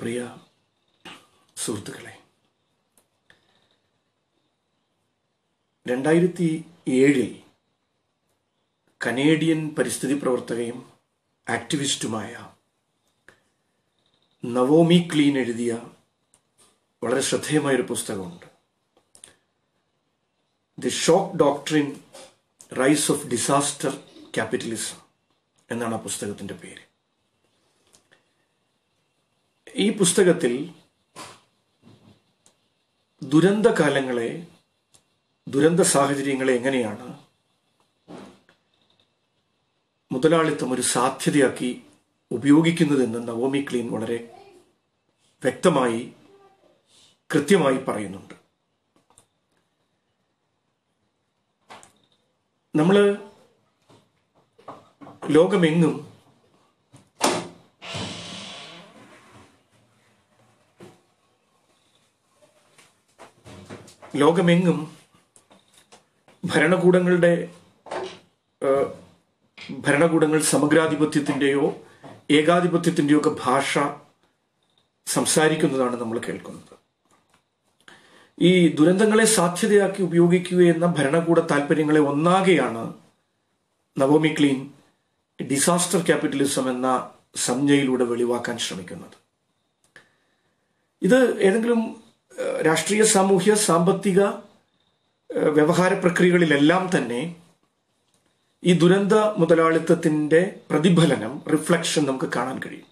പ്രിയ സുഹൃത്തുക്കളെ രണ്ടായിരത്തി ഏഴിൽ കനേഡിയൻ പരിസ്ഥിതി പ്രവർത്തകയും ആക്ടിവിസ്റ്റുമായ നവോമി ക്ലീൻ എഴുതിയ വളരെ ശ്രദ്ധേയമായൊരു പുസ്തകമുണ്ട്. The shock doctrine rise of disaster capitalism എന്നാണ് ആ പുസ്തകത്തിന്റെ പേര്. ഈ പുസ്തകത്തിൽ ദുരന്തകാലങ്ങളെ ദുരന്ത സാഹചര്യങ്ങളെ എങ്ങനെയാണ് മുതലാളിത്തം ഒരു സാധ്യതയാക്കി ഉപയോഗിക്കുന്നതെന്ന് നവോമി ക്ലീൻ വളരെ വ്യക്തമായി കൃത്യമായി പറയുന്നുണ്ട്. നമ്മൾ ലോകമെങ്ങും ലോകമെങ്ങും ഭരണകൂടങ്ങളുടെ ഭരണകൂടങ്ങൾ സമഗ്രാധിപത്യത്തിന്റെയോ ഏകാധിപത്യത്തിന്റെയോ ഒക്കെ ഭാഷ സംസാരിക്കുന്നതാണ് നമ്മൾ കേൾക്കുന്നത്. ഈ ദുരന്തങ്ങളെ സാധ്യതയാക്കി ഉപയോഗിക്കുകയെന്ന ഭരണകൂട താല്പര്യങ്ങളെ ഒന്നാകെയാണ് നവോമി ക്ലീൻ ഡിസാസ്റ്റർ ക്യാപിറ്റലിസം എന്ന സംജ്ഞയിലൂടെ വെളിവാക്കാൻ ശ്രമിക്കുന്നത്. ഇത് ഏതെങ്കിലും രാഷ്ട്രീയ സാമൂഹ്യ സാമ്പത്തിക വ്യവഹാര പ്രക്രിയകളിലെല്ലാം തന്നെ ഈ ദുരന്ത മുതലാളിത്തത്തിന്റെ പ്രതിഫലനം റിഫ്ലക്ഷൻ നമുക്ക് കാണാൻ കഴിയും.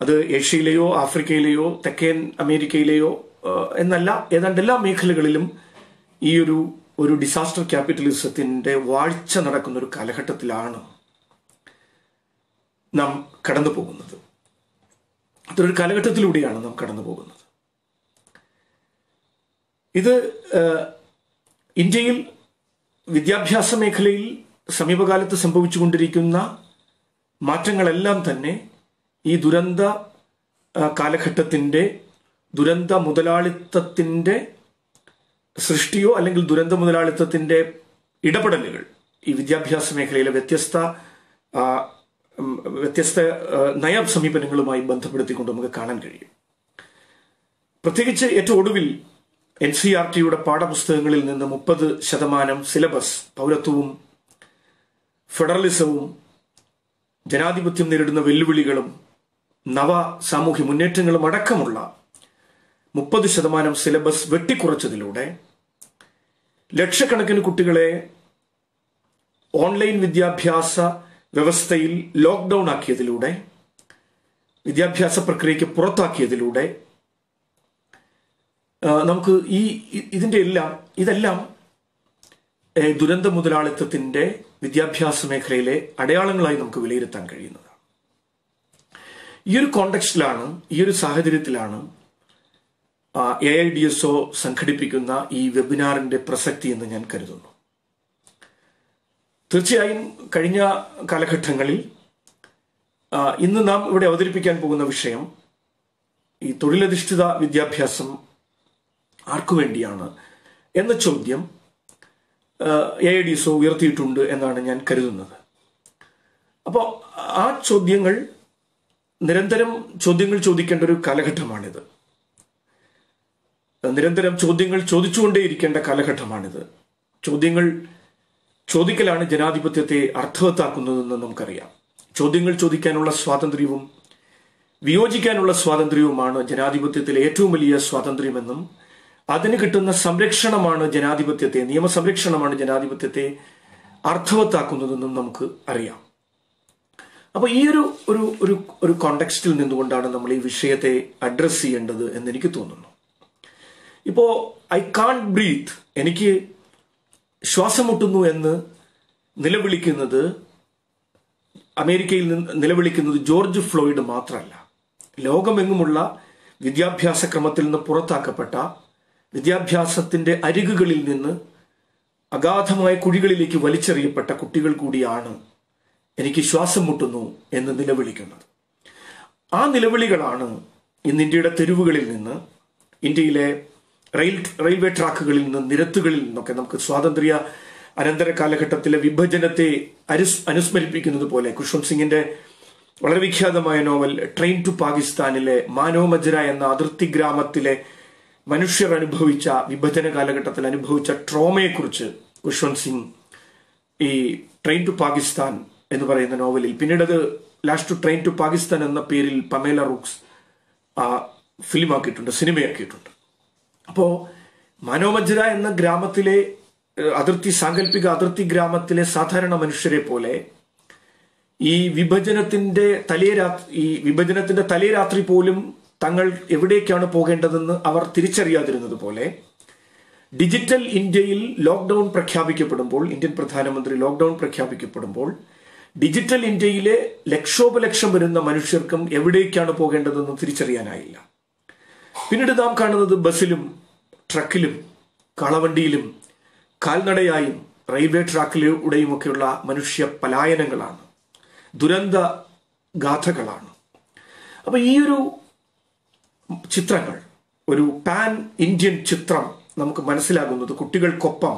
അത് ഏഷ്യയിലെയോ ആഫ്രിക്കയിലെയോ തെക്കേൻ അമേരിക്കയിലെയോ എന്നല്ല ഏതാണ്ട് എല്ലാ മേഖലകളിലും ഈ ഒരു ഒരു ഡിസാസ്റ്റർ ക്യാപിറ്റലിസത്തിന്റെ വാഴ്ച നടക്കുന്ന ഒരു കാലഘട്ടത്തിലാണ് നാം കടന്നു പോകുന്നത് അതൊരു കാലഘട്ടത്തിലൂടെയാണ് നാം കടന്നു പോകുന്നത് ഇത് ഇന്ത്യയിൽ വിദ്യാഭ്യാസ മേഖലയിൽ സമീപകാലത്ത് സംഭവിച്ചുകൊണ്ടിരിക്കുന്ന മാറ്റങ്ങളെല്ലാം തന്നെ ഈ ദുരന്ത കാലഘട്ടത്തിന്റെ ദുരന്ത മുതലാളിത്തത്തിന്റെ സൃഷ്ടിയോ അല്ലെങ്കിൽ ദുരന്ത മുതലാളിത്തത്തിന്റെ ഇടപെടലുകൾ ഈ വിദ്യാഭ്യാസ മേഖലയിലെ വ്യത്യസ്ത വ്യത്യസ്ത നയ സമീപനങ്ങളുമായി ബന്ധപ്പെടുത്തിക്കൊണ്ട് നമുക്ക് കാണാൻ കഴിയും. പ്രത്യേകിച്ച് ഏറ്റവും ഒടുവിൽ എൻ സി ആർ ടിയുടെ പാഠപുസ്തകങ്ങളിൽ നിന്ന് മുപ്പത് ശതമാനം സിലബസ് പൗരത്വവും ഫെഡറലിസവും ജനാധിപത്യം നേരിടുന്ന വെല്ലുവിളികളും നവ സാമൂഹ്യ മുന്നേറ്റങ്ങളും അടക്കമുള്ള മുപ്പത് ശതമാനം സിലബസ് വെട്ടിക്കുറച്ചതിലൂടെ ലക്ഷക്കണക്കിന് കുട്ടികളെ ഓൺലൈൻ വിദ്യാഭ്യാസ വ്യവസ്ഥയിൽ ലോക്ക്ഡൌൺ ആക്കിയതിലൂടെ വിദ്യാഭ്യാസ പ്രക്രിയയ്ക്ക് പുറത്താക്കിയതിലൂടെ നമുക്ക് ഈ ഇതിന്റെ എല്ലാം ഇതെല്ലാം ദുരന്ത മുതലാളിത്തത്തിന്റെ വിദ്യാഭ്യാസ മേഖലയിലെ അടയാളങ്ങളായി നമുക്ക് വിലയിരുത്താൻ കഴിയുന്നതാണ്. ഈ ഒരു കോണ്ടക്സ്റ്റിലാണ് ഈ ഒരു സാഹചര്യത്തിലാണ് A I D S O സംഘടിപ്പിക്കുന്ന ഈ വെബിനാറിന്റെ പ്രസക്തി എന്ന് ഞാൻ കരുതുന്നു. തീർച്ചയായും കഴിഞ്ഞ കാലഘട്ടങ്ങളിൽ ഇന്ന് നാം ഇവിടെ അവതരിപ്പിക്കാൻ പോകുന്ന വിഷയം ഈ തൊഴിലധിഷ്ഠിത വിദ്യാഭ്യാസം ആർക്കു വേണ്ടിയാണ് എന്ന ചോദ്യം എ ഐ ഡി എസ് ഉയർത്തിയിട്ടുണ്ട് എന്നാണ് ഞാൻ കരുതുന്നത്. അപ്പോൾ ആ ചോദ്യങ്ങൾ നിരന്തരം ചോദ്യങ്ങൾ ചോദിക്കേണ്ട ഒരു കാലഘട്ടമാണിത്. നിരന്തരം ചോദ്യങ്ങൾ ചോദിച്ചുകൊണ്ടേയിരിക്കേണ്ട കാലഘട്ടമാണിത്. ചോദ്യങ്ങൾ ചോദിക്കലാണ് ജനാധിപത്യത്തെ അർത്ഥവത്താക്കുന്നതെന്ന് നമുക്കറിയാം. ചോദ്യങ്ങൾ ചോദിക്കാനുള്ള സ്വാതന്ത്ര്യവും വിയോജിക്കാനുള്ള സ്വാതന്ത്ര്യവുമാണ് ജനാധിപത്യത്തിലെ ഏറ്റവും വലിയ സ്വാതന്ത്ര്യമെന്നും അതിന് കിട്ടുന്ന സംരക്ഷണമാണ് ജനാധിപത്യത്തെ നിയമസംരക്ഷണമാണ് ജനാധിപത്യത്തെ അർത്ഥവത്താക്കുന്നതെന്നും നമുക്ക് അറിയാം. അപ്പൊ ഈ ഒരു ഒരു ഒരു ഒരു കോണ്ടെക്സ്റ്റിൽ നിന്നുകൊണ്ടാണ് നമ്മൾ ഈ വിഷയത്തെ അഡ്രസ്സ് ചെയ്യേണ്ടത് എന്ന് എനിക്ക് തോന്നുന്നു. ഇപ്പോ ഐ കാൺ ബ്രീത്ത് എനിക്ക് ശ്വാസം മുട്ടുന്നു എന്ന് നിലവിളിക്കുന്നത് അമേരിക്കയിൽ നിന്ന് നിലവിളിക്കുന്നത് ജോർജ് ഫ്ലോയിഡ് മാത്രമല്ല. ലോകമെങ്ങുമുള്ള വിദ്യാഭ്യാസ ക്രമത്തിൽ നിന്ന് പുറത്താക്കപ്പെട്ട വിദ്യാഭ്യാസത്തിന്റെ അരികുകളിൽ നിന്ന് അഗാധമായ കുഴികളിലേക്ക് വലിച്ചെറിയപ്പെട്ട കുട്ടികൾ കൂടിയാണ് എനിക്ക് ശ്വാസം മുട്ടുന്നു എന്ന് നിലവിളിക്കുന്നത്. ആ നിലവിളികളാണ് ഇന്ന് ഇന്ത്യയുടെ തെരുവുകളിൽ നിന്ന് ഇന്ത്യയിലെ റെയിൽ റെയിൽവേ ട്രാക്കുകളിൽ നിന്ന് നിരത്തുകളിൽ നിന്നൊക്കെ നമുക്ക് സ്വാതന്ത്ര്യ അനന്തര കാലഘട്ടത്തിലെ വിഭജനത്തെ അനുസ് അനുസ്മരിപ്പിക്കുന്നത് പോലെ കുഷ്വന്ത് സിംഗിന്റെ വളരെ വിഖ്യാതമായ നോവൽ ട്രെയിൻ ടു പാകിസ്ഥാനിലെ മാനോമജര എന്ന അതിർത്തി ഗ്രാമത്തിലെ മനുഷ്യർ അനുഭവിച്ച വിഭജന കാലഘട്ടത്തിൽ അനുഭവിച്ച ട്രോമയെക്കുറിച്ച് ഖുഷ്വന്ത് സിംഗ് ഈ ട്രെയിൻ ടു പാകിസ്ഥാൻ എന്ന് പറയുന്ന നോവലിൽ പിന്നീട് അത് ലാസ്റ്റ് ട്രെയിൻ ടു പാകിസ്ഥാൻ എന്ന പേരിൽ പമേല റൂക്സ് ഫിലിമാക്കിയിട്ടുണ്ട് സിനിമയാക്കിയിട്ടുണ്ട്. അപ്പോൾ മനോമജ്ര എന്ന ഗ്രാമത്തിലെ അതിർത്തി സാങ്കല്പിക അതിർത്തി ഗ്രാമത്തിലെ സാധാരണ മനുഷ്യരെ പോലെ ഈ വിഭജനത്തിന്റെ തലേ രാത്രി ഈ വിഭജനത്തിന്റെ തലേ രാത്രി പോലും തങ്ങൾ എവിടേക്കാണ് പോകേണ്ടതെന്ന് അവർ തിരിച്ചറിയാതിരുന്നത് പോലെ ഡിജിറ്റൽ ഇന്ത്യയിൽ ലോക്ക്ഡൌൺ പ്രഖ്യാപിക്കപ്പെടുമ്പോൾ ഇന്ത്യൻ പ്രധാനമന്ത്രി ലോക്ക്ഡൌൺ പ്രഖ്യാപിക്കപ്പെടുമ്പോൾ ഡിജിറ്റൽ ഇന്ത്യയിലെ ലക്ഷോപലക്ഷം വരുന്ന മനുഷ്യർക്കും എവിടേക്കാണ് പോകേണ്ടതെന്ന് തിരിച്ചറിയാനായില്ല. പിന്നീട് നാം കാണുന്നത് ബസ്സിലും ട്രക്കിലും കളവണ്ടിയിലും കാൽനടയായും റെയിൽവേ ട്രാക്കിലൂടെയും ഒക്കെയുള്ള മനുഷ്യ പലായനങ്ങളാണ്. ദുരന്ത ഗാഥകളാണ്. അപ്പൊ ഈ ഒരു ചിത്രങ്ങൾ. ഒരു പാൻ ഇന്ത്യൻ ചിത്രം നമുക്ക് മനസ്സിലാകുന്നത് കുട്ടികൾക്കൊപ്പം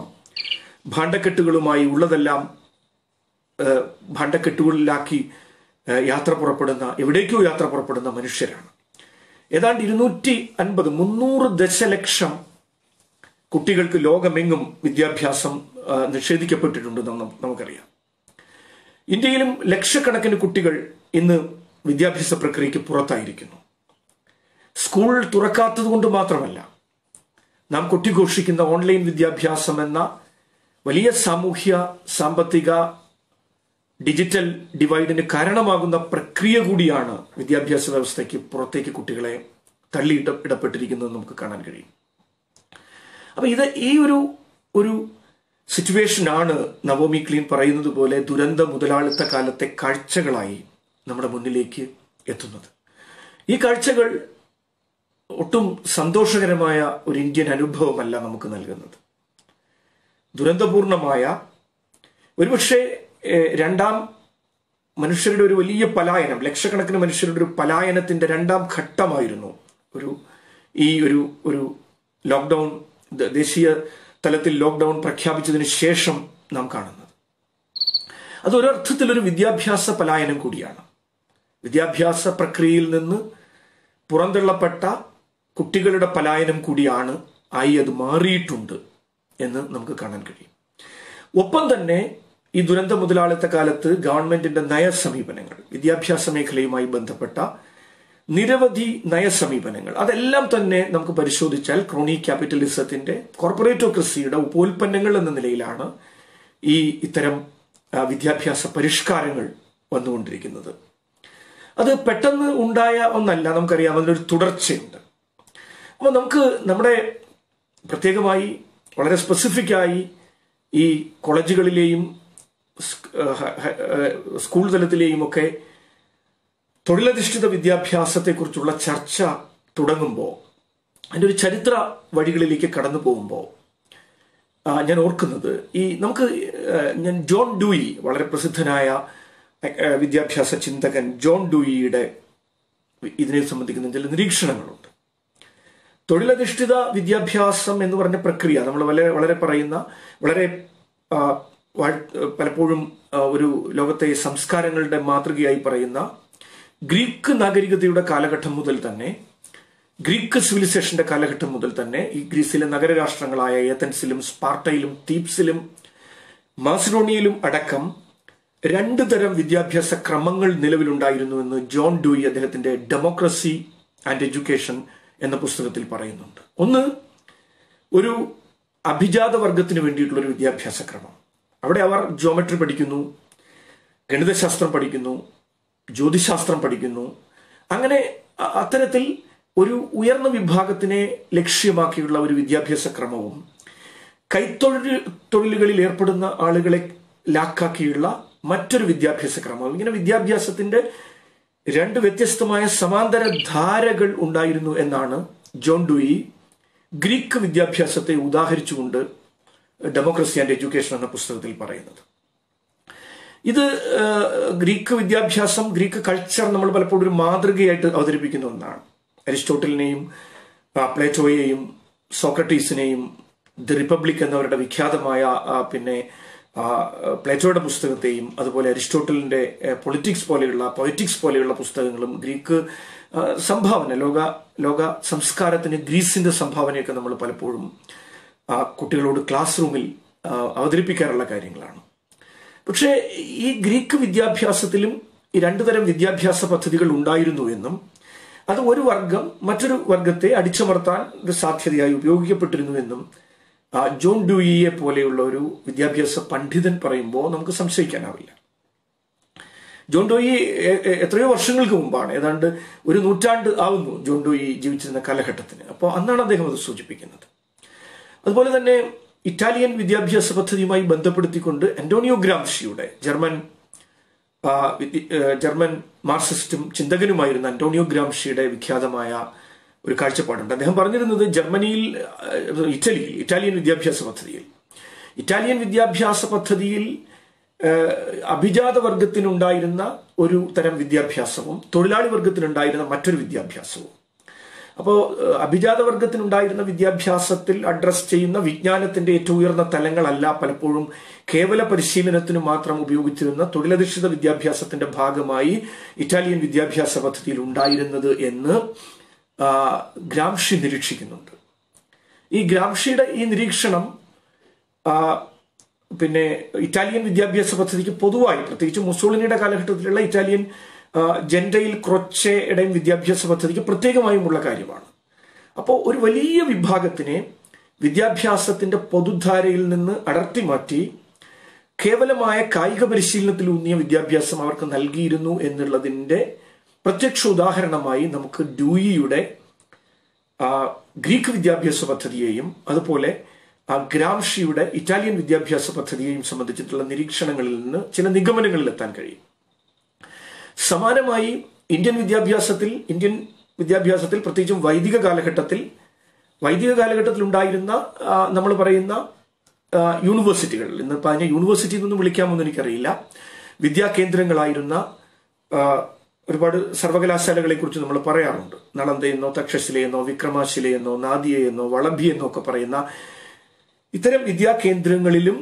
ഭാണ്ഡക്കെട്ടുകളുമായി ഉള്ളതെല്ലാം ഭാണ്ഡക്കെട്ടുകളിലാക്കി യാത്ര പുറപ്പെടുന്ന എവിടേക്കോ യാത്ര പുറപ്പെടുന്ന മനുഷ്യരാണ്. ഏതാണ്ട് ഇരുന്നൂറ്റി അൻപത് മുന്നൂറ് ദശലക്ഷം കുട്ടികൾക്ക് ലോകമെങ്ങും വിദ്യാഭ്യാസം നിഷേധിക്കപ്പെട്ടിട്ടുണ്ടെന്ന് നമുക്കറിയാം. ഇന്ത്യയിലും ലക്ഷക്കണക്കിന് കുട്ടികൾ ഇന്ന് വിദ്യാഭ്യാസ പ്രക്രിയയ്ക്ക് പുറത്തായിരിക്കുന്നു. സ്കൂൾ തുറക്കാത്തത് കൊണ്ട് മാത്രമല്ല നാം കൊട്ടിഘോഷിക്കുന്ന ഓൺലൈൻ വിദ്യാഭ്യാസം എന്ന വലിയ സാമൂഹ്യ സാമ്പത്തിക ഡിജിറ്റൽ ഡിവൈഡിന് കാരണമാകുന്ന പ്രക്രിയ കൂടിയാണ് വിദ്യാഭ്യാസ വ്യവസ്ഥയ്ക്ക് പുറത്തേക്ക് കുട്ടികളെ തള്ളി ഇടപെട്ടിരിക്കുന്നത് നമുക്ക് കാണാൻ കഴിയും. അപ്പൊ ഇത് ഈ ഒരു ഒരു സിറ്റുവേഷനാണ് നവോമി ക്ലീൻ പറയുന്നത് പോലെ ദുരന്ത മുതലാളിത്ത കാലത്തെ കാഴ്ചകളായി നമ്മുടെ മുന്നിലേക്ക് എത്തുന്നത്. ഈ കാഴ്ചകൾ ഒട്ടും സന്തോഷകരമായ ഒരു ഇന്ത്യൻ അനുഭവമല്ല നമുക്ക് നൽകുന്നത്. ദുരന്തപൂർണമായ ഒരുപക്ഷെ രണ്ടാം മനുഷ്യരുടെ ഒരു വലിയ പലായനം ലക്ഷക്കണക്കിന് മനുഷ്യരുടെ ഒരു പലായനത്തിന്റെ രണ്ടാം ഘട്ടമായിരുന്നു ഒരു ഈ ഒരു ഒരു ലോക്ക്ഡൗൺ ദേശീയ തലത്തിൽ ലോക്ക്ഡൗൺ പ്രഖ്യാപിച്ചതിന് ശേഷം നാം കാണുന്നത്. അത് ഒരർത്ഥത്തിൽ ഒരു വിദ്യാഭ്യാസ പലായനം കൂടിയാണ്. വിദ്യാഭ്യാസ പ്രക്രിയയിൽ നിന്ന് പുറന്തള്ളപ്പെട്ട കുട്ടികളുടെ പലായനം കൂടിയാണ് ആയി അത് മാറിയിട്ടുണ്ട് എന്ന് നമുക്ക് കാണാൻ കഴിയും. ഒപ്പം തന്നെ ഈ ദുരന്ത മുതലാളിത്ത കാലത്ത് ഗവൺമെന്റിന്റെ നയസമീപനങ്ങൾ വിദ്യാഭ്യാസ മേഖലയുമായി ബന്ധപ്പെട്ട നിരവധി നയസമീപനങ്ങൾ അതെല്ലാം തന്നെ നമുക്ക് പരിശോധിച്ചാൽ ക്രോണി ക്യാപിറ്റലിസത്തിന്റെ കോർപ്പറേറ്റോക്രസിയുടെ ഉപോൽപ്പന്നങ്ങൾ എന്ന നിലയിലാണ് ഈ ഇത്തരം വിദ്യാഭ്യാസ പരിഷ്കാരങ്ങൾ വന്നുകൊണ്ടിരിക്കുന്നത്. അത് പെട്ടെന്ന് ഉണ്ടായ ഒന്നല്ല നമുക്കറിയാം അതിനൊരു തുടർച്ചയുണ്ട്. അപ്പോൾ നമുക്ക് നമ്മുടെ പ്രത്യേകമായി വളരെ സ്പെസിഫിക്കായി ഈ കോളേജുകളിലെയും സ്കൂൾ തലത്തിലെയും ഒക്കെ തൊഴിലധിഷ്ഠിത വിദ്യാഭ്യാസത്തെക്കുറിച്ചുള്ള ചർച്ച തുടങ്ങുമ്പോൾ അതിന്റെ ഒരു ചരിത്ര വഴികളിലേക്ക് കടന്നു പോകുമ്പോൾ ഞാൻ ഓർക്കുന്നത് ഈ നമുക്ക് ഞാൻ ജോൺ ഡൂയി വളരെ പ്രസിദ്ധനായ വിദ്യാഭ്യാസ ചിന്തകൻ ജോൺ ഡൂയിയുടെ ഇതിനെ സംബന്ധിക്കുന്ന ചില നിരീക്ഷണങ്ങളുണ്ട്. തൊഴിലധിഷ്ഠിത വിദ്യാഭ്യാസം എന്ന് പറഞ്ഞ പ്രക്രിയ നമ്മൾ വളരെ വളരെ പറയുന്ന വളരെ പലപ്പോഴും ഒരു ലോകത്തെ സംസ്കാരങ്ങളുടെ മാതൃകയായി പറയുന്ന ഗ്രീക്ക് നാഗരികതയുടെ കാലഘട്ടം മുതൽ തന്നെ ഗ്രീക്ക് സിവിലൈസേഷന്റെ കാലഘട്ടം മുതൽ തന്നെ ഈ ഗ്രീസിലെ നഗരരാഷ്ട്രങ്ങളായ ഏതൻസിലും സ്പാർട്ടയിലും തീപ്സിലും മാസിഡോണിയയിലും അടക്കം രണ്ടു തരം വിദ്യാഭ്യാസ ക്രമങ്ങൾ നിലവിലുണ്ടായിരുന്നു എന്ന് ജോൺ ഡൂയി അദ്ദേഹത്തിന്റെ ഡെമോക്രസി ആൻഡ് എഡ്യൂക്കേഷൻ എന്ന പുസ്തകത്തിൽ പറയുന്നുണ്ട്. ഒന്ന് ഒരു അഭിജാത വർഗത്തിന് വേണ്ടിയിട്ടുള്ള ഒരു വിദ്യാഭ്യാസ ക്രമം അവിടെ അവർ ജോമെട്രി പഠിക്കുന്നു ഗണിതശാസ്ത്രം പഠിക്കുന്നു ജ്യോതിശാസ്ത്രം പഠിക്കുന്നു. അങ്ങനെ അത്തരത്തിൽ ഒരു ഉയർന്ന വിഭാഗത്തിനെ ലക്ഷ്യമാക്കിയുള്ള ഒരു വിദ്യാഭ്യാസ ക്രമവും കൈത്തൊഴിൽ തൊഴിലുകളിൽ ഏർപ്പെടുന്ന ആളുകളെ ലാക്കാക്കിയുള്ള മറ്റൊരു വിദ്യാഭ്യാസ ക്രമവും ഇങ്ങനെ വിദ്യാഭ്യാസത്തിന്റെ രണ്ട് വ്യത്യസ്തമായ സമാന്തര ധാരകൾ ഉണ്ടായിരുന്നു എന്നാണ് ജോൺ ഡൂയി ഗ്രീക്ക് വിദ്യാഭ്യാസത്തെ ഉദാഹരിച്ചുകൊണ്ട് ഡെമോക്രസി ആൻഡ് എഡ്യൂക്കേഷൻ എന്ന പുസ്തകത്തിൽ പറയുന്നത്. ഇത് ഗ്രീക്ക് വിദ്യാഭ്യാസം ഗ്രീക്ക് കൾച്ചർ നമ്മൾ പലപ്പോഴും ഒരു മാതൃകയായിട്ട് അവതരിപ്പിക്കുന്ന ഒന്നാണ്. അരിസ്റ്റോട്ടലിനെയും പ്ലേറ്റോയെയും സോക്രട്ടീസിനെയും ദി റിപ്പബ്ലിക് എന്നവരുടെ വിഖ്യാതമായ പിന്നെ പ്ലേറ്റോയുടെ പുസ്തകത്തെയും അതുപോലെ അരിസ്റ്റോട്ടലിന്റെ പൊളിറ്റിക്സ് പോലെയുള്ള പൊളിറ്റിക്സ് പോലെയുള്ള പുസ്തകങ്ങളും ഗ്രീക്ക് സംഭാവന ലോക ലോക സംസ്കാരത്തിന് ഗ്രീസിന്റെ സംഭാവനയൊക്കെ നമ്മൾ പലപ്പോഴും കുട്ടികളോട് ക്ലാസ് റൂമിൽ അവതരിപ്പിക്കാറുള്ള കാര്യങ്ങളാണ്. പക്ഷേ ഈ ഗ്രീക്ക് വിദ്യാഭ്യാസത്തിലും ഈ രണ്ടു തരം വിദ്യാഭ്യാസ പദ്ധതികൾ ഉണ്ടായിരുന്നു എന്നും അത് ഒരു വർഗം മറ്റൊരു വർഗത്തെ അടിച്ചമർത്താൻ സാധ്യതയായി ഉപയോഗിക്കപ്പെട്ടിരുന്നു എന്നും ജോൺ ഡൂയിയെ പോലെയുള്ള ഒരു വിദ്യാഭ്യാസ പണ്ഡിതൻ പറയുമ്പോൾ നമുക്ക് സംശയിക്കാനാവില്ല. ജോൺ ഡോയി എത്രയോ വർഷങ്ങൾക്ക് മുമ്പാണ് ഏതാണ്ട് ഒരു നൂറ്റാണ്ട് ആവുന്നു ജോൺ ഡോയി ജീവിച്ചിരുന്ന കാലഘട്ടത്തിന്. അപ്പോൾ അന്നാണ് അദ്ദേഹം അത് സൂചിപ്പിക്കുന്നത്. അതുപോലെ തന്നെ ഇറ്റാലിയൻ വിദ്യാഭ്യാസ പദ്ധതിയുമായി ബന്ധപ്പെടുത്തിക്കൊണ്ട് അന്റോണിയോ ഗ്രാംഷിയുടെ ജർമ്മൻ ജർമ്മൻ മാർക്സിസ്റ്റും ചിന്തകനുമായിരുന്ന അന്റോണിയോ ഗ്രാംഷിയുടെ വിഖ്യാതമായ ഒരു കാഴ്ചപ്പാടുണ്ട്. അദ്ദേഹം പറഞ്ഞിരുന്നത് ജർമ്മനിയിൽ ഇറ്റലി ഇറ്റലിയിൽ ഇറ്റാലിയൻ വിദ്യാഭ്യാസ പദ്ധതിയിൽ. ഇറ്റാലിയൻ വിദ്യാഭ്യാസ പദ്ധതിയിൽ അഭിജാത വർഗത്തിനുണ്ടായിരുന്ന ഒരു തരം വിദ്യാഭ്യാസവും തൊഴിലാളി വർഗത്തിനുണ്ടായിരുന്ന മറ്റൊരു വിദ്യാഭ്യാസവും. അപ്പോൾ അഭിജാത വർഗത്തിനുണ്ടായിരുന്ന വിദ്യാഭ്യാസത്തിൽ അഡ്രസ് ചെയ്യുന്ന വിജ്ഞാനത്തിന്റെ ഏറ്റവും ഉയർന്ന തലങ്ങളല്ല പലപ്പോഴും കേവല പരിശീലനത്തിന് മാത്രം ഉപയോഗിച്ചിരുന്ന തൊഴിലധിഷ്ഠിത വിദ്യാഭ്യാസത്തിന്റെ ഭാഗമായി ഇറ്റാലിയൻ വിദ്യാഭ്യാസ പദ്ധതിയിൽ ഉണ്ടായിരുന്നത് എന്ന് ഗ്രാംഷി നിരീക്ഷിക്കുന്നുണ്ട്. ഈ ഗ്രാംഷിയുടെ ഈ നിരീക്ഷണം പിന്നെ ഇറ്റാലിയൻ വിദ്യാഭ്യാസ പദ്ധതിക്ക് പൊതുവായി പ്രത്യേകിച്ച് മുസോളിനിയുടെ കാലഘട്ടത്തിലുള്ള ഇറ്റാലിയൻ ജെൻഡയിൽ ക്രൊച്ചയുടെയും വിദ്യാഭ്യാസ പദ്ധതിക്ക് പ്രത്യേകമായുമുള്ള കാര്യമാണ്. അപ്പോൾ ഒരു വലിയ വിഭാഗത്തിനെ വിദ്യാഭ്യാസത്തിന്റെ പൊതുധാരയിൽ നിന്ന് അടർത്തി മാറ്റി കേവലമായ കായിക പരിശീലനത്തിൽ ഊന്നിയ വിദ്യാഭ്യാസം അവർക്ക് നൽകിയിരുന്നു എന്നുള്ളതിന്റെ പ്രത്യക്ഷ ഉദാഹരണമായി നമുക്ക് ഡ്യൂയിയുടെ ഗ്രീക്ക് വിദ്യാഭ്യാസ പദ്ധതിയെയും അതുപോലെ ഗ്രാംഷിയുടെ ഇറ്റാലിയൻ വിദ്യാഭ്യാസ പദ്ധതിയെയും സംബന്ധിച്ചിട്ടുള്ള നിരീക്ഷണങ്ങളിൽ നിന്ന് ചില നിഗമനങ്ങളിൽ എത്താൻ കഴിയും. സമാനമായി ഇന്ത്യൻ വിദ്യാഭ്യാസത്തിൽ ഇന്ത്യൻ വിദ്യാഭ്യാസത്തിൽ പ്രത്യേകിച്ചും വൈദിക കാലഘട്ടത്തിൽ വൈദിക കാലഘട്ടത്തിൽ ഉണ്ടായിരുന്ന നമ്മൾ പറയുന്ന യൂണിവേഴ്സിറ്റികൾ ഇന്ന് പറഞ്ഞ യൂണിവേഴ്സിറ്റി എന്നൊന്നും വിളിക്കാമെന്ന് എനിക്കറിയില്ല. വിദ്യാകേന്ദ്രങ്ങളായിരുന്ന ഒരുപാട് സർവകലാശാലകളെ കുറിച്ച് നമ്മൾ പറയാറുണ്ട്. നളന്തയെന്നോ തക്ഷശിലയെന്നോ വിക്രമാശിലയെന്നോ നാദിയെന്നോ വളഭിയെന്നോ ഒക്കെ പറയുന്ന ഇത്തരം വിദ്യാകേന്ദ്രങ്ങളിലും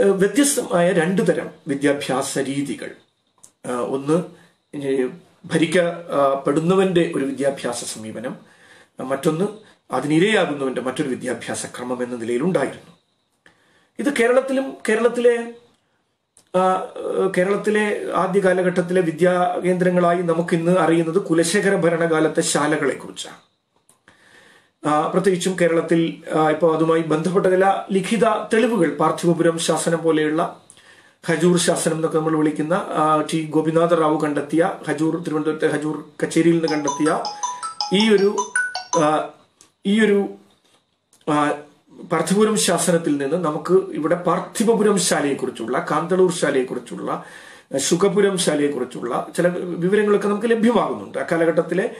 കേന്ദ്രങ്ങളിലും വ്യത്യസ്തമായ രണ്ടു തരം വിദ്യാഭ്യാസ രീതികൾ. ഒന്ന് ഭരിക്കപ്പെടുന്നവന്റെ ഒരു വിദ്യാഭ്യാസ സമീപനം. മറ്റൊന്ന് അതിനിരയാകുന്നവന്റെ മറ്റൊരു വിദ്യാഭ്യാസ ക്രമം എന്ന നിലയിൽ ഉണ്ടായിരുന്നു ഇത് കേരളത്തിലും കേരളത്തിലെ കേരളത്തിലെ ആദ്യ കാലഘട്ടത്തിലെ വിദ്യാ കേന്ദ്രങ്ങളായി നമുക്ക് ഇന്ന് അറിയുന്നത് കുലശേഖര ഭരണകാലത്തെ ശാലകളെ കുറിച്ചാണ് പ്രത്യേകിച്ചും കേരളത്തിൽ ഇപ്പൊ അതുമായി ബന്ധപ്പെട്ട ചില ലിഖിത തെളിവുകൾ പാർത്ഥിവപുരം ശാസനം പോലെയുള്ള ഹജൂർ ശാസനം എന്നൊക്കെ നമ്മൾ വിളിക്കുന്ന ടി ഗോപിനാഥ റാവു കണ്ടെത്തിയ ഹജൂർ തിരുവനന്തപുരത്തെ ഹജൂർ കച്ചേരിയിൽ നിന്ന് കണ്ടെത്തിയ ഈ ഒരു ഈ ഒരു പാർത്ഥിപുരം ശാസനത്തിൽ നിന്ന് നമുക്ക് ഇവിടെ പാർത്ഥിപുരം ശാലയെക്കുറിച്ചുള്ള കാന്തളൂർ ശാലയെക്കുറിച്ചുള്ള ശുഖപുരം ശാലയെക്കുറിച്ചുള്ള ചില വിവരങ്ങളൊക്കെ നമുക്ക് ലഭ്യമാകുന്നുണ്ട്. അക്കാലഘട്ടത്തിലെ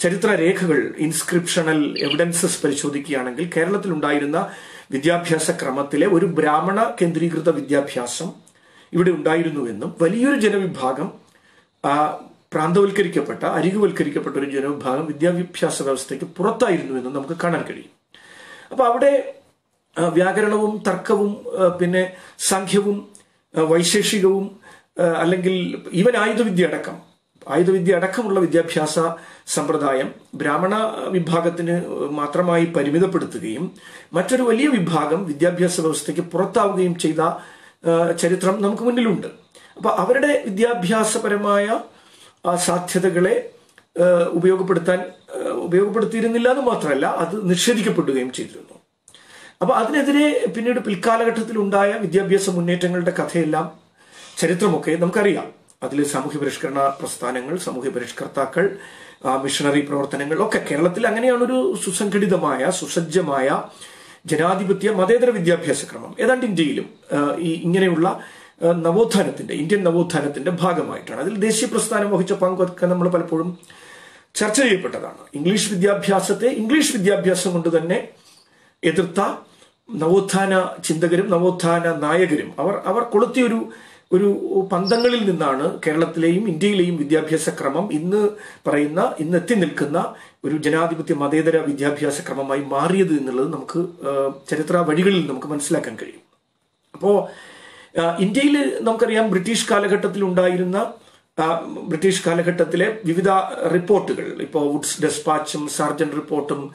ചരിത്ര രേഖകൾ ഇൻസ്ക്രിപ്ഷണൽ എവിഡൻസസ് പരിശോധിക്കുകയാണെങ്കിൽ കേരളത്തിൽ ഉണ്ടായിരുന്ന വിദ്യാഭ്യാസ ക്രമത്തിലെ ഒരു ബ്രാഹ്മണ കേന്ദ്രീകൃത വിദ്യാഭ്യാസം ഇവിടെ ഉണ്ടായിരുന്നുവെന്നും വലിയൊരു ജനവിഭാഗം പ്രാന്തവൽക്കരിക്കപ്പെട്ട അരികുവൽക്കരിക്കപ്പെട്ട ഒരു ജനവിഭാഗം വിദ്യാഭ്യാസ വ്യവസ്ഥയ്ക്ക് പുറത്തായിരുന്നുവെന്നും നമുക്ക് കാണാൻ കഴിയും. അപ്പൊ അവിടെ വ്യാകരണവും തർക്കവും പിന്നെ സംഖ്യവും വൈശേഷികവും അല്ലെങ്കിൽ ഈവൻ ആയുധവിദ്യ അടക്കം. ആയുധവിദ്യ അടക്കമുള്ള വിദ്യാഭ്യാസ സമ്പ്രദായം ബ്രാഹ്മണ വിഭാഗത്തിന് മാത്രമായി പരിമിതപ്പെടുത്തുകയും മറ്റൊരു വലിയ വിഭാഗം വിദ്യാഭ്യാസ വ്യവസ്ഥയ്ക്ക് പുറത്താവുകയും ചെയ്ത ചരിത്രം നമുക്ക് മുന്നിലുണ്ട്. അപ്പൊ അവരുടെ വിദ്യാഭ്യാസപരമായ സാധ്യതകളെ ഉപയോഗപ്പെടുത്താൻ ഉപയോഗപ്പെടുത്തിയിരുന്നില്ല എന്ന് മാത്രമല്ല അത് നിഷേധിക്കപ്പെടുകയും ചെയ്തിരുന്നു. അപ്പൊ അതിനെതിരെ പിന്നീട് പിൽക്കാലഘട്ടത്തിൽ ഉണ്ടായ വിദ്യാഭ്യാസ മുന്നേറ്റങ്ങളുടെ കഥയെല്ലാം ചരിത്രമൊക്കെ നമുക്കറിയാം. അതിൽ സാമൂഹ്യ പരിഷ്കരണ പ്രസ്ഥാനങ്ങൾ സാമൂഹ്യ പരിഷ്കർത്താക്കൾ മിഷണറി പ്രവർത്തനങ്ങൾ ഒക്കെ കേരളത്തിൽ അങ്ങനെയാണ് ഒരു സുസംഘടിതമായ സുസജ്ജമായ ജനാധിപത്യ മതേതര വിദ്യാഭ്യാസ ക്രമം. ഏതാണ്ട് ഇന്ത്യയിലും ഈ ഇങ്ങനെയുള്ള നവോത്ഥാനത്തിന്റെ ഇന്ത്യൻ നവോത്ഥാനത്തിന്റെ ഭാഗമായിട്ടാണ്. അതിൽ ദേശീയ പ്രസ്ഥാനം വഹിച്ച പങ്കൊക്കെ നമ്മൾ പലപ്പോഴും ചർച്ച ചെയ്യപ്പെട്ടതാണ്. ഇംഗ്ലീഷ് വിദ്യാഭ്യാസത്തെ ഇംഗ്ലീഷ് വിദ്യാഭ്യാസം കൊണ്ട് തന്നെ എതിർത്ത നവോത്ഥാന ചിന്തകരും നവോത്ഥാന നായകരും അവർ അവർ കൊളുത്തിയൊരു ഒരു പന്തങ്ങളിൽ നിന്നാണ് കേരളത്തിലെയും ഇന്ത്യയിലെയും വിദ്യാഭ്യാസ ക്രമം ഇന്ന് പറയുന്ന ഇന്ന് എത്തി നിൽക്കുന്ന ഒരു ജനാധിപത്യ മതേതര വിദ്യാഭ്യാസ ക്രമമായി മാറിയത് എന്നുള്ളത് നമുക്ക് ചരിത്ര വഴികളിൽ നമുക്ക് മനസ്സിലാക്കാൻ കഴിയും. അപ്പോ ഇന്ത്യയിൽ നമുക്കറിയാം ബ്രിട്ടീഷ് കാലഘട്ടത്തിൽ ഉണ്ടായിരുന്ന ബ്രിട്ടീഷ് കാലഘട്ടത്തിലെ വിവിധ റിപ്പോർട്ടുകൾ ഇപ്പോൾ വുഡ്സ് ഡെസ്പാച്ചും സർജൻ റിപ്പോർട്ടും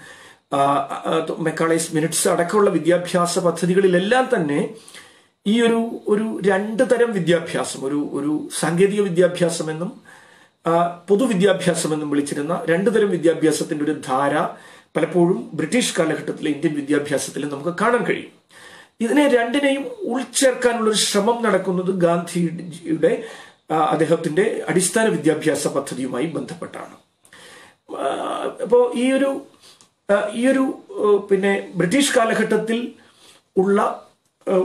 മെക്കാളൈസ് മിനിറ്റ്സ് അടക്കമുള്ള വിദ്യാഭ്യാസ പദ്ധതികളിലെല്ലാം തന്നെ ഈ ഒരു ഒരു രണ്ട് തരം വിദ്യാഭ്യാസം ഒരു ഒരു സാങ്കേതിക വിദ്യാഭ്യാസമെന്നും പൊതുവിദ്യാഭ്യാസമെന്നും വിളിച്ചിരുന്ന രണ്ടു തരം വിദ്യാഭ്യാസത്തിന്റെ ഒരു ധാര പലപ്പോഴും ബ്രിട്ടീഷ് കാലഘട്ടത്തിലെ ഇന്ത്യൻ വിദ്യാഭ്യാസത്തിൽ നമുക്ക് കാണാൻ കഴിയും. ഇതിനെ രണ്ടിനെയും ഉൾച്ചേർക്കാനുള്ള ഒരു ശ്രമം നടക്കുന്നത് ഗാന്ധിയുടെ അദ്ദേഹത്തിന്റെ അടിസ്ഥാന വിദ്യാഭ്യാസ പദ്ധതിയുമായി ബന്ധപ്പെട്ടാണ്. അപ്പോൾ ഈ ഒരു ഈ ഒരു പിന്നെ ബ്രിട്ടീഷ് കാലഘട്ടത്തിൽ ഉള്ള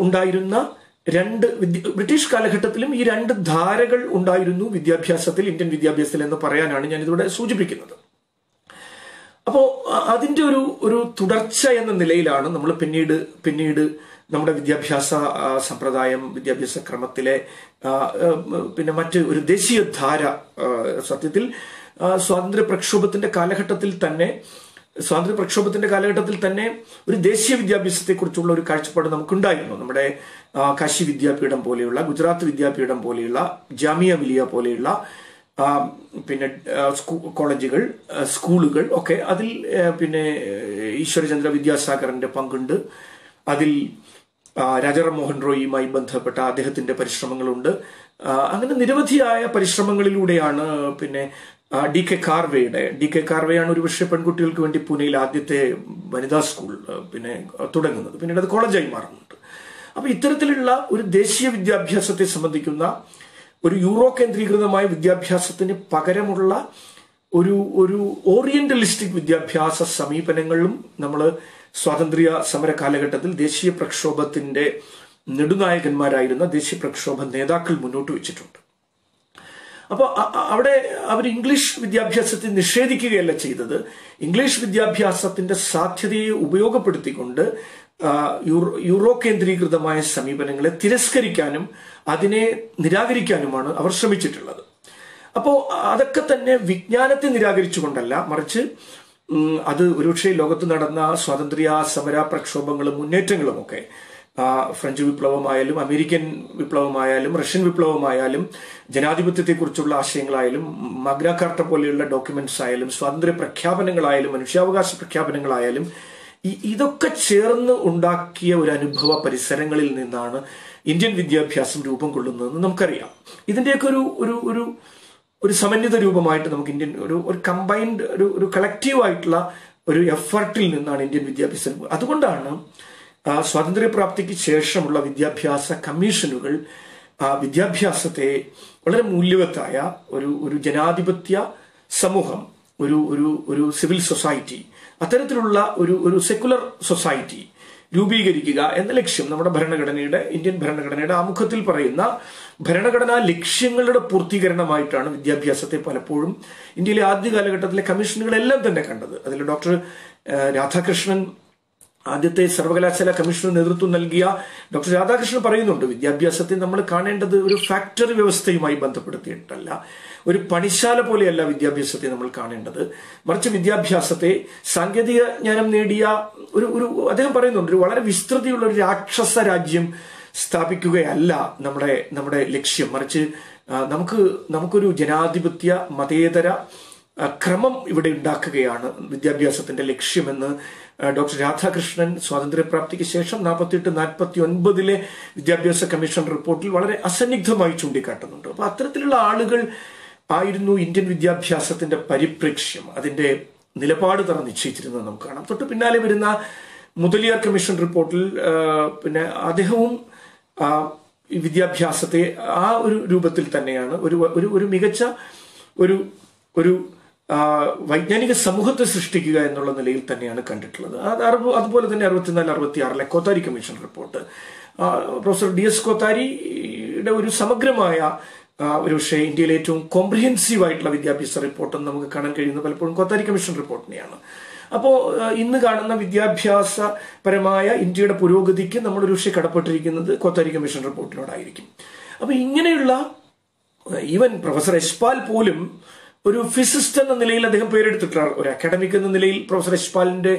ഉണ്ടായിരുന്ന രണ്ട് ബ്രിട്ടീഷ് കാലഘട്ടത്തിലും ഈ രണ്ട് ധാരകൾ ഉണ്ടായിരുന്നു വിദ്യാഭ്യാസത്തിൽ ഇന്ത്യൻ വിദ്യാഭ്യാസത്തിൽ എന്ന് പറയാനാണ് ഞാൻ ഇതിലൂടെ സൂചിപ്പിക്കുന്നത്. അപ്പോ അതിന്റെ ഒരു ഒരു തുടർച്ച എന്ന നിലയിലാണ് നമ്മൾ പിന്നീട് പിന്നീട് നമ്മുടെ വിദ്യാഭ്യാസ സമ്പ്രദായം വിദ്യാഭ്യാസ ക്രമത്തിലെ പിന്നെ മറ്റ് ഒരു ദേശീയധാര സത്യത്തിൽ സ്വാതന്ത്ര്യ പ്രക്ഷോഭത്തിന്റെ കാലഘട്ടത്തിൽ തന്നെ സ്വാതന്ത്ര്യ പ്രക്ഷോഭത്തിന്റെ കാലഘട്ടത്തിൽ തന്നെ ഒരു ദേശീയ വിദ്യാഭ്യാസത്തെക്കുറിച്ചുള്ള ഒരു കാഴ്ചപ്പാട് നമുക്കുണ്ടായിരുന്നു. നമ്മുടെ കാശി വിദ്യാപീഠം പോലെയുള്ള ഗുജറാത്ത് വിദ്യാപീഠം പോലെയുള്ള ജാമിയ മിലിയ പോലെയുള്ള പിന്നെ കോളേജുകൾ സ്കൂളുകൾ ഒക്കെ അതിൽ പിന്നെ ഈശ്വരചന്ദ്ര വിദ്യാസാഗറിന്റെ പങ്കുണ്ട്. അതിൽ രാജാറാം റോയിയുമായി ബന്ധപ്പെട്ട അദ്ദേഹത്തിന്റെ പരിശ്രമങ്ങളുണ്ട്. അങ്ങനെ നിരവധിയായ പരിശ്രമങ്ങളിലൂടെയാണ് പിന്നെ ഡി കെ കാർവേയുടെ ഡി കെ കാർവേയാണ് ഒരുപക്ഷെ പെൺകുട്ടികൾക്ക് വേണ്ടി പൂനെയിൽ ആദ്യത്തെ വനിതാ സ്കൂൾ പിന്നെ തുടങ്ങുന്നത്. പിന്നീട് അത് കോളേജായി മാറുന്നുണ്ട്. അപ്പൊ ഇത്തരത്തിലുള്ള ഒരു ദേശീയ വിദ്യാഭ്യാസത്തെ സംബന്ധിക്കുന്ന ഒരു യൂറോ കേന്ദ്രീകൃതമായ വിദ്യാഭ്യാസത്തിന് പകരമുള്ള ഒരു ഒരു ഓറിയന്റലിസ്റ്റിക് വിദ്യാഭ്യാസ സമീപനങ്ങളും നമ്മൾ സ്വാതന്ത്ര്യ സമര കാലഘട്ടത്തിൽ ദേശീയ പ്രക്ഷോഭത്തിന്റെ നെടുനായകന്മാരായിരുന്ന ദേശീയ പ്രക്ഷോഭ നേതാക്കൾ മുന്നോട്ട് വെച്ചിട്ടുണ്ട്. അപ്പോൾ അവിടെ അവർ ഇംഗ്ലീഷ് വിദ്യാഭ്യാസത്തെ നിഷേധിക്കുകയല്ല ചെയ്തത്. ഇംഗ്ലീഷ് വിദ്യാഭ്യാസത്തിന്റെ സാധ്യതയെ ഉപയോഗപ്പെടുത്തിക്കൊണ്ട് യൂറോ- കേന്ദ്രീകൃതമായ സമീപനങ്ങളെ തിരസ്കരിക്കാനും അതിനെ നിരാകരിക്കാനുമാണ് അവർ ശ്രമിച്ചിട്ടുള്ളത്. അപ്പോൾ അതൊക്കെ തന്നെ വിജ്ഞാനത്തെ നിരാകരിച്ചുകൊണ്ടല്ല മറിച്ച് അത് ഒരുപക്ഷെ ലോകത്ത് നടന്ന സ്വാതന്ത്ര്യ സമര പ്രക്ഷോഭങ്ങളും മുന്നേറ്റങ്ങളും ഒക്കെ ഫ്രഞ്ച് വിപ്ലവമായാലും അമേരിക്കൻ വിപ്ലവമായാലും റഷ്യൻ വിപ്ലവമായാലും ജനാധിപത്യത്തെക്കുറിച്ചുള്ള ആശയങ്ങളായാലും മഗ്നാകാർട്ട പോലെയുള്ള ഡോക്യുമെന്റ്സ് ആയാലും സ്വാതന്ത്ര്യ പ്രഖ്യാപനങ്ങളായാലും മനുഷ്യാവകാശ പ്രഖ്യാപനങ്ങളായാലും ഇതൊക്കെ ചേർന്ന് ഉണ്ടാക്കിയ ഒരു അനുഭവ പരിസരങ്ങളിൽ നിന്നാണ് ഇന്ത്യൻ വിദ്യാഭ്യാസം രൂപം കൊള്ളുന്നതെന്ന് നമുക്കറിയാം. ഇതിന്റെയൊക്കെ ഒരു ഒരു ഒരു ഒരു സമന്വിത രൂപമായിട്ട് നമുക്ക് ഇന്ത്യൻ ഒരു ഒരു കമ്പൈൻഡ് ഒരു ഒരു കളക്റ്റീവ് ആയിട്ടുള്ള ഒരു എഫർട്ടിൽ നിന്നാണ് ഇന്ത്യൻ വിദ്യാഭ്യാസം അതുകൊണ്ടാണ് സ്വാതന്ത്ര്യപ്രാപ്തിക്ക് ശേഷമുള്ള വിദ്യാഭ്യാസ കമ്മീഷനുകൾ വിദ്യാഭ്യാസത്തെ വളരെ മൂല്യവത്തായ ഒരു ഒരു ജനാധിപത്യ സമൂഹം ഒരു ഒരു ഒരു സിവിൽ സൊസൈറ്റി അത്തരത്തിലുള്ള ഒരു ഒരു സെക്കുലർ സൊസൈറ്റി രൂപീകരിക്കുക എന്ന ലക്ഷ്യം നമ്മുടെ ഭരണഘടനയുടെ ഇന്ത്യൻ ഭരണഘടനയുടെ ആമുഖത്തിൽ പറയുന്ന ഭരണഘടനാ ലക്ഷ്യങ്ങളുടെ പൂർത്തീകരണമായിട്ടാണ് വിദ്യാഭ്യാസത്തെ പലപ്പോഴും ഇന്ത്യയിലെ ആദ്യ കാലഘട്ടത്തിലെ കമ്മീഷനുകളെല്ലാം തന്നെ കണ്ടത്. അതിൽ ഡോക്ടർ രാധാകൃഷ്ണൻ ആദ്യത്തെ സർവകലാശാല കമ്മീഷന് നേതൃത്വം നൽകിയ ഡോക്ടർ രാധാകൃഷ്ണൻ പറയുന്നുണ്ട് വിദ്യാഭ്യാസത്തെ നമ്മൾ കാണേണ്ടത് ഒരു ഫാക്ടറി വ്യവസ്ഥയുമായി ബന്ധപ്പെടുത്തിയിട്ടല്ല. ഒരു പണിശാല പോലെയല്ല വിദ്യാഭ്യാസത്തെ നമ്മൾ കാണേണ്ടത്. മറിച്ച് വിദ്യാഭ്യാസത്തെ സാങ്കേതിക ജ്ഞാനം നേടിയ ഒരു ഒരു അദ്ദേഹം പറയുന്നുണ്ട് ഒരു വളരെ വിസ്തൃതിയുള്ള ഒരു രാക്ഷസ രാജ്യം സ്ഥാപിക്കുകയല്ല നമ്മുടെ നമ്മുടെ ലക്ഷ്യം. മറിച്ച് നമുക്ക് നമുക്കൊരു ജനാധിപത്യ മതേതര ക്രമം ഇവിടെ ഉണ്ടാക്കുകയാണ് വിദ്യാഭ്യാസത്തിന്റെ ലക്ഷ്യമെന്ന് ഡോക്ടർ രാധാകൃഷ്ണൻ സ്വാതന്ത്ര്യപ്രാപ്തിക്ക് ശേഷം നാൽപ്പത്തിയെട്ട് നാൽപ്പത്തി ഒൻപതിലെ വിദ്യാഭ്യാസ കമ്മീഷൻ റിപ്പോർട്ടിൽ വളരെ അസന്നിഗ്ധമായി ചൂണ്ടിക്കാട്ടുന്നുണ്ട്. അപ്പൊ അത്തരത്തിലുള്ള ആളുകൾ ആയിരുന്നു ഇന്ത്യൻ വിദ്യാഭ്യാസത്തിന്റെ പരിപ്രേക്ഷ്യം അതിന്റെ നിലപാട് തന്നെ നിശ്ചയിച്ചിരുന്നത് നമുക്ക് കാണാം. തൊട്ട് പിന്നാലെ വരുന്ന മുതലിയാർ കമ്മീഷൻ റിപ്പോർട്ടിൽ പിന്നെ അദ്ദേഹവും വിദ്യാഭ്യാസത്തെ ആ ഒരു രൂപത്തിൽ തന്നെയാണ് ഒരു ഒരു മികച്ച ഒരു ഒരു വൈജ്ഞാനിക സമൂഹത്തെ സൃഷ്ടിക്കുക എന്നുള്ള നിലയിൽ തന്നെയാണ് കണ്ടിട്ടുള്ളത്. അത് അതുപോലെ തന്നെ അറുപത്തിനാല് അറുപത്തി ആറിലെ Kothari commission report. Professor D S കോത്താരിയുടെ ഒരു സമഗ്രമായ ആ, ഒരു പക്ഷേ ഇന്ത്യയിലെ ഏറ്റവും കോംപ്രിഹെൻസീവ് ആയിട്ടുള്ള വിദ്യാഭ്യാസ റിപ്പോർട്ടും നമുക്ക് കാണാൻ കഴിയുന്നത് പലപ്പോഴും കോത്താരി കമ്മീഷൻ റിപ്പോർട്ടിനെയാണ് അപ്പോൾ ഇന്ന് കാണുന്ന വിദ്യാഭ്യാസപരമായ ഇന്ത്യയുടെ പുരോഗതിക്ക് നമ്മൾ ഒരു പക്ഷേ കടപ്പെട്ടിരിക്കുന്നത് കോത്താരി കമ്മീഷൻ റിപ്പോർട്ടിനോടായിരിക്കും അപ്പൊ ഇങ്ങനെയുള്ള ഈവൻ പ്രൊഫസർ യശ്പാൽ പോലും ഒരു ഫിസിസ്റ്റ് എന്ന നിലയിൽ അദ്ദേഹം പേരെടുത്തിട്ടുള്ള ഒരു അക്കാഡമിക് എന്ന നിലയിൽ പ്രൊഫസർ യശ്പാലിന്റെ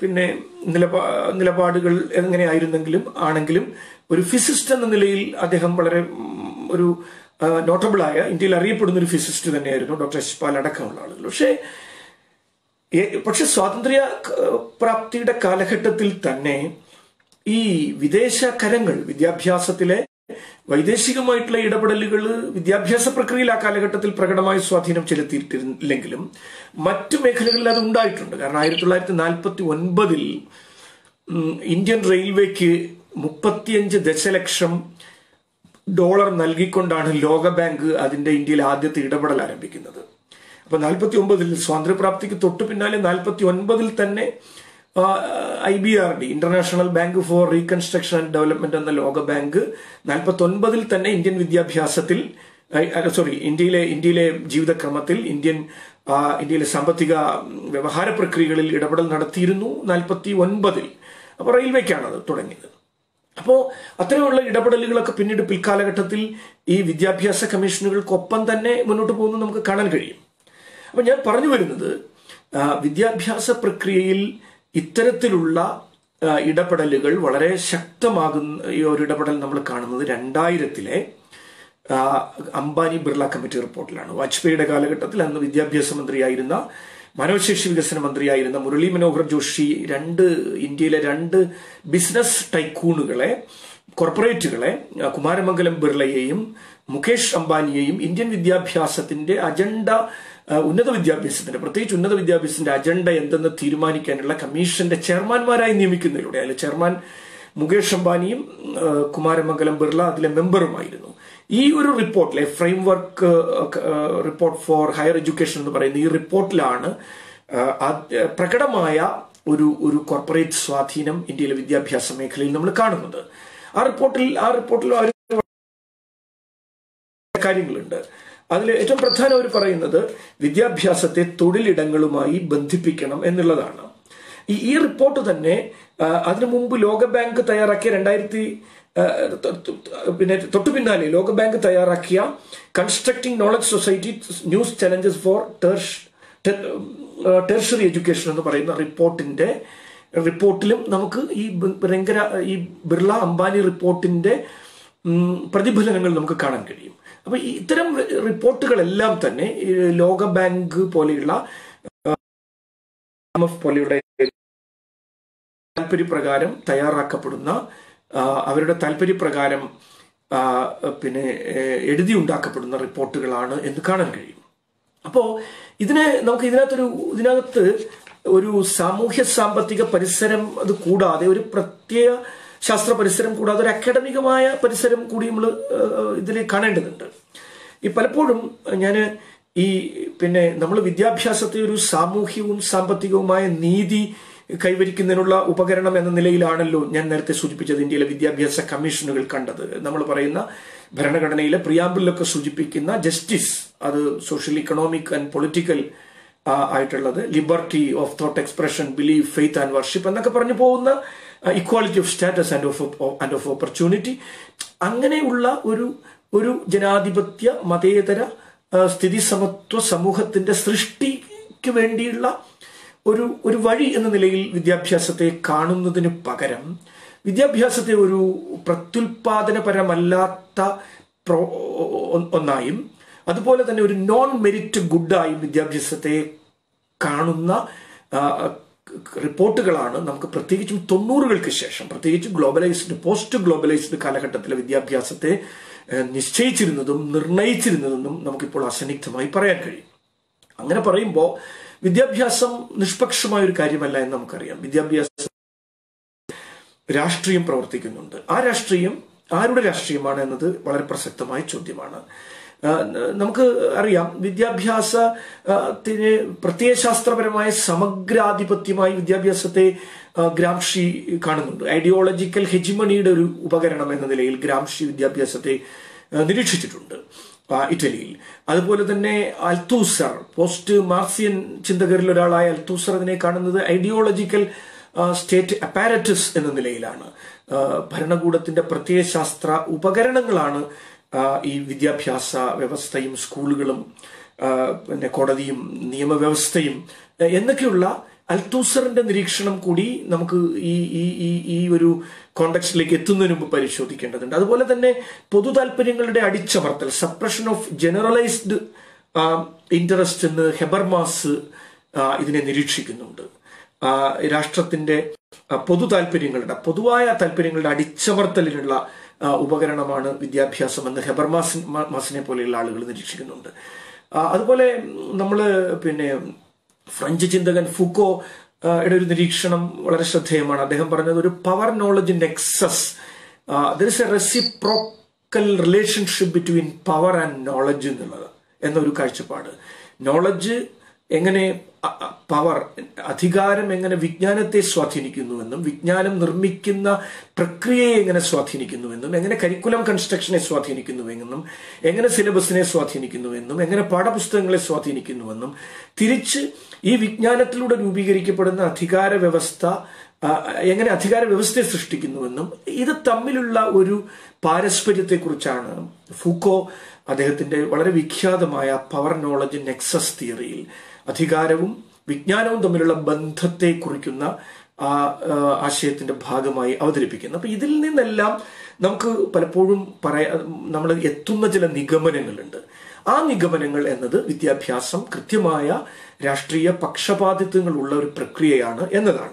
പിന്നെ നിലപാ നിലപാടുകൾ എങ്ങനെയായിരുന്നെങ്കിലും ആണെങ്കിലും ഒരു ഫിസിസ്റ്റ് എന്ന നിലയിൽ അദ്ദേഹം വളരെ ഒരു നോട്ടബിളായ ഇന്ത്യയിൽ അറിയപ്പെടുന്ന ഒരു ഫിസിസ്റ്റ് തന്നെയായിരുന്നു ഡോക്ടർ യശ്പാൽ അടക്കമുള്ള ആളുകൾ. പക്ഷേ പക്ഷെ സ്വാതന്ത്ര്യ പ്രാപ്തിയുടെ കാലഘട്ടത്തിൽ തന്നെ ഈ വിദേശ കരങ്ങൾ വിദ്യാഭ്യാസത്തിലെ വൈദേശികമായിട്ടുള്ള ഇടപെടലുകൾ വിദ്യാഭ്യാസ പ്രക്രിയയിൽ ആ കാലഘട്ടത്തിൽ പ്രകടമായ സ്വാധീനം ചെലുത്തിയിട്ടില്ലെങ്കിലും മറ്റു മേഖലകളിൽ അത് ഉണ്ടായിട്ടുണ്ട്. കാരണം ആയിരത്തി തൊള്ളായിരത്തി നാൽപ്പത്തി ഒൻപതിൽ ഇന്ത്യൻ റെയിൽവേക്ക് മുപ്പത്തിയഞ്ച് ദശലക്ഷം ഡോളർ നൽകിക്കൊണ്ടാണ് ലോകബാങ്ക് അതിന്റെ ഇന്ത്യയിൽ ആദ്യത്തെ ഇടപെടൽ ആരംഭിക്കുന്നത്. അപ്പൊ നാൽപ്പത്തി ഒമ്പതിൽ സ്വാതന്ത്ര്യപ്രാപ്തിക്ക് തൊട്ടു പിന്നാലെ നാൽപ്പത്തി ഒൻപതിൽ തന്നെ I B R D international bank for reconstruction and development എന്ന ലോക ബാങ്ക് നാൽപ്പത്തി ഒൻപതിൽ തന്നെ ഇന്ത്യൻ വിദ്യാഭ്യാസത്തിൽ സോറി ഇന്ത്യയിലെ ഇന്ത്യയിലെ ജീവിതക്രമത്തിൽ ഇന്ത്യൻ ഇന്ത്യയിലെ സാമ്പത്തിക വ്യവഹാര പ്രക്രിയകളിൽ ഇടപെടൽ നടത്തിയിരുന്നു നാൽപ്പത്തി ഒൻപതിൽ അപ്പോൾ അത് തുടങ്ങിയത്. അപ്പോൾ അത്തരമുള്ള ഇടപെടലുകളൊക്കെ പിന്നീട് പിൽക്കാലഘട്ടത്തിൽ ഈ വിദ്യാഭ്യാസ കമ്മീഷനുകൾക്കൊപ്പം തന്നെ മുന്നോട്ട് പോകുന്നത് നമുക്ക് കാണാൻ കഴിയും. അപ്പൊ ഞാൻ പറഞ്ഞു വരുന്നത് വിദ്യാഭ്യാസ പ്രക്രിയയിൽ ഇത്തരത്തിലുള്ള ഇടപെടലുകൾ വളരെ ശക്തമാകുന്ന ഈ ഒരു ഇടപെടൽ നമ്മൾ കാണുന്നത് രണ്ടായിരത്തിലെ അംബാനി ബിർള കമ്മിറ്റി റിപ്പോർട്ടിലാണ്. വാജ്പേയിയുടെ കാലഘട്ടത്തിൽ അന്ന് വിദ്യാഭ്യാസ മന്ത്രിയായിരുന്ന മാനവശേഷി വികസന മന്ത്രിയായിരുന്ന മുരളി മനോഹർ ജോഷി രണ്ട് ഇന്ത്യയിലെ രണ്ട് ബിസിനസ് ടൈക്കൂണുകളെ കോർപ്പറേറ്റുകളെ കുമാരമംഗലം ബിർളയെയും മുകേഷ് അംബാനിയെയും ഇന്ത്യൻ വിദ്യാഭ്യാസത്തിന്റെ അജണ്ട ഉന്നത വിദ്യാഭ്യാസത്തിന്റെ പ്രത്യേകിച്ച് ഉന്നത വിദ്യാഭ്യാസത്തിന്റെ അജണ്ട എന്തെന്ന് തീരുമാനിക്കാനുള്ള കമ്മീഷന്റെ ചെയർമാൻമാരായി നിയമിക്കുന്നതിലൂടെ അതിൽ ചെയർമാൻ മുകേഷ് അംബാനിയും കുമാരമംഗലം ബിർള അതിലെ മെമ്പറുമായിരുന്നു. ഈ ഒരു റിപ്പോർട്ടിലെ framework report for higher education എന്ന് പറയുന്ന ഈ റിപ്പോർട്ടിലാണ് പ്രകടമായ ഒരു ഒരു കോർപ്പറേറ്റ് സ്വാധീനം ഇന്ത്യയിലെ വിദ്യാഭ്യാസ മേഖലയിൽ നമ്മൾ കാണുന്നത്. ആ റിപ്പോർട്ടിൽ ആ റിപ്പോർട്ടിൽ കാര്യങ്ങളുണ്ട്. അതിൽ ഏറ്റവും പ്രധാനം അവർ പറയുന്നത് വിദ്യാഭ്യാസത്തെ തൊഴിലിടങ്ങളുമായി ബന്ധിപ്പിക്കണം എന്നുള്ളതാണ്. ഈ ഈ റിപ്പോർട്ട് തന്നെ അതിനു മുമ്പ് ലോകബാങ്ക് തയ്യാറാക്കിയ രണ്ടായിരത്തി പിന്നെ തൊട്ടു പിന്നാലെ ലോകബാങ്ക് തയ്യാറാക്കിയ constructing knowledge society news challenges for tertiary education എന്ന് പറയുന്ന റിപ്പോർട്ടിന്റെ റിപ്പോർട്ടിലും നമുക്ക് ഈ ഭയങ്കര ഈ ബിർള അംബാനി റിപ്പോർട്ടിന്റെ പ്രതിഫലനങ്ങൾ നമുക്ക് കാണാൻ കഴിയും. അപ്പൊ ഇത്തരം റിപ്പോർട്ടുകളെല്ലാം തന്നെ ലോക ലോകബാങ്ക് പോലെയുള്ള പോലെയുള്ള താല്പര്യപ്രകാരം തയ്യാറാക്കപ്പെടുന്ന അവരുടെ താല്പര്യപ്രകാരം പിന്നെ എഴുതി ഉണ്ടാക്കപ്പെടുന്ന റിപ്പോർട്ടുകളാണ് എന്ന് കാണാൻ കഴിയും. അപ്പോ ഇതിനെ നമുക്ക് ഇതിനകത്തൊരു ഇതിനകത്ത് ഒരു സാമൂഹ്യ സാമ്പത്തിക പരിസരം അത് കൂടാതെ ഒരു പ്രത്യേക ശാസ്ത്ര പരിസരം കൂടാതെ ഒരു അക്കാഡമികമായ പരിസരം കൂടി നമ്മൾ ഇതിൽ കാണേണ്ടതുണ്ട്. ഈ പലപ്പോഴും ഞാൻ ഈ പിന്നെ നമ്മൾ വിദ്യാഭ്യാസത്തെ ഒരു സാമൂഹ്യവും സാമ്പത്തികവുമായ നീതി കൈവരിക്കുന്നതിനുള്ള ഉപകരണം എന്ന നിലയിലാണല്ലോ ഞാൻ നേരത്തെ സൂചിപ്പിച്ചത് ഇന്ത്യയിലെ വിദ്യാഭ്യാസ കമ്മീഷനുകൾ കണ്ടത്. നമ്മൾ പറയുന്ന ഭരണഘടനയിലെ പ്രിയാമ്പിലൊക്കെ സൂചിപ്പിക്കുന്ന ജസ്റ്റിസ് അത് സോഷ്യൽ ഇക്കണോമിക് ആൻഡ് പൊളിറ്റിക്കൽ ആയിട്ടുള്ളത് liberty of thought expression belief faith and worship എന്നൊക്കെ പറഞ്ഞു പോകുന്ന equality of status and of and of opportunity അങ്ങനെയുള്ള ഒരു ഒരു ജനാധിപത്യ മതേതര സ്ഥിതി സമത്വ സമൂഹത്തിന്റെ സൃഷ്ടിക്ക് വേണ്ടിയുള്ള ഒരു ഒരു വഴി എന്ന നിലയിൽ വിദ്യാഭ്യാസത്തെ കാണുന്നതിന് പകരം വിദ്യാഭ്യാസത്തെ ഒരു പ്രത്യുൽപാദനപരമല്ലാത്ത പ്രോ ഒന്നായും അതുപോലെ തന്നെ ഒരു നോൺ മെരിറ്റ് ഗുഡായും വിദ്യാഭ്യാസത്തെ കാണുന്ന റിപ്പോർട്ടുകളാണ് നമുക്ക് പ്രത്യേകിച്ചും തൊണ്ണൂറുകൾക്ക് ശേഷം പ്രത്യേകിച്ച് ഗ്ലോബലൈസ്ഡ് പോസ്റ്റ് ഗ്ലോബലൈസ്ഡ് കാലഘട്ടത്തിലെ വിദ്യാഭ്യാസത്തെ നിശ്ചയിച്ചിരുന്നതും നിർണയിച്ചിരുന്നതെന്നും നമുക്കിപ്പോൾ അസന്നിഗ്ധമായി പറയാൻ കഴിയും. അങ്ങനെ പറയുമ്പോൾ വിദ്യാഭ്യാസം നിഷ്പക്ഷമായ ഒരു കാര്യമല്ല എന്ന് നമുക്കറിയാം. വിദ്യാഭ്യാസം രാഷ്ട്രീയം പ്രവർത്തിക്കുന്നുണ്ട്. ആ രാഷ്ട്രീയം ആരുടെ രാഷ്ട്രീയമാണ് എന്നത് വളരെ പ്രസക്തമായ ചോദ്യമാണ്. നമുക്ക് അറിയാം വിദ്യാഭ്യാസത്തിന് പ്രത്യയശാസ്ത്രപരമായ സമഗ്രാധിപത്യമായി വിദ്യാഭ്യാസത്തെ ഗ്രാംഷി കാണുന്നുണ്ട്. ഐഡിയോളജിക്കൽ ഹെജിമണിയുടെ ഒരു ഉപകരണം എന്ന നിലയിൽ ഗ്രാംഷി വിദ്യാഭ്യാസത്തെ നിരീക്ഷിച്ചിട്ടുണ്ട്. ഇറ്റലിയിൽ. അതുപോലെ തന്നെ അൽത്തൂസർ പോസ്റ്റ് മാർസിയൻ ചിന്തകരിൽ ഒരാളായ അൽത്തൂസർ അതിനെ കാണുന്നത് ഐഡിയോളജിക്കൽ സ്റ്റേറ്റ് അപ്പാരറ്റസ് എന്ന നിലയിലാണ്. ഭരണകൂടത്തിന്റെ പ്രത്യയശാസ്ത്ര ഉപകരണങ്ങളാണ് ഈ വിദ്യാഭ്യാസ വ്യവസ്ഥയും സ്കൂളുകളും പിന്നെ കോടതിയും നിയമവ്യവസ്ഥയും എന്നൊക്കെയുള്ള അൽത്തൂസറിന്റെ നിരീക്ഷണം കൂടി നമുക്ക് ഈ ഈ ഈ ഈ ഒരു കോണ്ടക്സ്റ്റിലേക്ക് എത്തുന്നതിന് മുമ്പ് പരിശോധിക്കേണ്ടതുണ്ട്. അതുപോലെ തന്നെ പൊതു താല്പര്യങ്ങളുടെ അടിച്ചമർത്തൽ സപ്രഷൻ ഓഫ് ജനറലൈസ്ഡ് ഇൻട്രസ്റ്റ് എന്ന് ഹെബർമാസ് ഇതിനെ നിരീക്ഷിക്കുന്നുണ്ട്. രാഷ്ട്രത്തിന്റെ പൊതു താല്പര്യങ്ങളുടെ പൊതുവായ താല്പര്യങ്ങളുടെ അടിച്ചമർത്തലിനുള്ള ഉപകരണമാണ് വിദ്യാഭ്യാസം എന്ന് ഹെബർമാസ് മാസിനെ പോലെയുള്ള ആളുകൾ നിരീക്ഷിക്കുന്നുണ്ട്. അതുപോലെ നമ്മൾ പിന്നെ ഫ്രഞ്ച് ചിന്തകൻ ഫുക്കോ യുടെ ഒരു നിരീക്ഷണം വളരെ ശ്രദ്ധേയമാണ്. അദ്ദേഹം പറഞ്ഞത് ഒരു power knowledge access there is a reciprocal relationship between power and knowledge എന്നുള്ളത് എന്നൊരു കാഴ്ചപ്പാട്. നോളജ് എങ്ങനെ പവർ അധികാരം എങ്ങനെ വിജ്ഞാനത്തെ സ്വാധീനിക്കുന്നുവെന്നും വിജ്ഞാനം നിർമ്മിക്കുന്ന പ്രക്രിയയെ എങ്ങനെ സ്വാധീനിക്കുന്നുവെന്നും എങ്ങനെ കരിക്കുലം കൺസ്ട്രക്ഷനെ സ്വാധീനിക്കുന്നുവെന്നും എങ്ങനെ സിലബസിനെ സ്വാധീനിക്കുന്നുവെന്നും എങ്ങനെ പാഠപുസ്തകങ്ങളെ സ്വാധീനിക്കുന്നുവെന്നും തിരിച്ച് ഈ വിജ്ഞാനത്തിലൂടെ രൂപീകരിക്കപ്പെടുന്ന അധികാര വ്യവസ്ഥ എങ്ങനെ അധികാര വ്യവസ്ഥയെ സൃഷ്ടിക്കുന്നുവെന്നും ഇത് തമ്മിലുള്ള ഒരു പാരസ്പര്യത്തെക്കുറിച്ചാണ് ഫൂക്കോ അദ്ദേഹത്തിന്റെ വളരെ വിഖ്യാതമായ പവർ നോളജ് നെക്സസ് തിയറിയിൽ അധികാരവും വിജ്ഞാനവും തമ്മിലുള്ള ബന്ധത്തെ കുറിക്കുന്ന ആ ആശയത്തിന്റെ ഭാഗമായി അവതരിപ്പിക്കുന്നു. അപ്പൊ ഇതിൽ നിന്നെല്ലാം നമുക്ക് പലപ്പോഴും പറയാ നമ്മൾ എത്തുന്ന ചില നിഗമനങ്ങളുണ്ട്. ആ നിഗമനങ്ങൾ എന്നത് വിദ്യാഭ്യാസം കൃത്യമായ രാഷ്ട്രീയ പക്ഷപാതിത്വങ്ങളുള്ള ഒരു പ്രക്രിയയാണ് എന്നതാണ്.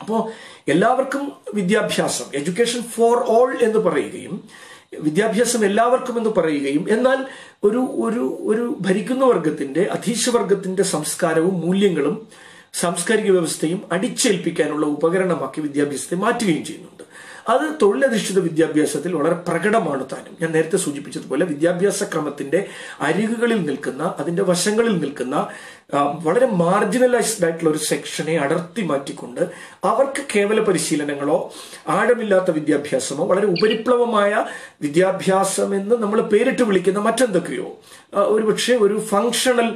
അപ്പോൾ എല്ലാവർക്കും വിദ്യാഭ്യാസം എഡ്യൂക്കേഷൻ ഫോർ ഓൾ എന്ന് പറയുകയും വിദ്യാഭ്യാസം എല്ലാവർക്കും എന്ന് പറയുകയും എന്നാൽ ഒരു ഒരു ഒരു ഭരിക്കുന്ന വർഗത്തിന്റെ അധീശവർഗത്തിന്റെ സംസ്കാരവും മൂല്യങ്ങളും സാംസ്കാരിക വ്യവസ്ഥയും അടിച്ചേൽപ്പിക്കാനുള്ള ഉപകരണമാക്കി വിദ്യാഭ്യാസത്തെ മാറ്റുകയും ചെയ്യുന്നുണ്ട് അത് തൊഴിലധിഷ്ഠിത വിദ്യാഭ്യാസത്തിൽ വളരെ പ്രകടമാണ് താനും. ഞാൻ നേരത്തെ സൂചിപ്പിച്ചതുപോലെ വിദ്യാഭ്യാസ ക്രമത്തിന്റെ അരികുകളിൽ നിൽക്കുന്ന അതിന്റെ വശങ്ങളിൽ നിൽക്കുന്ന വളരെ മാർജിനലൈസ്ഡ് ആയിട്ടുള്ള ഒരു സെക്ഷനെ അടർത്തി മാറ്റിക്കൊണ്ട് അവർക്ക് കേവല പരിശീലനങ്ങളോ ആഴമില്ലാത്ത വിദ്യാഭ്യാസമോ വളരെ ഉപരിപ്ലവമായ വിദ്യാഭ്യാസം എന്ന് നമ്മൾ പേരിട്ട് വിളിക്കുന്ന മറ്റെന്തൊക്കെയോ ഒരു ഒരുപക്ഷെ ഒരു ഫങ്ഷണൽ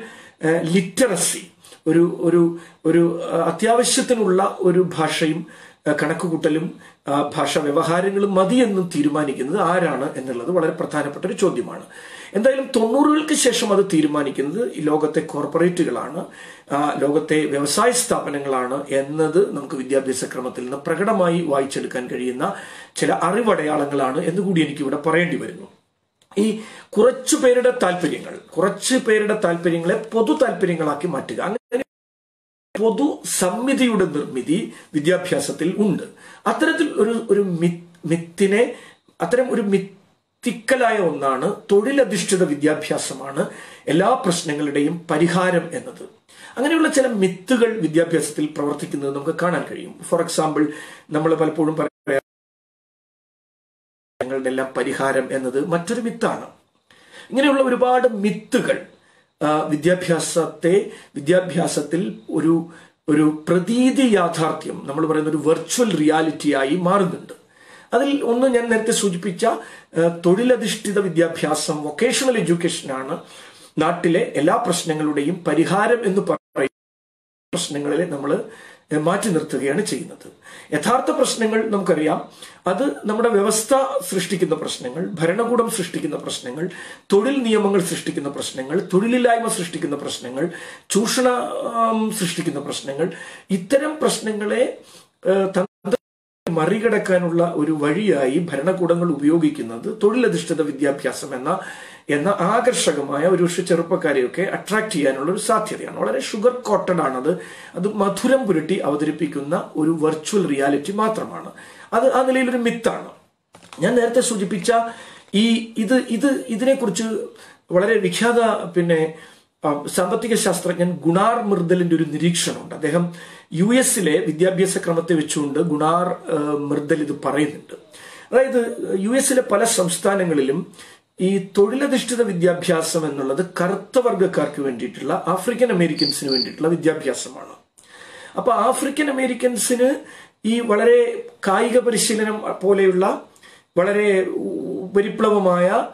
ലിറ്ററസി ഒരു ഒരു ഒരു അത്യാവശ്യത്തിനുള്ള ഒരു ഭാഷയും കണക്കുകൂട്ടലും ഭാഷാ വ്യവഹാരങ്ങളും മതിയെന്നും തീരുമാനിക്കുന്നത് ആരാണ് എന്നുള്ളത് വളരെ പ്രധാനപ്പെട്ട ഒരു ചോദ്യമാണ്. എന്തായാലും തൊണ്ണൂറുകൾക്ക് ശേഷം അത് തീരുമാനിക്കുന്നത് ഈ ലോകത്തെ കോർപ്പറേറ്റുകളാണ് ലോകത്തെ വ്യവസായ സ്ഥാപനങ്ങളാണ് എന്നത് നമുക്ക് വിദ്യാഭ്യാസ ക്രമത്തിൽ നിന്ന് പ്രകടമായി വായിച്ചെടുക്കാൻ കഴിയുന്ന ചില അറിവടയാളങ്ങളാണ് എന്നുകൂടി എനിക്കിവിടെ പറയേണ്ടി വരുന്നു. ഈ കുറച്ചു പേരുടെ താല്പര്യങ്ങൾ കുറച്ചു പേരുടെ താല്പര്യങ്ങളെ പൊതു താല്പര്യങ്ങളാക്കി മാറ്റുക. അങ്ങനെ പൊതു സമിതിയുടെ നിർമ്മിതി വിദ്യാഭ്യാസത്തിൽ ഉണ്ട്. അത്തരത്തിൽ ഒരു ഒരു മിത്തിനെ അത്തരം ഒരു മിത്തിക്കലായ ഒന്നാണ് തൊഴിലധിഷ്ഠിത വിദ്യാഭ്യാസമാണ് എല്ലാ പ്രശ്നങ്ങളുടെയും പരിഹാരം എന്നത്. അങ്ങനെയുള്ള ചില മിത്തുകൾ വിദ്യാഭ്യാസത്തിൽ പ്രവർത്തിക്കുന്നത് നമുക്ക് കാണാൻ കഴിയും. ഫോർ എക്സാമ്പിൾ നമ്മൾ പലപ്പോഴും പറയാം എല്ലാം പരിഹാരം എന്നത് മറ്റൊരു മിത്താണ്. ഇങ്ങനെയുള്ള ഒരുപാട് മിത്തുകൾ വിദ്യാഭ്യാസത്തെ വിദ്യാഭ്യാസത്തിൽ ഒരു ഒരു പ്രതീതി യാഥാർത്ഥ്യം നമ്മൾ പറയുന്ന ഒരു വെർച്വൽ റിയാലിറ്റിയായി മാറുന്നുണ്ട്. അതിൽ ഒന്ന് ഞാൻ നേരത്തെ സൂചിപ്പിച്ച തൊഴിലധിഷ്ഠിത വിദ്യാഭ്യാസം വൊക്കേഷണൽ എഡ്യൂക്കേഷനാണ് നാട്ടിലെ എല്ലാ പ്രശ്നങ്ങളുടെയും പരിഹാരം എന്ന് പറയുന്ന പ്രശ്നങ്ങളിൽ നമ്മൾ മാറ്റി നിർത്തുകയാണ് ചെയ്യുന്നത്. യഥാർത്ഥ പ്രശ്നങ്ങൾ നമുക്കറിയാം. അത് നമ്മുടെ വ്യവസ്ഥ സൃഷ്ടിക്കുന്ന പ്രശ്നങ്ങൾ ഭരണകൂടം സൃഷ്ടിക്കുന്ന പ്രശ്നങ്ങൾ തൊഴിൽ നിയമങ്ങൾ സൃഷ്ടിക്കുന്ന പ്രശ്നങ്ങൾ തൊഴിലില്ലായ്മ സൃഷ്ടിക്കുന്ന പ്രശ്നങ്ങൾ ചൂഷണം സൃഷ്ടിക്കുന്ന പ്രശ്നങ്ങൾ. ഇത്തരം പ്രശ്നങ്ങളെ മറികടക്കാനുള്ള ഒരു വഴിയായി ഭരണകൂടങ്ങൾ ഉപയോഗിക്കുന്നത് തൊഴിലധിഷ്ഠിത വിദ്യാഭ്യാസം എന്ന എന്ന ആകർഷകമായ ഒരു പക്ഷെ ചെറുപ്പക്കാരെയൊക്കെ അട്രാക്ട് ചെയ്യാനുള്ള ഒരു സാധ്യതയാണ്. വളരെ ഷുഗർ കോട്ടഡ് ആണത്. അത് മധുരം പുരട്ടി അവതരിപ്പിക്കുന്ന ഒരു വെർച്വൽ റിയാലിറ്റി മാത്രമാണ്. അത് ആ നിലയിൽ ഒരു മിത്താണ് ഞാൻ നേരത്തെ സൂചിപ്പിച്ച ഈ ഇത് ഇത് ഇതിനെക്കുറിച്ച് വളരെ വിഖ്യാത പിന്നെ സാമ്പത്തിക ശാസ്ത്രജ്ഞൻ ഗുണാർ മൃദലിന്റെ ഒരു നിരീക്ഷണമുണ്ട്. അദ്ദേഹം യു എസിലെ വിദ്യാഭ്യാസ ക്രമത്തെ വെച്ചുകൊണ്ട് ഗുണാർ മൃദൽ ഇത് പറയുന്നുണ്ട്. അതായത് യു എസിലെ പല സംസ്ഥാനങ്ങളിലും ഈ തൊഴിലധിഷ്ഠിത വിദ്യാഭ്യാസം എന്നുള്ളത് കറുത്ത വർഗക്കാർക്ക് വേണ്ടിയിട്ടുള്ള ആഫ്രിക്കൻ അമേരിക്കൻസിന് വേണ്ടിയിട്ടുള്ള വിദ്യാഭ്യാസമാണ്. അപ്പൊ ആഫ്രിക്കൻ അമേരിക്കൻസിന് ഈ വളരെ കായിക പരിശീലനം പോലെയുള്ള വളരെ ഉപരിപ്ലവമായ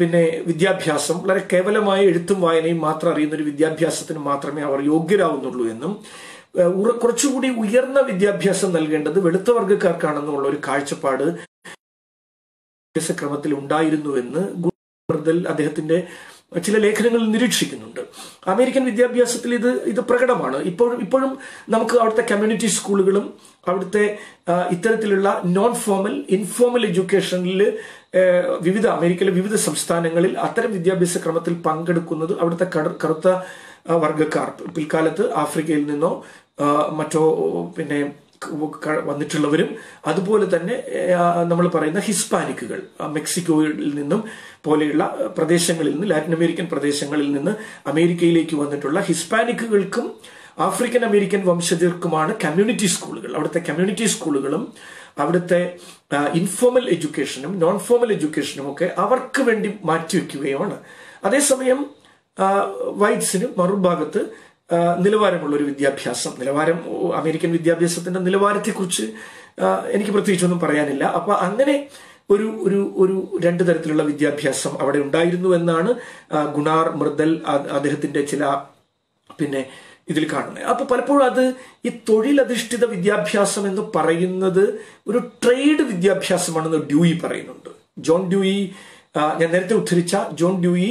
പിന്നെ വിദ്യാഭ്യാസം വളരെ കേവലമായ എഴുത്തും വായനയും മാത്രം അറിയുന്ന ഒരു വിദ്യാഭ്യാസത്തിന് മാത്രമേ അവർ യോഗ്യരാവുന്നുള്ളൂ എന്നും കുറച്ചുകൂടി ഉയർന്ന വിദ്യാഭ്യാസം നൽകേണ്ടത് വെളുത്ത വർഗക്കാർക്കാണെന്നുള്ള ഒരു കാഴ്ചപ്പാട് വിദ്യാഭ്യാസ ക്രമത്തിൽ ഉണ്ടായിരുന്നുവെന്ന് ഗുർദൽ അദ്ദേഹത്തിന്റെ ചില ലേഖനങ്ങളിൽ നിരീക്ഷിക്കുന്നുണ്ട്. അമേരിക്കൻ വിദ്യാഭ്യാസത്തിൽ ഇത് ഇത് പ്രകടമാണ്. ഇപ്പോഴും ഇപ്പോഴും നമുക്ക് അവിടുത്തെ കമ്മ്യൂണിറ്റി സ്കൂളുകളും അവിടുത്തെ ഇത്തരത്തിലുള്ള നോൺ ഫോമൽ ഇൻഫോമൽ എഡ്യൂക്കേഷനിൽ വിവിധ അമേരിക്കയിലെ വിവിധ സംസ്ഥാനങ്ങളിൽ അത്തരം വിദ്യാഭ്യാസ ക്രമത്തിൽ പങ്കെടുക്കുന്നത് അവിടുത്തെ കറുത്ത വർഗക്കാർ. പിൽക്കാലത്ത് ആഫ്രിക്കയിൽ നിന്നോ മറ്റോ പിന്നെ വന്നിട്ടുള്ളവരും അതുപോലെ തന്നെ നമ്മൾ പറയുന്ന ഹിസ്പാനിക്കുകൾ മെക്സിക്കോയിൽ നിന്നും പോലെയുള്ള പ്രദേശങ്ങളിൽ നിന്ന് ലാറ്റിൻ അമേരിക്കൻ പ്രദേശങ്ങളിൽ നിന്ന് അമേരിക്കയിലേക്ക് വന്നിട്ടുള്ള ഹിസ്പാനിക്കുകൾക്കും ആഫ്രിക്കൻ അമേരിക്കൻ വംശജർക്കുമാണ് കമ്മ്യൂണിറ്റി സ്കൂളുകൾ. അവിടുത്തെ കമ്മ്യൂണിറ്റി സ്കൂളുകളും അവിടുത്തെ ഇൻഫോർമൽ എഡ്യൂക്കേഷനും നോൺ ഫോമൽ എഡ്യൂക്കേഷനും ഒക്കെ അവർക്ക് വേണ്ടി മാറ്റിവെക്കുകയാണ്. അതേസമയം വൈറ്റ്സിന് മറുഭാഗത്ത് നിലവാരമുള്ള ഒരു വിദ്യാഭ്യാസം. നിലവാരം അമേരിക്കൻ വിദ്യാഭ്യാസത്തിന്റെ നിലവാരത്തെക്കുറിച്ച് എനിക്ക് പ്രത്യേകിച്ചൊന്നും പറയാനില്ല. അപ്പൊ അങ്ങനെ ഒരു ഒരു ഒരു രണ്ട് തരത്തിലുള്ള വിദ്യാഭ്യാസം അവിടെ ഉണ്ടായിരുന്നു എന്നാണ് ഗുണാർ മൃദൽ അദ്ദേഹത്തിന്റെ ചില പിന്നെ ഇതിൽ കാണുന്നത്. അപ്പൊ പലപ്പോഴും അത് ഈ തൊഴിലധിഷ്ഠിത വിദ്യാഭ്യാസം എന്ന് പറയുന്നത് ഒരു ട്രേഡ് വിദ്യാഭ്യാസമാണെന്ന് ഡ്യൂയി പറയുന്നുണ്ട്. ജോൺ ഡ്യൂയി ഞാൻ നേരത്തെ ഉദ്ധരിച്ച ജോൺ ഡ്യൂയി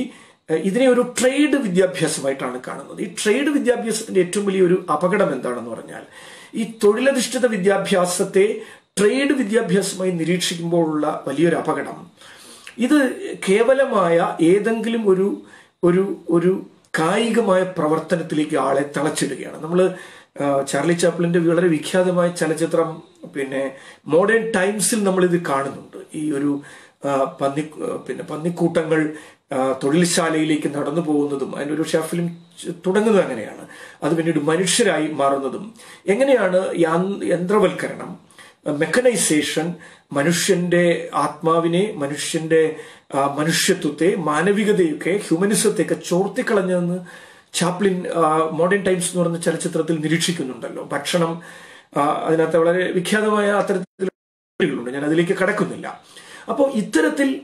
ഇതിനെ ഒരു ട്രേഡ് വിദ്യാഭ്യാസമായിട്ടാണ് കാണുന്നത്. ഈ ട്രേഡ് വിദ്യാഭ്യാസത്തിന്റെ ഏറ്റവും വലിയ ഒരു അപകടം എന്താണെന്ന് പറഞ്ഞാൽ ഈ തൊഴിലധിഷ്ഠിത വിദ്യാഭ്യാസത്തെ ട്രേഡ് വിദ്യാഭ്യാസമായി നിരീക്ഷിക്കുമ്പോഴുള്ള വലിയൊരു അപകടം. ഇത് കേവലമായ ഏതെങ്കിലും ഒരു ഒരു ഒരു കായികമായ പ്രവർത്തനത്തിലേക്ക് ആളെ തളച്ചിടുകയാണ്. നമ്മൾ ചാർലി ചാപ്ലിന്റെ വളരെ വിഖ്യാതമായ ചലച്ചിത്രം പിന്നെ മോഡേൺ ടൈംസിൽ നമ്മൾ ഇത് കാണുന്നുണ്ട്. ഈ ഒരു പന്നി പിന്നെ പന്നിക്കൂട്ടങ്ങൾ തൊഴിൽശാലയിലേക്ക് നടന്നു പോകുന്നതും അതിന്റെ ഒരു ഫിലിം തുടങ്ങുന്നത് അങ്ങനെയാണ്. അത് പിന്നീട് മനുഷ്യരായി മാറുന്നതും. എങ്ങനെയാണ് യന്ത്രവൽക്കരണം മെക്കനൈസേഷൻ മനുഷ്യന്റെ ആത്മാവിനെ മനുഷ്യന്റെ മനുഷ്യത്വത്തെ മാനവികതയൊക്കെ ഹ്യൂമനിസത്തെയൊക്കെ ചോർത്തിക്കളഞ്ഞെന്ന് ചാപ്ലിൻ മോഡേൺ ടൈംസ് എന്ന് പറയുന്ന ചലച്ചിത്രത്തിൽ നിരീക്ഷിക്കുന്നുണ്ടല്ലോ. ഭക്ഷണം അതിനകത്ത് വളരെ വിഖ്യാതമായ അത്തരത്തിലുണ്ട് ഞാൻ അതിലേക്ക് കടക്കുന്നില്ല. അപ്പോൾ ഇത്തരത്തിൽ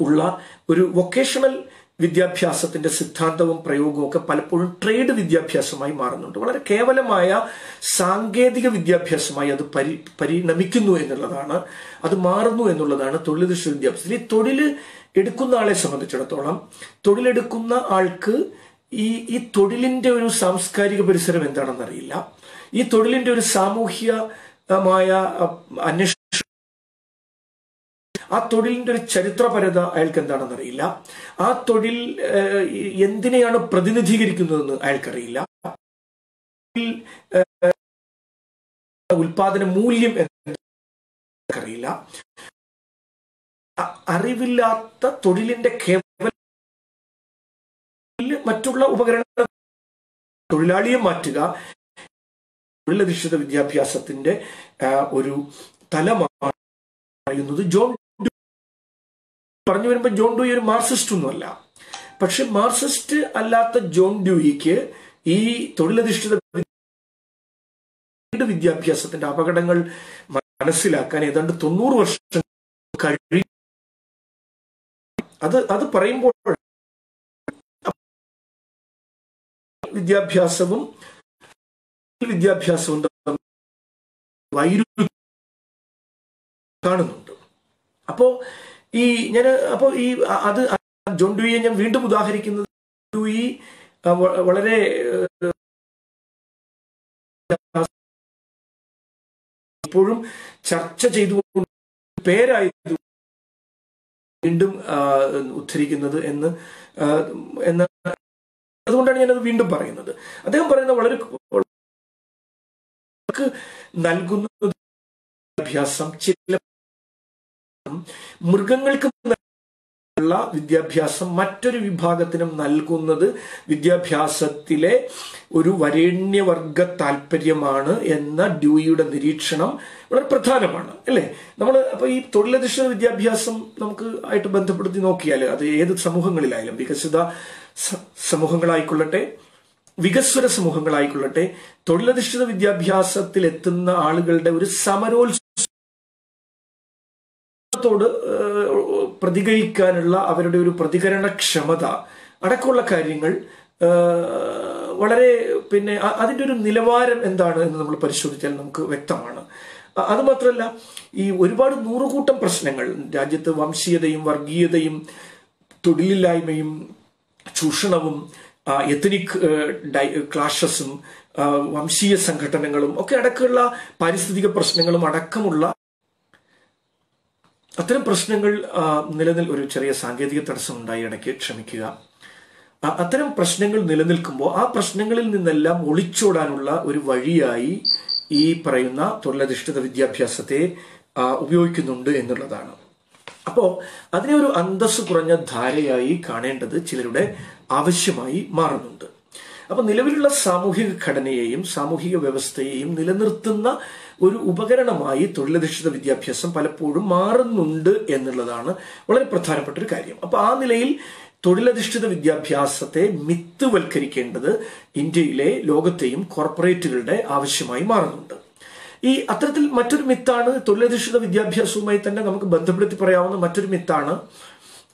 ഉള്ള ഒരു വൊക്കേഷണൽ വിദ്യാഭ്യാസത്തിന്റെ സിദ്ധാന്തവും പ്രയോഗവും ഒക്കെ പലപ്പോഴും ട്രേഡ് വിദ്യാഭ്യാസമായി മാറുന്നുണ്ട്. വളരെ കേവലമായ സാങ്കേതിക വിദ്യാഭ്യാസമായി അത് പരി പരിണമിക്കുന്നു എന്നുള്ളതാണ് അത് മാറുന്നു എന്നുള്ളതാണ് തൊഴിലധിഷ്ഠിത വിദ്യാഭ്യാസം. ഈ തൊഴിൽ എടുക്കുന്ന ആളെ സംബന്ധിച്ചിടത്തോളം തൊഴിലെടുക്കുന്ന ആൾക്ക് ഈ ഈ തൊഴിലിന്റെ ഒരു സാംസ്കാരിക പരിസരം എന്താണെന്നറിയില്ല. ഈ തൊഴിലിന്റെ ഒരു സാമൂഹ്യമായ അന്വേഷണം ആ തൊഴിലിന്റെ ഒരു ചരിത്രപരത അയാൾക്ക് എന്താണെന്ന് അറിയില്ല ആ തൊഴിൽ എന്തിനെയാണ് പ്രതിനിധീകരിക്കുന്നതെന്ന് അയാൾക്കറിയില്ല. ഉൽപാദന മൂല്യം അറിയില്ല അറിവില്ലാത്ത തൊഴിലിന്റെ കേവല മറ്റുള്ള ഉപകരണ തൊഴിലാളിയെ മാറ്റുക തൊഴിലധിഷ്ഠിത വിദ്യാഭ്യാസത്തിന്റെ ഒരു തലമാണ് പറയുന്നത് ജോൺ പറഞ്ഞു വരുമ്പോൾ ജോൺ ഡ്യൂയി ഒരു മാർസിസ്റ്റ് ഒന്നുമല്ല. പക്ഷെ മാർസിസ്റ്റ് അല്ലാത്ത ജോൺ ഡ്യൂയിക്ക് ഈ തൊഴിലധിഷ്ഠിത വിദ്യാഭ്യാസത്തിന്റെ അപകടങ്ങൾ മനസ്സിലാക്കാൻ ഏതാണ്ട് തൊണ്ണൂറ് വർഷം കഴി അത് അത് പറയുമ്പോൾ വിദ്യാഭ്യാസവും വിദ്യാഭ്യാസവും വൈരുദ്ധ്യം കാണുന്നുണ്ട്. അപ്പോ ഈ ഞാൻ അപ്പോൾ ഈ അത് ജോൺ ഡുയെ ഞാൻ വീണ്ടും ഉദാഹരിക്കുന്നത് ഡുയി വളരെ ഇപ്പോഴും ചർച്ച ചെയ്തുകൊണ്ട് പേരായത് വീണ്ടും ഉദ്ധരിക്കുന്നത് എന്ന് എന്ന അതുകൊണ്ടാണ് ഞാനത് വീണ്ടും പറയുന്നത് അദ്ദേഹം പറയുന്ന വളരെ നൽകുന്ന വിദ്യാഭ്യാസം ചില മൃഗങ്ങൾക്ക് ഉള്ള വിദ്യാഭ്യാസം മറ്റൊരു വിഭാഗത്തിനും നൽകുന്നത് വിദ്യാഭ്യാസത്തിലെ ഒരു വരേണ്യവർഗ താല്പര്യമാണ് എന്ന ഡ്യൂയിയുടെ നിരീക്ഷണം വളരെ പ്രധാനമാണ് അല്ലേ? നമ്മൾ അപ്പൊ ഈ തൊഴിലധിഷ്ഠിത വിദ്യാഭ്യാസം നമുക്ക് ആയിട്ട് ബന്ധപ്പെടുത്തി നോക്കിയാൽ അത് ഏത് സമൂഹങ്ങളിലായാലും വികസിത സമൂഹങ്ങളായിക്കൊള്ളട്ടെ വികസ്വര സമൂഹങ്ങളായിക്കൊള്ളട്ടെ തൊഴിലധിഷ്ഠിത വിദ്യാഭ്യാസത്തിൽ എത്തുന്ന ആളുകളുടെ ഒരു സമരോത്സവത്തോട് ഏഹ്, പ്രതികരിക്കാനുള്ള അവരുടെ ഒരു പ്രതികരണക്ഷമത. അടക്കമുള്ള കാര്യങ്ങൾ വളരെ പിന്നെ അതിന്റെ ഒരു നിലവാരം എന്താണ് എന്ന് നമ്മൾ പരിശോധിച്ചാൽ നമുക്ക് വ്യക്തമാണ്. അതുമാത്രമല്ല ഈ ഒരുപാട് നൂറുകൂട്ടം പ്രശ്നങ്ങൾ രാജ്യത്ത് വംശീയതയും വർഗീയതയും തൊഴിലില്ലായ്മയും ചൂഷണവും എത്തനിക് ക്ലാഷസും വംശീയ സംഘടനകളും ഒക്കെ അടക്കമുള്ള പാരിസ്ഥിതിക പ്രശ്നങ്ങളും അടക്കമുള്ള അത്തരം പ്രശ്നങ്ങൾ നിലനിൽ ഒരു ചെറിയ സാങ്കേതിക തടസ്സം ഉണ്ടായി ഇടയ്ക്ക് ക്ഷമിക്കുക. അത്തരം പ്രശ്നങ്ങൾ നിലനിൽക്കുമ്പോൾ ആ പ്രശ്നങ്ങളിൽ നിന്നെല്ലാം ഒളിച്ചോടാനുള്ള ഒരു വഴിയായി ഈ പറയുന്ന തൊഴിലധിഷ്ഠിത വിദ്യാഭ്യാസത്തെ ഉപയോഗിക്കുന്നുണ്ട് എന്നുള്ളതാണ്. അപ്പോൾ അതിനെ ഒരു അന്തസ് കുറഞ്ഞ ധാരയായി കാണേണ്ടത് ചിലരുടെ ആവശ്യമായി മാറുന്നുണ്ട്. അപ്പോൾ നിലവിലുള്ള സാമൂഹിക ഘടനയെയും സാമൂഹിക വ്യവസ്ഥയെയും നിലനിർത്തുന്ന ഒരു ഉപകരണമായി തൊഴിലധിഷ്ഠിത വിദ്യാഭ്യാസം പലപ്പോഴും മാറുന്നുണ്ട് എന്നുള്ളതാണ് വളരെ പ്രധാനപ്പെട്ട ഒരു കാര്യം. അപ്പൊ ആ നിലയിൽ തൊഴിലധിഷ്ഠിത വിദ്യാഭ്യാസത്തെ മിത്തുവൽക്കരിക്കേണ്ടത് ഇന്ത്യയിലെ ലോകത്തെയും കോർപ്പറേറ്റുകളുടെ ആവശ്യമായി മാറുന്നുണ്ട്. ഈ അത്തരത്തിൽ മറ്റൊരു മിത്താണ് തൊഴിലധിഷ്ഠിത വിദ്യാഭ്യാസവുമായി തന്നെ നമുക്ക് ബന്ധപ്പെടുത്തി പറയാവുന്ന മറ്റൊരു മിത്താണ്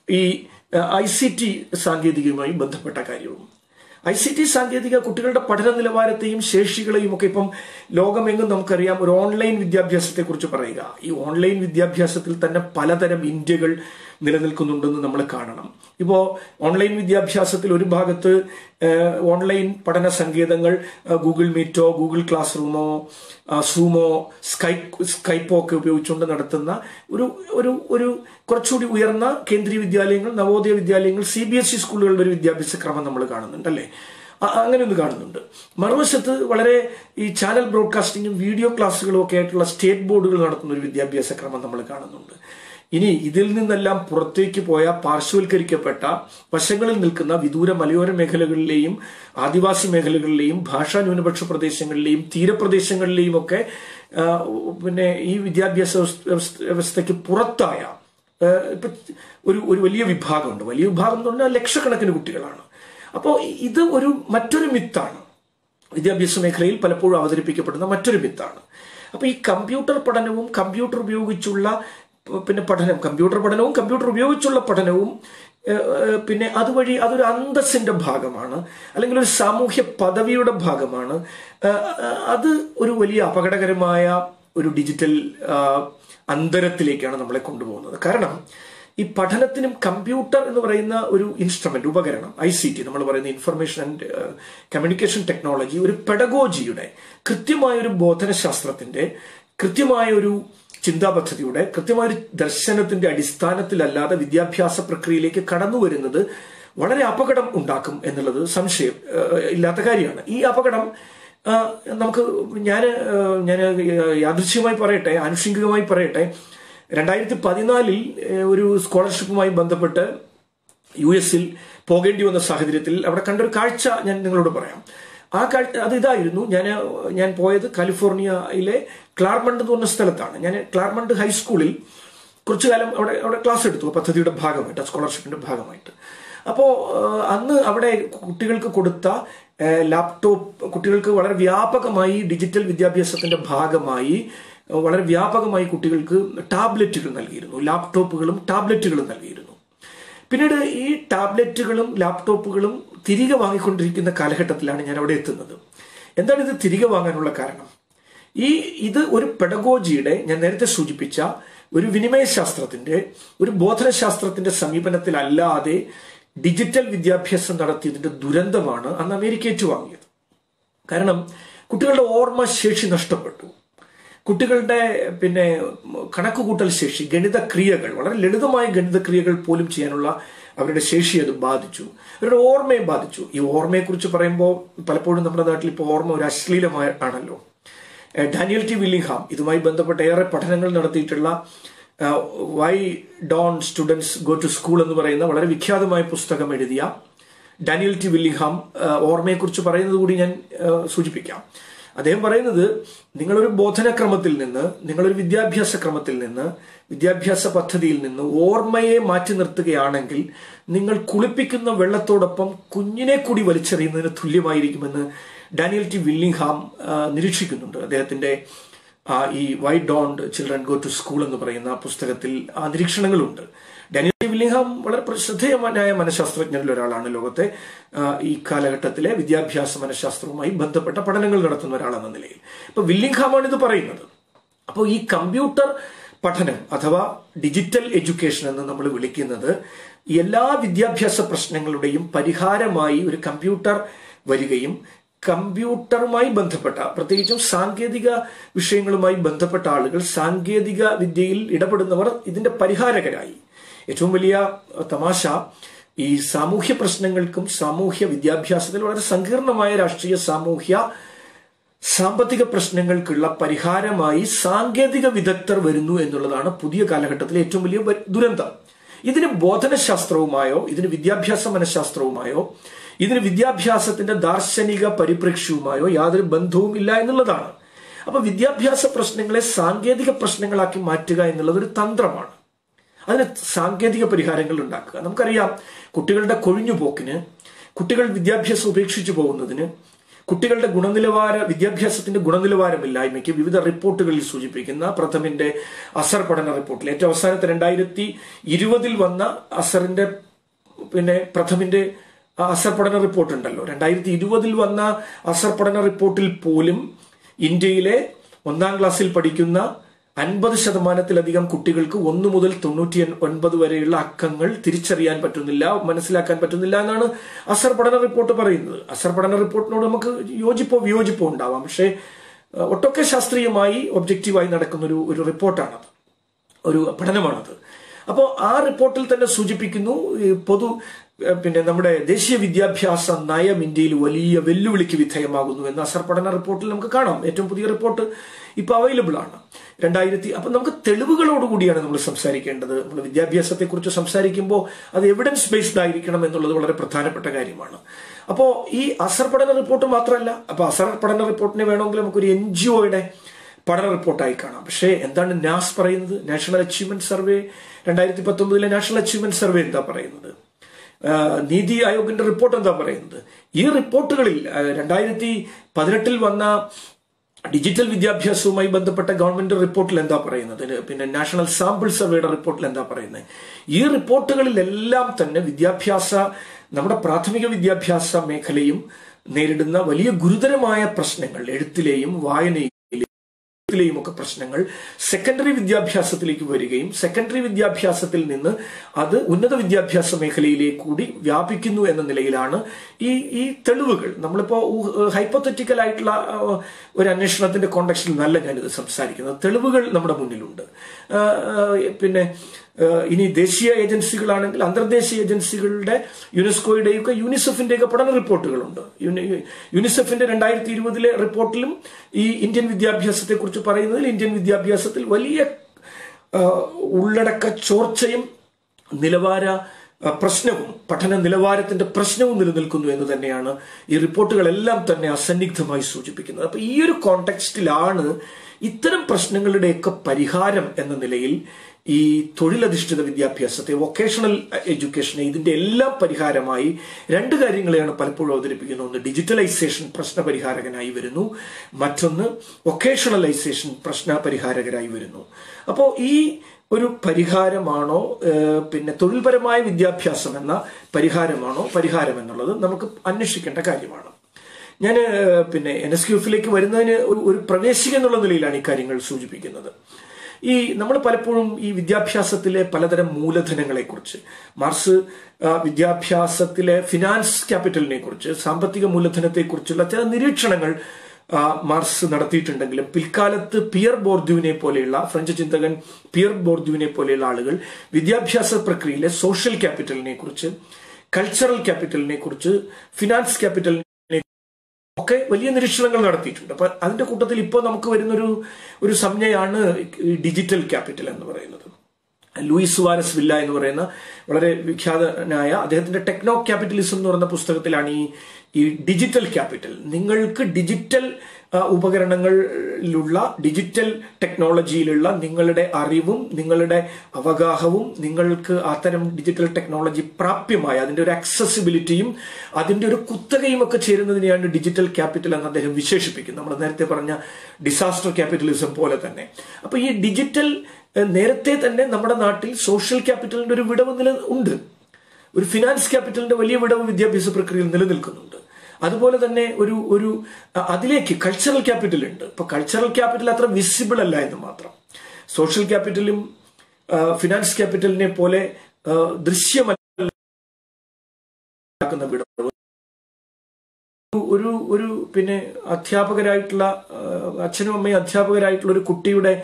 ഈ ഐ സി ടി സാങ്കേതികവുമായി ബന്ധപ്പെട്ട കാര്യവും. ഐ സി ടി സാങ്കേതിക കുട്ടികളുടെ പഠന നിലവാരത്തെയും ശേഷികളെയും ഒക്കെ ഇപ്പം ലോകമെങ്ങും നമുക്കറിയാം. ഒരു ഓൺലൈൻ വിദ്യാഭ്യാസത്തെ കുറിച്ച് പറയുക. ഈ ഓൺലൈൻ വിദ്യാഭ്യാസത്തിൽ തന്നെ പലതരം ഇന്ത്യകൾ നിലനിൽക്കുന്നുണ്ടെന്ന് നമ്മൾ കാണണം. ഇപ്പോൾ ഓൺലൈൻ വിദ്യാഭ്യാസത്തിൽ ഒരു ഭാഗത്ത് ഓൺലൈൻ പഠന സങ്കേതങ്ങൾ ഗൂഗിൾ മീറ്റോ ഗൂഗിൾ ക്ലാസ് റൂമോ സൂമോ സ്കൈ സ്കൈപ്പോ ഒക്കെ ഉപയോഗിച്ചുകൊണ്ട് നടത്തുന്ന ഒരു ഒരു ഒരു കുറച്ചുകൂടി ഉയർന്ന കേന്ദ്രീയ വിദ്യാലയങ്ങൾ നവോദയ വിദ്യാലയങ്ങൾ സി ബി എസ് ഇ സ്കൂളുകളുടെ ഒരു വിദ്യാഭ്യാസ ക്രമം നമ്മൾ കാണുന്നുണ്ട് അല്ലേ? അങ്ങനെ ഒന്ന് കാണുന്നുണ്ട്. മറുവശത്ത് വളരെ ഈ ചാനൽ ബ്രോഡ്കാസ്റ്റിംഗും വീഡിയോ ക്ലാസ്സുകളും ഒക്കെ ആയിട്ടുള്ള സ്റ്റേറ്റ് ബോർഡുകൾ നടത്തുന്ന ഒരു വിദ്യാഭ്യാസ ക്രമം നമ്മൾ കാണുന്നുണ്ട്. ഇനി ഇതിൽ നിന്നെല്ലാം പുറത്തേക്ക് പോയ പാർശ്വവൽക്കരിക്കപ്പെട്ട വശങ്ങളിൽ നിൽക്കുന്ന വിദൂര മലയോര മേഖലകളിലെയും ആദിവാസി മേഖലകളിലെയും ഭാഷാ ന്യൂനപക്ഷ പ്രദേശങ്ങളിലെയും തീരപ്രദേശങ്ങളിലെയും ഒക്കെ പിന്നെ ഈ വിദ്യാഭ്യാസ വ്യവസ്ഥയ്ക്ക് പുറത്തായ ഇപ്പൊ ഒരു ഒരു വലിയ വിഭാഗമുണ്ട്. വലിയ വിഭാഗം എന്ന് പറഞ്ഞാൽ ലക്ഷക്കണക്കിന് കുട്ടികളാണ്. അപ്പോൾ ഇത് ഒരു മറ്റൊരു മിത്താണ്. വിദ്യാഭ്യാസ മേഖലയിൽ പലപ്പോഴും അവതരിപ്പിക്കപ്പെടുന്ന മറ്റൊരു മിത്താണ്. അപ്പോൾ ഈ കമ്പ്യൂട്ടർ പഠനവും കമ്പ്യൂട്ടർ ഉപയോഗിച്ചുള്ള പിന്നെ പഠനം കമ്പ്യൂട്ടർ പഠനവും കമ്പ്യൂട്ടർ ഉപയോഗിച്ചുള്ള പഠനവും പിന്നെ അതുവഴി അതൊരു അന്തസ്സിന്റെ ഭാഗമാണ്. അല്ലെങ്കിൽ ഒരു സാമൂഹ്യ പദവിയുടെ ഭാഗമാണ്. അത് ഒരു വലിയ അപകടകരമായ ഒരു ഡിജിറ്റൽ അന്തരത്തിലേക്കാണ് നമ്മളെ കൊണ്ടുപോകുന്നത്. കാരണം ഈ പഠനത്തിനും കമ്പ്യൂട്ടർ എന്ന് പറയുന്ന ഒരു ഇൻസ്ട്രുമെന്റ് ഉപകരണം ഐ സി ടി നമ്മൾ പറയുന്ന ഇൻഫർമേഷൻ ആൻഡ് കമ്മ്യൂണിക്കേഷൻ ടെക്നോളജി ഒരു പെഡഗോജിയുടെ കൃത്യമായ ഒരു ബോധനശാസ്ത്രത്തിന്റെ കൃത്യമായ ഒരു ചിന്താ പദ്ധതിയുടെ കൃത്യമായ ഒരു ദർശനത്തിന്റെ അടിസ്ഥാനത്തിലല്ലാതെ വിദ്യാഭ്യാസ പ്രക്രിയയിലേക്ക് കടന്നു വരുന്നത് വളരെ അപകടം ഉണ്ടാക്കും എന്നുള്ളത് സംശയം ഇല്ലാത്ത കാര്യമാണ്. ഈ അപകടം നമുക്ക് ഞാൻ ഞാൻ യാദൃശ്യമായി പറയട്ടെ ആനുഷംഗികമായി പറയട്ടെ. രണ്ടായിരത്തി പതിനാലിൽ ഒരു സ്കോളർഷിപ്പുമായി ബന്ധപ്പെട്ട് യു എസിൽ പോകേണ്ടി വന്ന സാഹചര്യത്തിൽ അവിടെ കണ്ടൊരു കാഴ്ച ഞാൻ നിങ്ങളോട് പറയാം. ആ കാഴ്ച അത് ഇതായിരുന്നു. ഞാൻ ഞാൻ പോയത് കാലിഫോർണിയയിലെ ക്ലാർമണ്ട് എന്ന് പറഞ്ഞ സ്ഥലത്താണ്. ഞാൻ ക്ലാർമണ്ട് ഹൈസ്കൂളിൽ കുറച്ചു കാലം അവിടെ അവിടെ ക്ലാസ് എടുത്തു പദ്ധതിയുടെ ഭാഗമായിട്ട് സ്കോളർഷിപ്പിന്റെ ഭാഗമായിട്ട്. അപ്പോൾ അന്ന് അവിടെ കുട്ടികൾക്ക് കൊടുത്ത ലാപ്ടോപ്പ് കുട്ടികൾക്ക് വളരെ വ്യാപകമായി ഡിജിറ്റൽ വിദ്യാഭ്യാസത്തിന്റെ ഭാഗമായി വളരെ വ്യാപകമായി കുട്ടികൾക്ക് ടാബ്ലറ്റുകൾ നൽകിയിരുന്നു. ലാപ്ടോപ്പുകളും ടാബ്ലറ്റുകളും നൽകിയിരുന്നു. പിന്നീട് ഈ ടാബ്ലറ്റുകളും ലാപ്ടോപ്പുകളും തിരികെ വാങ്ങിക്കൊണ്ടിരിക്കുന്ന കാലഘട്ടത്തിലാണ് ഞാൻ അവിടെ എത്തുന്നത്. എന്താണ് ഇത് തിരികെ വാങ്ങാനുള്ള കാരണം? ഈ ഇത് ഒരു പെഡഗോജിയുടെ ഞാൻ നേരത്തെ സൂചിപ്പിച്ച ഒരു വിനിമയ ശാസ്ത്രത്തിന്റെ ഒരു ബോധനശാസ്ത്രത്തിന്റെ സമീപനത്തിലല്ലാതെ ഡിജിറ്റൽ വിദ്യാഭ്യാസം നടത്തിയതിന്റെ ദുരന്തമാണ് അന്ന് അമേരിക്ക ഏറ്റുവാങ്ങിയത്. കാരണം കുട്ടികളുടെ ഓർമ്മ ശേഷി നഷ്ടപ്പെട്ടു. കുട്ടികളുടെ പിന്നെ കണക്കുകൂട്ടൽ ശേഷി ഗണിത ക്രിയകൾ വളരെ ലളിതമായ ഗണിത ക്രിയകൾ പോലും ചെയ്യാനുള്ള അവരുടെ ശേഷി അത് ബാധിച്ചു. അവരുടെ ഓർമ്മയെ ബാധിച്ചു. ഈ ഓർമ്മയെക്കുറിച്ച് പറയുമ്പോൾ പലപ്പോഴും നമ്മുടെ നാട്ടിൽ ഇപ്പോൾ ഓർമ്മ ഒരു അശ്ലീലമായ ആണല്ലോ. ഡാനിയൽ ടി വില്ലിംഗ്ഹാം ഇതുമായി ബന്ധപ്പെട്ട ഏറെ പഠനങ്ങൾ നടത്തിയിട്ടുള്ള why don't students go to school എന്ന് പറയുന്ന വളരെ വിഖ്യാതമായ പുസ്തകം എഴുതിയ ഡാനിയൽ ടി വില്ലിഹാം ഓർമ്മയെക്കുറിച്ച് പറയുന്നത് കൂടി ഞാൻ സൂചിപ്പിക്കാം. അദ്ദേഹം പറയുന്നത് നിങ്ങളൊരു ബോധനക്രമത്തിൽ നിന്ന് നിങ്ങളൊരു വിദ്യാഭ്യാസ ക്രമത്തിൽ നിന്ന് വിദ്യാഭ്യാസ പദ്ധതിയിൽ നിന്ന് ഓർമ്മയെ മാറ്റി നിർത്തുകയാണെങ്കിൽ നിങ്ങൾ കുളിപ്പിക്കുന്ന വെള്ളത്തോടൊപ്പം കുഞ്ഞിനെ കൂടി വലിച്ചെറിയുന്നതിന് തുല്യമായിരിക്കുമെന്ന് ഡാനിയൽ ടി വില്ലിംഗ്ഹാം നിരീക്ഷിക്കുന്നുണ്ട്. അദ്ദേഹത്തിന്റെ ഈ why don't children go to school എന്ന് പറയുന്ന പുസ്തകത്തിൽ ആ നിരീക്ഷണങ്ങളുണ്ട് ഡാനിയൽ വില്ലിംഗ്ഹാം വളരെ പ്രസിദ്ധമായ മനഃശാസ്ത്രജ്ഞരിൽ ഒരാളാണ് ലോകത്തെ. ഈ കാലഘട്ടത്തിലെ വിദ്യാഭ്യാസ മനഃശാസ്ത്രവുമായി ബന്ധപ്പെട്ട പഠനങ്ങൾ നടത്തുന്ന ഒരാളെന്ന നിലയിൽ. ഇപ്പൊ വില്ലിംഗ്ഹാമാണ് ഇത് പറയുന്നത്. അപ്പോൾ ഈ കമ്പ്യൂട്ടർ പഠനം അഥവാ ഡിജിറ്റൽ എഡ്യൂക്കേഷൻ എന്ന് നമ്മൾ വിളിക്കുന്നത് എല്ലാ വിദ്യാഭ്യാസ പ്രശ്നങ്ങളുടെയും പരിഹാരമായി ഒരു കമ്പ്യൂട്ടർ വരികയും കമ്പ്യൂട്ടറുമായി ബന്ധപ്പെട്ട പ്രത്യേകിച്ചും സാങ്കേതിക വിഷയങ്ങളുമായി ബന്ധപ്പെട്ട ആളുകൾ സാങ്കേതിക വിദ്യയിൽ ഇടപെടുന്നവർ ഇതിന്റെ പരിഹാരകരായി. ഏറ്റവും വലിയ തമാശ ഈ സാമൂഹ്യ പ്രശ്നങ്ങൾക്കും സാമൂഹ്യ വിദ്യാഭ്യാസത്തിൽ വളരെ സങ്കീർണമായ രാഷ്ട്രീയ സാമൂഹ്യ സാമ്പത്തിക പ്രശ്നങ്ങൾക്കുള്ള പരിഹാരമായി സാങ്കേതിക വിദഗ്ധർ വരുന്നു എന്നുള്ളതാണ് പുതിയ കാലഘട്ടത്തിലെ ഏറ്റവും വലിയ ദുരന്തം. ഇതിന് ബോധനശാസ്ത്രവുമായോ ഇതിന് വിദ്യാഭ്യാസ മനഃശാസ്ത്രവുമായോ ഇതിന് വിദ്യാഭ്യാസത്തിന്റെ ദാർശനിക പരിപ്രേക്ഷ്യവുമായോ യാതൊരു ബന്ധവും ഇല്ല എന്നുള്ളതാണ്. അപ്പൊ വിദ്യാഭ്യാസ പ്രശ്നങ്ങളെ സാങ്കേതിക പ്രശ്നങ്ങളാക്കി മാറ്റുക എന്നുള്ളത് ഒരു തന്ത്രമാണ്. അതിന് സാങ്കേതിക പരിഹാരങ്ങൾ ഉണ്ടാക്കുക. നമുക്കറിയാം കുട്ടികളുടെ കൊഴിഞ്ഞുപോക്കിന് കുട്ടികൾ വിദ്യാഭ്യാസം ഉപേക്ഷിച്ചു പോകുന്നതിന് കുട്ടികളുടെ ഗുണനിലവാര വിദ്യാഭ്യാസത്തിന്റെ ഗുണനിലവാരമില്ലായ്മയ്ക്ക് വിവിധ റിപ്പോർട്ടുകളിൽ സൂചിപ്പിക്കുന്ന പ്രഥമിന്റെ അസർ പഠന റിപ്പോർട്ടിൽ. ഏറ്റവും അവസാനത്തെ രണ്ടായിരത്തി ഇരുപതിൽ വന്ന അസറിന്റെ പിന്നെ പ്രഥമിന്റെ അസർ പഠന റിപ്പോർട്ട് ഉണ്ടല്ലോ. രണ്ടായിരത്തി ഇരുപതിൽ വന്ന അസർ പഠന റിപ്പോർട്ടിൽ പോലും ഇന്ത്യയിലെ ഒന്നാം ക്ലാസ്സിൽ പഠിക്കുന്ന അൻപത് ശതമാനത്തിലധികം കുട്ടികൾക്ക് ഒന്നു മുതൽ തൊണ്ണൂറ്റി ഒൻപത് വരെയുള്ള അക്കങ്ങൾ തിരിച്ചറിയാൻ പറ്റുന്നില്ല മനസ്സിലാക്കാൻ പറ്റുന്നില്ല എന്നാണ് അസർ പഠന റിപ്പോർട്ട് പറയുന്നത്. അസർ പഠന റിപ്പോർട്ടിനോട് നമുക്ക് യോജിപ്പോ വിയോജിപ്പോ ഉണ്ടാവാം. പക്ഷേ ഒട്ടൊക്കെ ശാസ്ത്രീയമായി ഒബ്ജക്റ്റീവായി നടക്കുന്ന ഒരു റിപ്പോർട്ടാണത്. ഒരു പഠനമാണത്. അപ്പോൾ ആ റിപ്പോർട്ടിൽ തന്നെ സൂചിപ്പിക്കുന്നു പൊതു പിന്നെ നമ്മുടെ ദേശീയ വിദ്യാഭ്യാസ നയം ഇന്ത്യയിൽ വലിയ വെല്ലുവിളിക്ക് വിധേയമാകുന്നു എന്ന് അസർ പഠന റിപ്പോർട്ടിൽ നമുക്ക് കാണാം. ഏറ്റവും പുതിയ റിപ്പോർട്ട് ഇപ്പോൾ അവൈലബിൾ ആണ്. രണ്ടായിരത്തി അപ്പൊ നമുക്ക് തെളിവുകളോടുകൂടിയാണ് നമ്മൾ സംസാരിക്കേണ്ടത്. നമ്മൾ വിദ്യാഭ്യാസത്തെക്കുറിച്ച് സംസാരിക്കുമ്പോൾ അത് എവിഡൻസ് ബേസ്ഡ് ആയിരിക്കണം എന്നുള്ളത് വളരെ പ്രധാനപ്പെട്ട കാര്യമാണ്. അപ്പോൾ ഈ അസർ പഠന റിപ്പോർട്ട് മാത്രമല്ല അപ്പൊ അസർ പഠന റിപ്പോർട്ടിനെ വേണമെങ്കിൽ നമുക്കൊരു എൻ ജി ഒയുടെ പഠന റിപ്പോർട്ടായി കാണാം. പക്ഷേ എന്താണ് നാസ് പറയുന്നത്? നാഷണൽ അച്ചീവ്മെന്റ് സർവേ രണ്ടായിരത്തി പത്തൊമ്പതിലെ നാഷണൽ അച്ചീവ്മെന്റ് സർവേ എന്താ പറയുന്നത്? നീതി ആയോഗിന്റെ റിപ്പോർട്ട് എന്താ പറയുന്നത്? ഈ റിപ്പോർട്ടുകളിൽ രണ്ടായിരത്തി പതിനെട്ടിൽ വന്ന ഡിജിറ്റൽ വിദ്യാഭ്യാസവുമായി ബന്ധപ്പെട്ട ഗവൺമെന്റ് റിപ്പോർട്ടിൽ എന്താ പറയുന്നത്? പിന്നെ നാഷണൽ സാമ്പിൾ സർവേയുടെ റിപ്പോർട്ടിൽ എന്താ പറയുന്നത്? ഈ റിപ്പോർട്ടുകളിലെല്ലാം തന്നെ വിദ്യാഭ്യാസ നമ്മുടെ പ്രാഥമിക വിദ്യാഭ്യാസ മേഖലയും നേരിടുന്ന വലിയ ഗുരുതരമായ പ്രശ്നങ്ങൾ എഴുത്തിലെയും വായനയിലും ിലെയും ഒക്കെ പ്രശ്നങ്ങൾ സെക്കൻഡറി വിദ്യാഭ്യാസത്തിലേക്ക് വരികയും സെക്കൻഡറി വിദ്യാഭ്യാസത്തിൽ നിന്ന് അത് ഉന്നത വിദ്യാഭ്യാസ മേഖലയിലേക്ക് കൂടി വ്യാപിക്കുന്നു എന്ന നിലയിലാണ് ഈ ഈ തെളിവുകൾ. നമ്മളിപ്പോ ഹൈപ്പത്തറ്റിക്കൽ ആയിട്ടുള്ള ഒരു അന്വേഷണത്തിന്റെ കോണ്ടക്സ്റ്റിൽ നല്ല ഞാനിത് സംസാരിക്കുന്നത്. തെളിവുകൾ നമ്മുടെ മുന്നിലുണ്ട്. പിന്നെ ഇനി ദേശീയ ഏജൻസികളാണെങ്കിൽ അന്തർദേശീയ ഏജൻസികളുടെ യുനെസ്കോയുടെയൊക്കെ യൂണിസെഫിന്റെയൊക്കെ പഠന റിപ്പോർട്ടുകളുണ്ട്. യുനിസെഫിന്റെ രണ്ടായിരത്തി ഇരുപതിലെ റിപ്പോർട്ടിലും ഈ ഇന്ത്യൻ വിദ്യാഭ്യാസത്തെ കുറിച്ച് പറയുന്നതിൽ ഇന്ത്യൻ വിദ്യാഭ്യാസത്തിൽ വലിയ ഉള്ളടക്ക ചോർച്ചയും നിലവാര പ്രശ്നവും പഠന നിലവാരത്തിന്റെ പ്രശ്നവും നിലനിൽക്കുന്നു എന്ന് തന്നെയാണ് ഈ റിപ്പോർട്ടുകളെല്ലാം തന്നെ അസന്നിഗ്ധമായി സൂചിപ്പിക്കുന്നത്. അപ്പൊ ഈ ഒരു കോണ്ടെക്സ്റ്റിലാണ് ഇത്തരം പ്രശ്നങ്ങളുടെയൊക്കെ പരിഹാരം എന്ന നിലയിൽ ഈ തൊഴിലധിഷ്ഠിത വിദ്യാഭ്യാസത്തെ വൊക്കേഷണൽ എഡ്യൂക്കേഷനെ ഇതിന്റെ എല്ലാ പരിഹാരമായി രണ്ട് കാര്യങ്ങളെയാണ് പലപ്പോഴും അവതരിപ്പിക്കുന്നത് ഒന്ന് ഡിജിറ്റലൈസേഷൻ പ്രശ്ന പരിഹാരകനായി വരുന്നു. മറ്റൊന്ന് വൊക്കേഷണലൈസേഷൻ പ്രശ്ന പരിഹാരകരായി വരുന്നു. അപ്പോൾ ഈ ഒരു പരിഹാരമാണോ പിന്നെ തൊഴിൽപരമായ വിദ്യാഭ്യാസം എന്ന പരിഹാരമാണോ പരിഹാരം എന്നുള്ളത് നമുക്ക് അന്വേഷിക്കേണ്ട കാര്യമാണ്. ഞാൻ പിന്നെ എൻ എസ് ക്യു എഫിലേക്ക് വരുന്നതിന് ഒരു പ്രവേശിക എന്നുള്ള നിലയിലാണ് ഈ കാര്യങ്ങൾ സൂചിപ്പിക്കുന്നത്. ഈ നമ്മൾ പലപ്പോഴും ഈ വിദ്യാഭ്യാസത്തിലെ പലതരം മൂലധനങ്ങളെ കുറിച്ച് മാർസ് വിദ്യാഭ്യാസത്തിലെ ഫിനാൻസ് ക്യാപിറ്റലിനെ കുറിച്ച് സാമ്പത്തിക മൂലധനത്തെ കുറിച്ചുള്ള ചില നിരീക്ഷണങ്ങൾ മാർസ് നടത്തിയിട്ടുണ്ടെങ്കിലും പിൽക്കാലത്ത് പിയർ ബോർദ്യുവിനെ പോലെയുള്ള ഫ്രഞ്ച് ചിന്തകൻ പിയർ ബോർദ്യുവിനെ പോലെയുള്ള ആളുകൾ വിദ്യാഭ്യാസ പ്രക്രിയയിലെ സോഷ്യൽ ക്യാപിറ്റലിനെ കുറിച്ച് കൾച്ചറൽ ക്യാപിറ്റലിനെ കുറിച്ച് ഫിനാൻസ് ക്യാപിറ്റലിനെ ഒക്കെ വലിയ നിരീക്ഷണങ്ങൾ നടത്തിയിട്ടുണ്ട്. അപ്പൊ അതിന്റെ കൂട്ടത്തിൽ ഇപ്പോൾ നമുക്ക് വരുന്നൊരു ഒരു സംജ്ഞയാണ് ഡിജിറ്റൽ ക്യാപിറ്റൽ എന്ന് പറയുന്നത്. ലൂയിസ് വാരസ് വില്ല എന്ന് പറയുന്ന വളരെ വിഖ്യാതനായ അദ്ദേഹത്തിന്റെ ടെക്നോ ക്യാപിറ്റലിസം എന്ന് പറയുന്ന പുസ്തകത്തിലാണ് ഈ ഈ ഡിജിറ്റൽ ക്യാപിറ്റൽ. നിങ്ങൾക്ക് ഡിജിറ്റൽ ഉപകരണങ്ങളിലുള്ള ഡിജിറ്റൽ ടെക്നോളജിയിലുള്ള നിങ്ങളുടെ അറിവും നിങ്ങളുടെ അവഗാഹവും നിങ്ങൾക്ക് അത്തരം ഡിജിറ്റൽ ടെക്നോളജി പ്രാപ്യമായ അതിന്റെ ഒരു അക്സസിബിലിറ്റിയും അതിന്റെ ഒരു കുത്തകയും ഒക്കെ ചേരുന്നതിനെയാണ് ഡിജിറ്റൽ ക്യാപിറ്റൽ എന്ന് അദ്ദേഹം വിശേഷിപ്പിക്കുന്നത്. നമ്മൾ നേരത്തെ പറഞ്ഞ ഡിസാസ്റ്റർ ക്യാപിറ്റലിസം പോലെ തന്നെ. അപ്പൊ ഈ ഡിജിറ്റൽ നേരത്തെ തന്നെ നമ്മുടെ നാട്ടിൽ സോഷ്യൽ ക്യാപിറ്റലിന്റെ ഒരു വിടവ് നില ഉണ്ട്. ഒരു ഫിനാൻസ് ക്യാപിറ്റലിന്റെ വലിയ വിടവ് വിദ്യാഭ്യാസ പ്രക്രിയയിൽ നിലനിൽക്കുന്നുണ്ട്. അതുപോലെ തന്നെ ഒരു ഒരു അതിലേക്ക് കൾച്ചറൽ ക്യാപിറ്റൽ ഉണ്ട്. ഇപ്പൊ കൾച്ചറൽ ക്യാപിറ്റൽ അത്ര വിസിബിൾ അല്ല എന്ന് മാത്രം. സോഷ്യൽ ക്യാപിറ്റലും ഫിനാൻസ് ക്യാപിറ്റലിനെ പോലെ ദൃശ്യമല്ലാക്കുന്ന വിടവ് ഒരു ഒരു പിന്നെ അധ്യാപകരായിട്ടുള്ള അച്ഛനും അമ്മയും അധ്യാപകരായിട്ടുള്ള ഒരു കുട്ടിയുടെ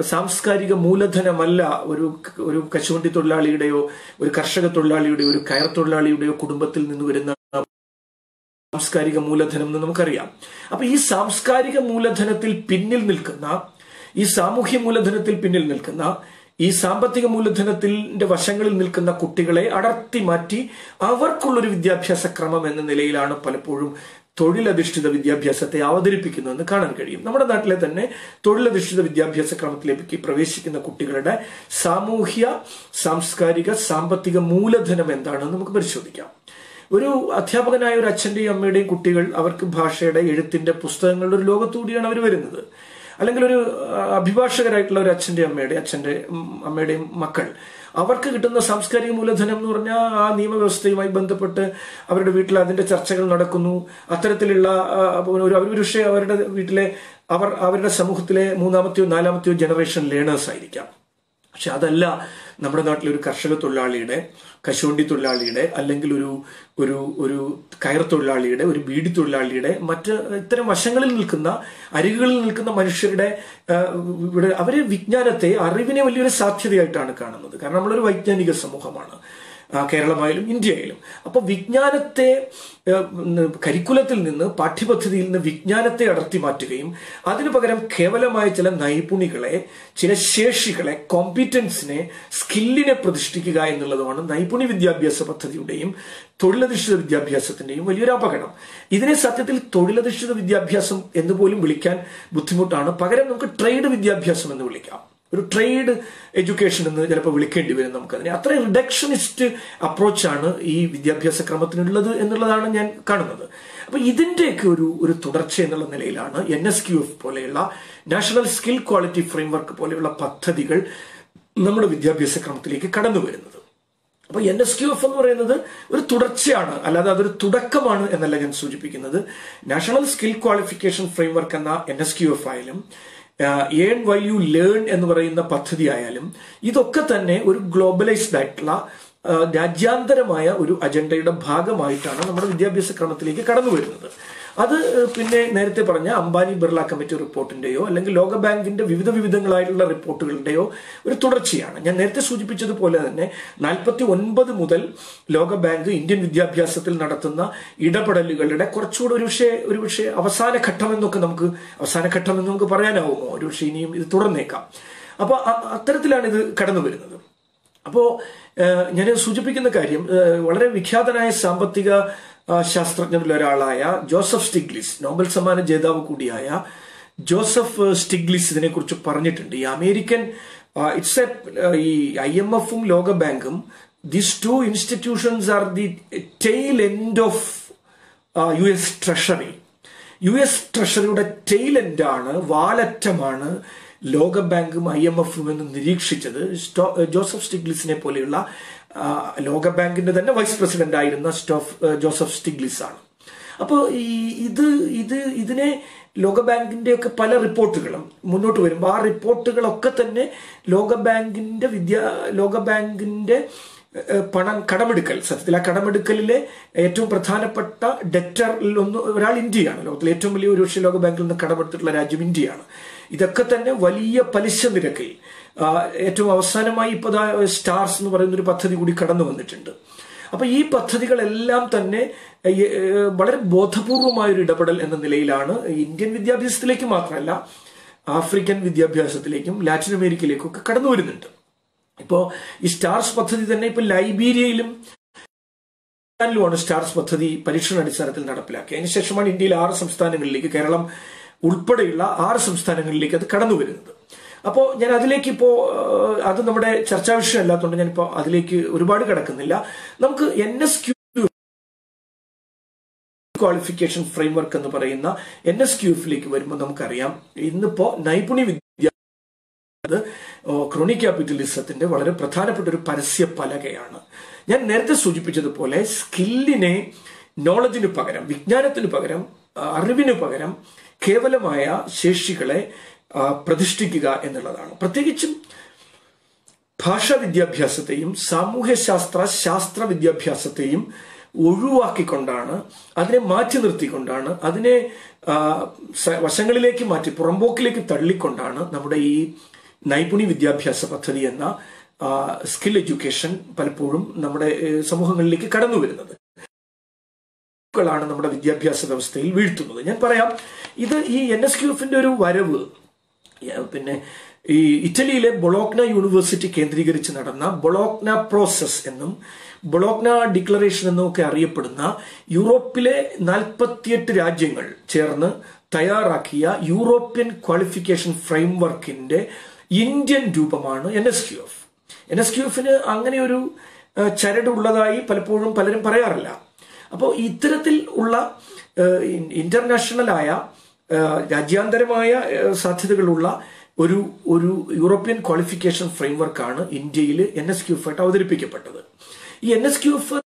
സാംസ്കാരിക മൂലധനമല്ല ഒരു ഒരു കശുവണ്ടി തൊഴിലാളിയുടെയോ ഒരു കർഷക തൊഴിലാളിയുടെയോ ഒരു കയർ തൊഴിലാളിയുടെയോ കുടുംബത്തിൽ നിന്ന് വരുന്ന സാംസ്കാരിക മൂലധനം എന്ന് നമുക്കറിയാം. അപ്പൊ ഈ സാംസ്കാരിക മൂലധനത്തിൽ പിന്നിൽ നിൽക്കുന്ന ഈ സാമൂഹ്യ മൂലധനത്തിൽ പിന്നിൽ നിൽക്കുന്ന ഈ സാമ്പത്തിക മൂലധനത്തിന്റെ വശങ്ങളിൽ നിൽക്കുന്ന കുട്ടികളെ അടർത്തി മാറ്റി അവർക്കുള്ളൊരു വിദ്യാഭ്യാസ ക്രമം എന്ന നിലയിലാണ് പലപ്പോഴും തൊഴിലധിഷ്ഠിത വിദ്യാഭ്യാസത്തെ അവതരിപ്പിക്കുന്നതെന്ന് കാണാൻ കഴിയും. നമ്മുടെ നാട്ടിലെ തന്നെ തൊഴിലധിഷ്ഠിത വിദ്യാഭ്യാസ ക്രമത്തിലേക്ക് പ്രവേശിക്കുന്ന കുട്ടികളുടെ സാമൂഹ്യ സാംസ്കാരിക സാമ്പത്തിക മൂലധനം എന്താണെന്ന് നമുക്ക് പരിശോധിക്കാം. ഒരു അധ്യാപകനായ ഒരു അച്ഛന്റെയും അമ്മയുടെയും കുട്ടികൾ അവർക്ക് ഭാഷയുടെ എഴുത്തിന്റെ പുസ്തകങ്ങളുടെ ഒരു ലോകത്തുകൂടിയാണ് അവർ വരുന്നത്. അല്ലെങ്കിൽ ഒരു അഭിഭാഷകരായിട്ടുള്ള ഒരു അച്ഛന്റെ അമ്മയുടെ അച്ഛന്റെ അമ്മയുടെയും മക്കൾ. അവർക്ക് കിട്ടുന്ന സാംസ്കാരിക മൂലധനം എന്ന് പറഞ്ഞാൽ ആ നിയമവ്യവസ്ഥയുമായി ബന്ധപ്പെട്ട് അവരുടെ വീട്ടിൽ അതിന്റെ ചർച്ചകൾ നടക്കുന്നു. അത്തരത്തിലുള്ള ഒരു അവർ പക്ഷേ അവരുടെ വീട്ടിലെ അവർ അവരുടെ സമൂഹത്തിലെ മൂന്നാമത്തെയോ നാലാമത്തെയോ ജനറേഷൻ ലേണേഴ്സ് ആയിരിക്കാം പക്ഷെ അതല്ല നമ്മുടെ നാട്ടിലെ ഒരു കർഷക തൊഴിലാളിയുടെ കശുവണ്ടി തൊഴിലാളിയുടെ അല്ലെങ്കിൽ ഒരു ഒരു ഒരു കയർ തൊഴിലാളിയുടെ ഒരു ബീഡി തൊഴിലാളിയുടെ മറ്റ് ഇത്തരം വശങ്ങളിൽ നിൽക്കുന്ന അരികുകളിൽ നിൽക്കുന്ന മനുഷ്യരുടെ ഇവിടെ അവരെ വിജ്ഞാനത്തെ അറിവിനെ വലിയൊരു സാധ്യതയായിട്ടാണ് കാണുന്നത്. കാരണം നമ്മളൊരു വൈജ്ഞാനിക സമൂഹമാണ്. കേരളമായാലും ഇന്ത്യയായാലും. അപ്പൊ വിജ്ഞാനത്തെ കരിക്കുലത്തിൽ നിന്ന് പാഠ്യപദ്ധതിയിൽ നിന്ന് വിജ്ഞാനത്തെ അടർത്തി മാറ്റുകയും അതിനു പകരം കേവലമായ ചില നൈപുണികളെ ചില ശേഷികളെ കോമ്പിറ്റൻസിനെ സ്കില്ലിനെ പ്രതിഷ്ഠിക്കുക എന്നുള്ളതുമാണ് നൈപുണി വിദ്യാഭ്യാസ പദ്ധതിയുടെയും തൊഴിലധിഷ്ഠിത വിദ്യാഭ്യാസത്തിന്റെയും വലിയൊരു അപകടം. ഇതിനെ സത്യത്തിൽ തൊഴിലധിഷ്ഠിത വിദ്യാഭ്യാസം എന്ന് പോലും വിളിക്കാൻ ബുദ്ധിമുട്ടാണ്. പകരം നമുക്ക് ട്രേഡ് വിദ്യാഭ്യാസം എന്ന് വിളിക്കാം. ഒരു ട്രേഡ് എഡ്യൂക്കേഷൻ എന്ന് ചിലപ്പോൾ വിളിക്കേണ്ടി വരും നമുക്കതിനെ. അത്രയും റിഡക്ഷനിസ്റ്റ് അപ്രോച്ചാണ് ഈ വിദ്യാഭ്യാസ ക്രമത്തിനുള്ളത് എന്നുള്ളതാണ് ഞാൻ കാണുന്നത്. അപ്പോൾ ഇതിന്റെയൊക്കെ ഒരു ഒരു തുടർച്ച എന്നുള്ള നിലയിലാണ് എൻ എസ് ക്യു എഫ് പോലെയുള്ള നാഷണൽ സ്കിൽ ക്വാളിറ്റി ഫ്രെയിംവർക്ക് പോലെയുള്ള പദ്ധതികൾ നമ്മുടെ വിദ്യാഭ്യാസ ക്രമത്തിലേക്ക് കടന്നു വരുന്നത്. അപ്പോൾ എൻ എസ് ക്യു എഫ് എന്ന് പറയുന്നത് ഒരു തുടർച്ചയാണ് അല്ലാതെ അതൊരു തുടക്കമാണ് എന്നല്ല ഞാൻ സൂചിപ്പിക്കുന്നത്. നാഷണൽ സ്കിൽ ക്വാളിഫിക്കേഷൻ ഫ്രെയിംവർക്ക് എന്ന എൻ എസ് ക്യു എഫ് ആയാലും ഏൺ വൈ യു ലേൺ എന്ന് പറയുന്ന പദ്ധതി ആയാലും ഇതൊക്കെ തന്നെ ഒരു ഗ്ലോബലൈസ്ഡ് ആയിട്ടുള്ള രാജ്യാന്തരമായ ഒരു അജണ്ടയുടെ ഭാഗമായിട്ടാണ് നമ്മുടെ വിദ്യാഭ്യാസ ക്രമത്തിലേക്ക് കടന്നു വരുന്നത് അത് പിന്നെ നേരത്തെ പറഞ്ഞ അംബാനി ബിർള കമ്മിറ്റി റിപ്പോർട്ടിന്റെയോ അല്ലെങ്കിൽ ലോക ബാങ്കിന്റെ വിവിധ വിവിധങ്ങളായിട്ടുള്ള റിപ്പോർട്ടുകളുടെയോ ഒരു തുടർച്ചയാണ്. ഞാൻ നേരത്തെ സൂചിപ്പിച്ചതുപോലെ തന്നെ നാൽപ്പത്തി ഒൻപത് മുതൽ ലോക ബാങ്ക് ഇന്ത്യൻ വിദ്യാഭ്യാസത്തിൽ നടത്തുന്ന ഇടപെടലുകളുടെ കുറച്ചുകൂടെ ഒരു പക്ഷേ ഒരു പക്ഷേ അവസാന ഘട്ടം എന്നൊക്കെ നമുക്ക് അവസാന ഘട്ടം എന്ന് നമുക്ക് പറയാനാവുമോ? ഒരു പക്ഷേ ഇനിയും ഇത് തുടർന്നേക്കാം. അപ്പോൾ അത്തരത്തിലാണ് ഇത് കടന്നു വരുന്നത്. അപ്പോ ഞാൻ സൂചിപ്പിക്കുന്ന കാര്യം വളരെ വിഖ്യാതനായ സാമ്പത്തിക ഒരാളായ ജോസഫ് സ്റ്റിഗ്ലിസ് നോബൽ സമ്മാന ജേതാവ് കൂടിയായ ജോസഫ് സ്റ്റിഗ്ലിസ് ഇതിനെക്കുറിച്ച് പറഞ്ഞിട്ടുണ്ട്. ഈ അമേരിക്കൻ ഇറ്റ്സ് എ ഈ ഐ എം എഫും ലോക ബാങ്കും these two institutions are the tail end of U S treasury. U S ട്രഷറിയുടെ tail ആണ് വാലറ്റമാണ് ലോക ബാങ്കും ഐ എം എഫും എന്ന് നിരീക്ഷിച്ചത്. ജോസഫ് സ്റ്റിഗ്ലിസിനെ പോലെയുള്ള ആ, ലോക ബാങ്കിന്റെ തന്നെ വൈസ് പ്രസിഡന്റ് ആയിരുന്ന സ്റ്റോഫ് ജോസഫ് സ്റ്റിഗ്ലിസ് ആണ് അപ്പോൾ ഈ ഇത് ഇത് ഇതിനെ ലോക ബാങ്കിന്റെ ഒക്കെ പല റിപ്പോർട്ടുകളും മുന്നോട്ട് വരുമ്പോൾ ആ റിപ്പോർട്ടുകളൊക്കെ തന്നെ ലോക ബാങ്കിന്റെ വിദ്യാ ലോക ബാങ്കിന്റെ പണം കടമെടുക്കൽ സത്യത്തിൽ ആ കടമെടുക്കലിലെ ഏറ്റവും പ്രധാനപ്പെട്ട ഡെറ്ററിൽ ഒന്ന് ഒരാൾ ഇന്ത്യയാണ്. ലോകത്തിലെ ഏറ്റവും വലിയ ഒരു പക്ഷേ ലോക ബാങ്കിൽ നിന്ന് കടമെടുത്തിട്ടുള്ള രാജ്യം ഇന്ത്യയാണ്. ഇതൊക്കെ തന്നെ വലിയ പലിശ നിരക്കിൽ. ഏറ്റവും അവസാനമായി ഇപ്പോൾ സ്റ്റാർസ് എന്ന് പറയുന്ന ഒരു പദ്ധതി കൂടി കടന്നു വന്നിട്ടുണ്ട്. അപ്പൊ ഈ പദ്ധതികളെല്ലാം തന്നെ വളരെ ബോധപൂർവമായ ഒരു ഇടപെടൽ എന്ന നിലയിലാണ് ഇന്ത്യൻ വിദ്യാഭ്യാസത്തിലേക്ക് മാത്രമല്ല ആഫ്രിക്കൻ വിദ്യാഭ്യാസത്തിലേക്കും ലാറ്റിൻ അമേരിക്കയിലേക്കും ഒക്കെ കടന്നു വരുന്നുണ്ട്. ഇപ്പോ ഈ സ്റ്റാർസ് പദ്ധതി തന്നെ ഇപ്പൊ ലൈബീരിയയിലും ാണ് സ്റ്റാർസ് പദ്ധതി പരീക്ഷണ അടിസ്ഥാനത്തിൽ നടപ്പിലാക്കി അതിനുശേഷമാണ് ഇന്ത്യയിൽ ആറ് സംസ്ഥാനങ്ങളിലേക്ക് കേരളം ഉൾപ്പെടെയുള്ള ആറ് സംസ്ഥാനങ്ങളിലേക്ക് അത് കടന്നു വരുന്നത്. അപ്പോൾ ഞാൻ അതിലേക്ക് ഇപ്പോൾ അത് നമ്മുടെ ചർച്ചാ വിഷയം അല്ലാത്തതുകൊണ്ട് ഞാനിപ്പോൾ അതിലേക്ക് ഒരുപാട് കിടക്കുന്നില്ല. നമുക്ക് എൻ എസ് ക്വാളിഫിക്കേഷൻ ഫ്രെയിംവർക്ക് എന്ന് പറയുന്ന എൻ എസ് ക്യൂഫിലേക്ക് വരുമ്പോൾ നമുക്കറിയാം. ഇന്നിപ്പോ നൈപുണി വിദ്യ ക്രോണി ക്യാപിറ്റലിസത്തിന്റെ വളരെ പ്രധാനപ്പെട്ട ഒരു പരസ്യ പലകയാണ്. ഞാൻ നേരത്തെ സൂചിപ്പിച്ചതുപോലെ സ്കില്ലിനെ നോളജിന് പകരം വിജ്ഞാനത്തിന് പകരം അറിവിന് പകരം കേവലമായ ശേഷികളെ പ്രതിഷ്ഠിക്കുക എന്നുള്ളതാണ്. പ്രത്യേകിച്ചും ഭാഷാ വിദ്യാഭ്യാസത്തെയും സാമൂഹ്യശാസ്ത്ര ശാസ്ത്ര വിദ്യാഭ്യാസത്തെയും ഒഴിവാക്കിക്കൊണ്ടാണ് അതിനെ മാറ്റി നിർത്തിക്കൊണ്ടാണ് അതിനെ വശങ്ങളിലേക്ക് മാറ്റി പുറമ്പോക്കിലേക്ക് തള്ളിക്കൊണ്ടാണ് നമ്മുടെ ഈ നൈപുണി വിദ്യാഭ്യാസ പദ്ധതി എന്ന സ്കിൽ എഡ്യൂക്കേഷൻ പലപ്പോഴും നമ്മുടെ സമൂഹങ്ങളിലേക്ക് കടന്നു വരുന്നത് ാണ് നമ്മുടെ വിദ്യാഭ്യാസ വ്യവസ്ഥയിൽ വീഴ്ത്തുന്നത്. ഞാൻ പറയാം ഇത് ഈ എൻ എസ് ക്യു എഫിന്റെ ഒരു വരവ് പിന്നെ ഈ ഇറ്റലിയിലെ ബൊളോക്ന യൂണിവേഴ്സിറ്റി കേന്ദ്രീകരിച്ച് നടന്ന ബൊളോക്ന പ്രോസസ് എന്നും ബൊളോക്ന ഡിക്ലറേഷൻ എന്നും ഒക്കെ അറിയപ്പെടുന്ന യൂറോപ്പിലെ നാൽപ്പത്തിയെട്ട് രാജ്യങ്ങൾ ചേർന്ന് തയ്യാറാക്കിയ യൂറോപ്യൻ ക്വാളിഫിക്കേഷൻ ഫ്രെയിംവർക്കിന്റെ ഇന്ത്യൻ രൂപമാണ് N S Q N S Q അങ്ങനെ ഒരു ചരട് ചരടുള്ളതായി പലപ്പോഴും പലരും പറയാറില്ല. അപ്പോൾ ഇത്തരത്തിൽ ഉള്ള ഇന്റർനാഷണലായ രാജ്യാന്തരമായ സാധ്യതകളുള്ള ഒരു ഒരു യൂറോപ്യൻ ക്വാളിഫിക്കേഷൻ ഫ്രെയിംവർക്കാണ് ഇന്ത്യയിൽ എൻ എസ് ക്യു എഫ് അവതരിപ്പിക്കപ്പെട്ടത്. ഈ എൻ എസ് ക്യു എഫ്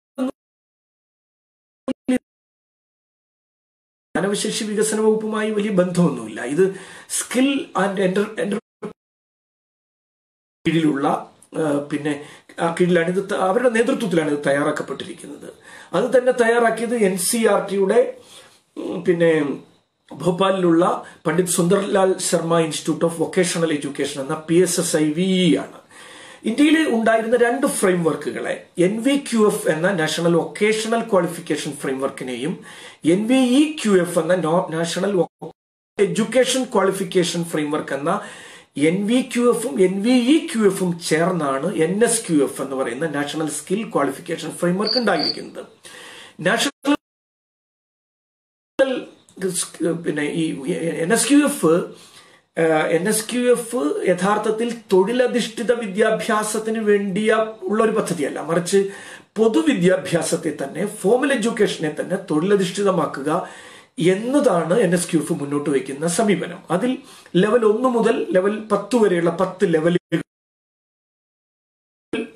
മാനവശേഷി വികസന വകുപ്പുമായി വലിയ ബന്ധമൊന്നുമില്ല. ഇത് സ്കിൽ ആൻഡ് എന്റർ എന്റർ കീഴിലുള്ള പിന്നെ കീഴിലാണ് ഇത് അവരുടെ നേതൃത്വത്തിലാണ് ഇത് തയ്യാറാക്കപ്പെട്ടിരിക്കുന്നത്. അത് തന്നെ തയ്യാറാക്കിയത് എൻ സി ആർ ടിയുടെ പിന്നെ ഭോപ്പാലിലുള്ള Pandit Sunderlal Sharma institute of vocational education എന്ന P S S I V ആണ്. ഇന്ത്യയിൽ ഉണ്ടായിരുന്ന രണ്ട് ഫ്രെയിംവർക്കുകളെ എൻ വി ക്യു എഫ് എന്ന national vocational qualification ഫ്രെയിംവർക്കിനെയും N V E Q F എന്ന നാഷണൽ എഡ്യൂക്കേഷൻ ക്വാളിഫിക്കേഷൻ ഫ്രെയിംവർക്ക് എന്ന എൻ വി ക്യു എഫും എൻ വി ഇ ക്യു എഫും ചേർന്നാണ് എൻ എസ് ക്യു എഫ് എന്ന് പറയുന്ന നാഷണൽ സ്കിൽ ക്വാളിഫിക്കേഷൻ ഫ്രെയിംവർക്ക് ഉണ്ടായിരിക്കുന്നത്. പിന്നെ ഈ N S Q F N S Q F യഥാർത്ഥത്തിൽ തൊഴിലധിഷ്ഠിത വിദ്യാഭ്യാസത്തിന് വേണ്ടിയ ഉള്ള ഒരു പദ്ധതിയല്ല. മറിച്ച് പൊതുവിദ്യാഭ്യാസത്തെ തന്നെ ഫോമൽ എഡ്യൂക്കേഷനെ തന്നെ തൊഴിലധിഷ്ഠിതമാക്കുക എന്നതാണ് എൻ എസ് ക്യൂഫ് മുന്നോട്ട് വയ്ക്കുന്ന സമീപനം. അതിൽ ലെവൽ ഒന്ന് മുതൽ ലെവൽ പത്ത് വരെയുള്ള പത്ത് ലെവലുകൾ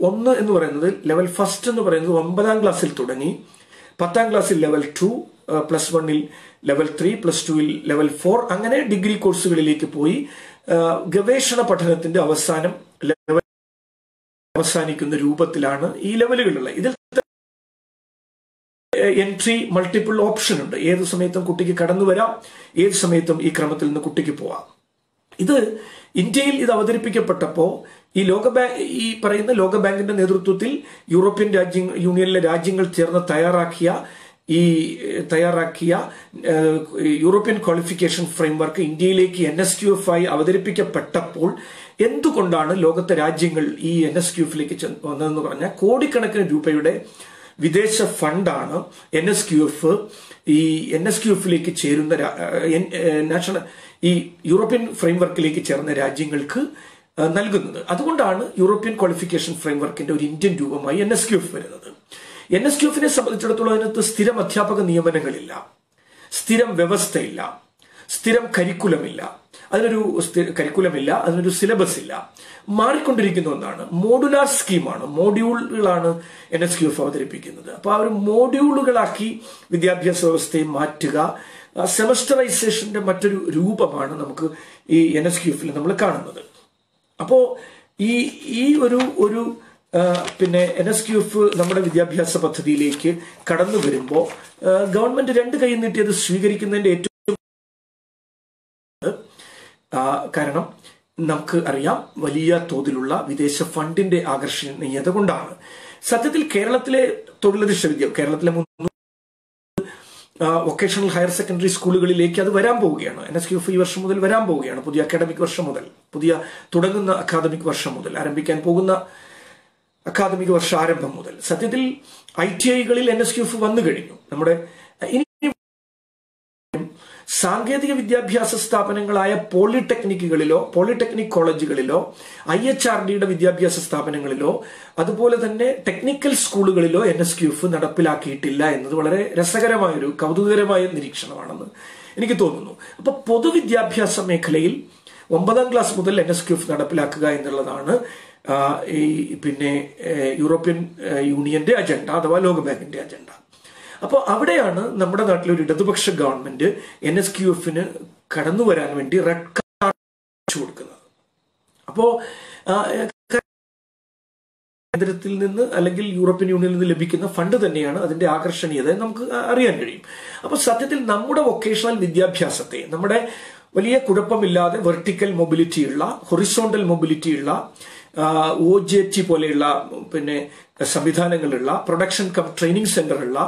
ഒന്ന് എന്ന് പറയുന്നത് ലെവൽ ഫസ്റ്റ് എന്ന് പറയുന്നത് ഒമ്പതാം ക്ലാസ്സിൽ തുടങ്ങി. പത്താം ക്ലാസ്സിൽ ലെവൽ ടു പ്ലസ് വണ്ണിൽ ലെവൽ ത്രീ പ്ലസ് ടുവിൽ ലെവൽ ഫോർ അങ്ങനെ ഡിഗ്രി കോഴ്സുകളിലേക്ക് പോയി. ഗവേഷണ പഠനത്തിന്റെ അവസാനം ലെവൽ അവസാനിക്കുന്ന രൂപത്തിലാണ് ഈ ലെവലുകളുള്ളത് ഇതിൽ എൻട്രി മൾട്ടിപ്പിൾ ഓപ്ഷൻ ഉണ്ട്. ഏത് സമയത്തും കുട്ടിക്ക് കടന്നു വരാം. ഏത് സമയത്തും ഈ ക്രമത്തിൽ നിന്ന് കുട്ടിക്ക് പോവാം. ഇത് ഇന്ത്യയിൽ ഇത് അവതരിപ്പിക്കപ്പെട്ടപ്പോൾ ഈ ലോക ബാങ്ക് ഈ പറയുന്ന ലോക ബാങ്കിന്റെ നേതൃത്വത്തിൽ യൂറോപ്യൻ രാജ്യ യൂണിയനിലെ രാജ്യങ്ങൾ ചേർന്ന് തയ്യാറാക്കിയ ഈ തയ്യാറാക്കിയ യൂറോപ്യൻ ക്വാളിഫിക്കേഷൻ ഫ്രെയിംവർക്ക് ഇന്ത്യയിലേക്ക് എൻ എസ് ക്യു എഫ് ആയി അവതരിപ്പിക്കപ്പെട്ടപ്പോൾ എന്തുകൊണ്ടാണ് ലോകത്തെ രാജ്യങ്ങൾ ഈ എൻ എസ് ക്യു എഫിലേക്ക് വന്നതെന്ന് പറഞ്ഞാൽ കോടിക്കണക്കിന് രൂപയുടെ വിദേശ ഫണ്ടാണ് എൻ എസ് ക്യു എഫ് ഈ എൻ എസ് ക്യു എഫിലേക്ക് ചേരുന്ന നാഷണൽ ഈ യൂറോപ്യൻ ഫ്രെയിംവർക്കിലേക്ക് ചേർന്ന രാജ്യങ്ങൾക്ക് നൽകുന്നത്. അതുകൊണ്ടാണ് യൂറോപ്യൻ ക്വാളിഫിക്കേഷൻ ഫ്രെയിംവർക്കിന്റെ ഒരു ഇന്ത്യൻ രൂപമായി എൻ എസ് ക്യു എഫ് വരുന്നത്. എൻ എസ് ക്യു എഫിനെ സംബന്ധിച്ചിടത്തോളം അതിനകത്ത് സ്ഥിരം അധ്യാപക നിയമനങ്ങളില്ല. സ്ഥിരം വ്യവസ്ഥയില്ല. സ്ഥിരം കരിക്കുലമില്ല. അതിനൊരു കരിക്കുലമില്ല അതിനൊരു സിലബസ് ഇല്ല മാറിക്കൊണ്ടിരിക്കുന്ന ഒന്നാണ്. മോഡുലാർ സ്കീമാണ് മോഡ്യൂളുകളാണ് എൻ എസ് ക്യു എഫ് അവതരിപ്പിക്കുന്നത്. അപ്പോൾ ആ ഒരു മോഡ്യൂളുകളാക്കി വിദ്യാഭ്യാസ വ്യവസ്ഥയെ മാറ്റുക സെമസ്റ്ററൈസേഷന്റെ മറ്റൊരു രൂപമാണ് നമുക്ക് ഈ എൻ എസ് ക്യു എഫിൽ നമ്മൾ കാണുന്നത്. അപ്പോ ഈ ഈ ഒരു ഒരു പിന്നെ എൻ എസ് ക്യു എഫ് നമ്മുടെ വിദ്യാഭ്യാസ പദ്ധതിയിലേക്ക് കടന്നു വരുമ്പോൾ ഗവൺമെന്റ് രണ്ട് കൈ നീട്ടി അത് സ്വീകരിക്കുന്നതിന്റെ ഏറ്റവും കാരണം നമുക്ക് അറിയാം വലിയ തോതിലുള്ള വിദേശ ഫണ്ടിന്റെ ആകർഷണീയത കൊണ്ടാണ്. സത്യത്തിൽ കേരളത്തിലെ തൊഴിലധിഷ്ഠ വിദ്യ കേരളത്തിലെ വൊക്കേഷണൽ ഹയർ സെക്കൻഡറി സ്കൂളുകളിലേക്ക് അത് വരാൻ പോവുകയാണ്. എൻ എസ് ക്യു എഫ് ഈ വർഷം മുതൽ വരാൻ പോവുകയാണ്. പുതിയ അക്കാദമിക് വർഷം മുതൽ പുതിയ തുടങ്ങുന്ന അക്കാദമിക് വർഷം മുതൽ ആരംഭിക്കാൻ പോകുന്ന അക്കാദമിക് വർഷ ആരംഭം മുതൽ. സത്യത്തിൽ ഐ ടി ഐകളിൽ എൻ എസ് ക്യു എഫ് വന്നു കഴിഞ്ഞു. നമ്മുടെ ഇനി സാങ്കേതിക വിദ്യാഭ്യാസ സ്ഥാപനങ്ങളായ പോളിടെക്നിക്കുകളിലോ പോളിടെക്നിക് കോളേജുകളിലോ ഐ എച്ച് ആർ ഡിയുടെ വിദ്യാഭ്യാസ സ്ഥാപനങ്ങളിലോ അതുപോലെ തന്നെ ടെക്നിക്കൽ സ്കൂളുകളിലോ എൻ എസ് ക്യു എഫ് നടപ്പിലാക്കിയിട്ടില്ല എന്നത് വളരെ രസകരമായൊരു കൗതുകകരമായ നിരീക്ഷണമാണെന്ന് എനിക്ക് തോന്നുന്നു. അപ്പൊ പൊതുവിദ്യാഭ്യാസ മേഖലയിൽ ഒമ്പതാം ക്ലാസ് മുതൽ എൻ എസ് ക്യു എഫ് നടപ്പിലാക്കുക എന്നുള്ളതാണ് ഈ പിന്നെ യൂറോപ്യൻ യൂണിയന്റെ അജണ്ട അഥവാ ലോകബാങ്കിന്റെ അജണ്ട. അപ്പോൾ അവിടെയാണ് നമ്മുടെ നാട്ടിലെ ഒരു ഇടതുപക്ഷ ഗവൺമെന്റ് എൻ എസ് ക്യു എഫിന് കടന്നു വരാൻ വേണ്ടി റെഡ് കാർഡ് കൊടുക്കുന്നത്. അപ്പോ കേന്ദ്രത്തിൽ നിന്ന് അല്ലെങ്കിൽ യൂറോപ്യൻ യൂണിയനിൽ നിന്ന് ലഭിക്കുന്ന ഫണ്ട് തന്നെയാണ് അതിന്റെ ആകർഷണീയത നമുക്ക് അറിയാൻ കഴിയും. അപ്പൊ സത്യത്തിൽ നമ്മുടെ വൊക്കേഷണൽ വിദ്യാഭ്യാസത്തെ നമ്മുടെ വലിയ കുഴപ്പമില്ലാതെ വെർട്ടിക്കൽ മൊബിലിറ്റി ഉള്ള ഹൊറിസോണ്ടൽ മൊബിലിറ്റി ഉള്ള ഒ ജെ ടി പോലെയുള്ള പിന്നെ സംവിധാനങ്ങളുള്ള പ്രൊഡക്ഷൻ കം ട്രെയിനിങ് സെന്ററുള്ള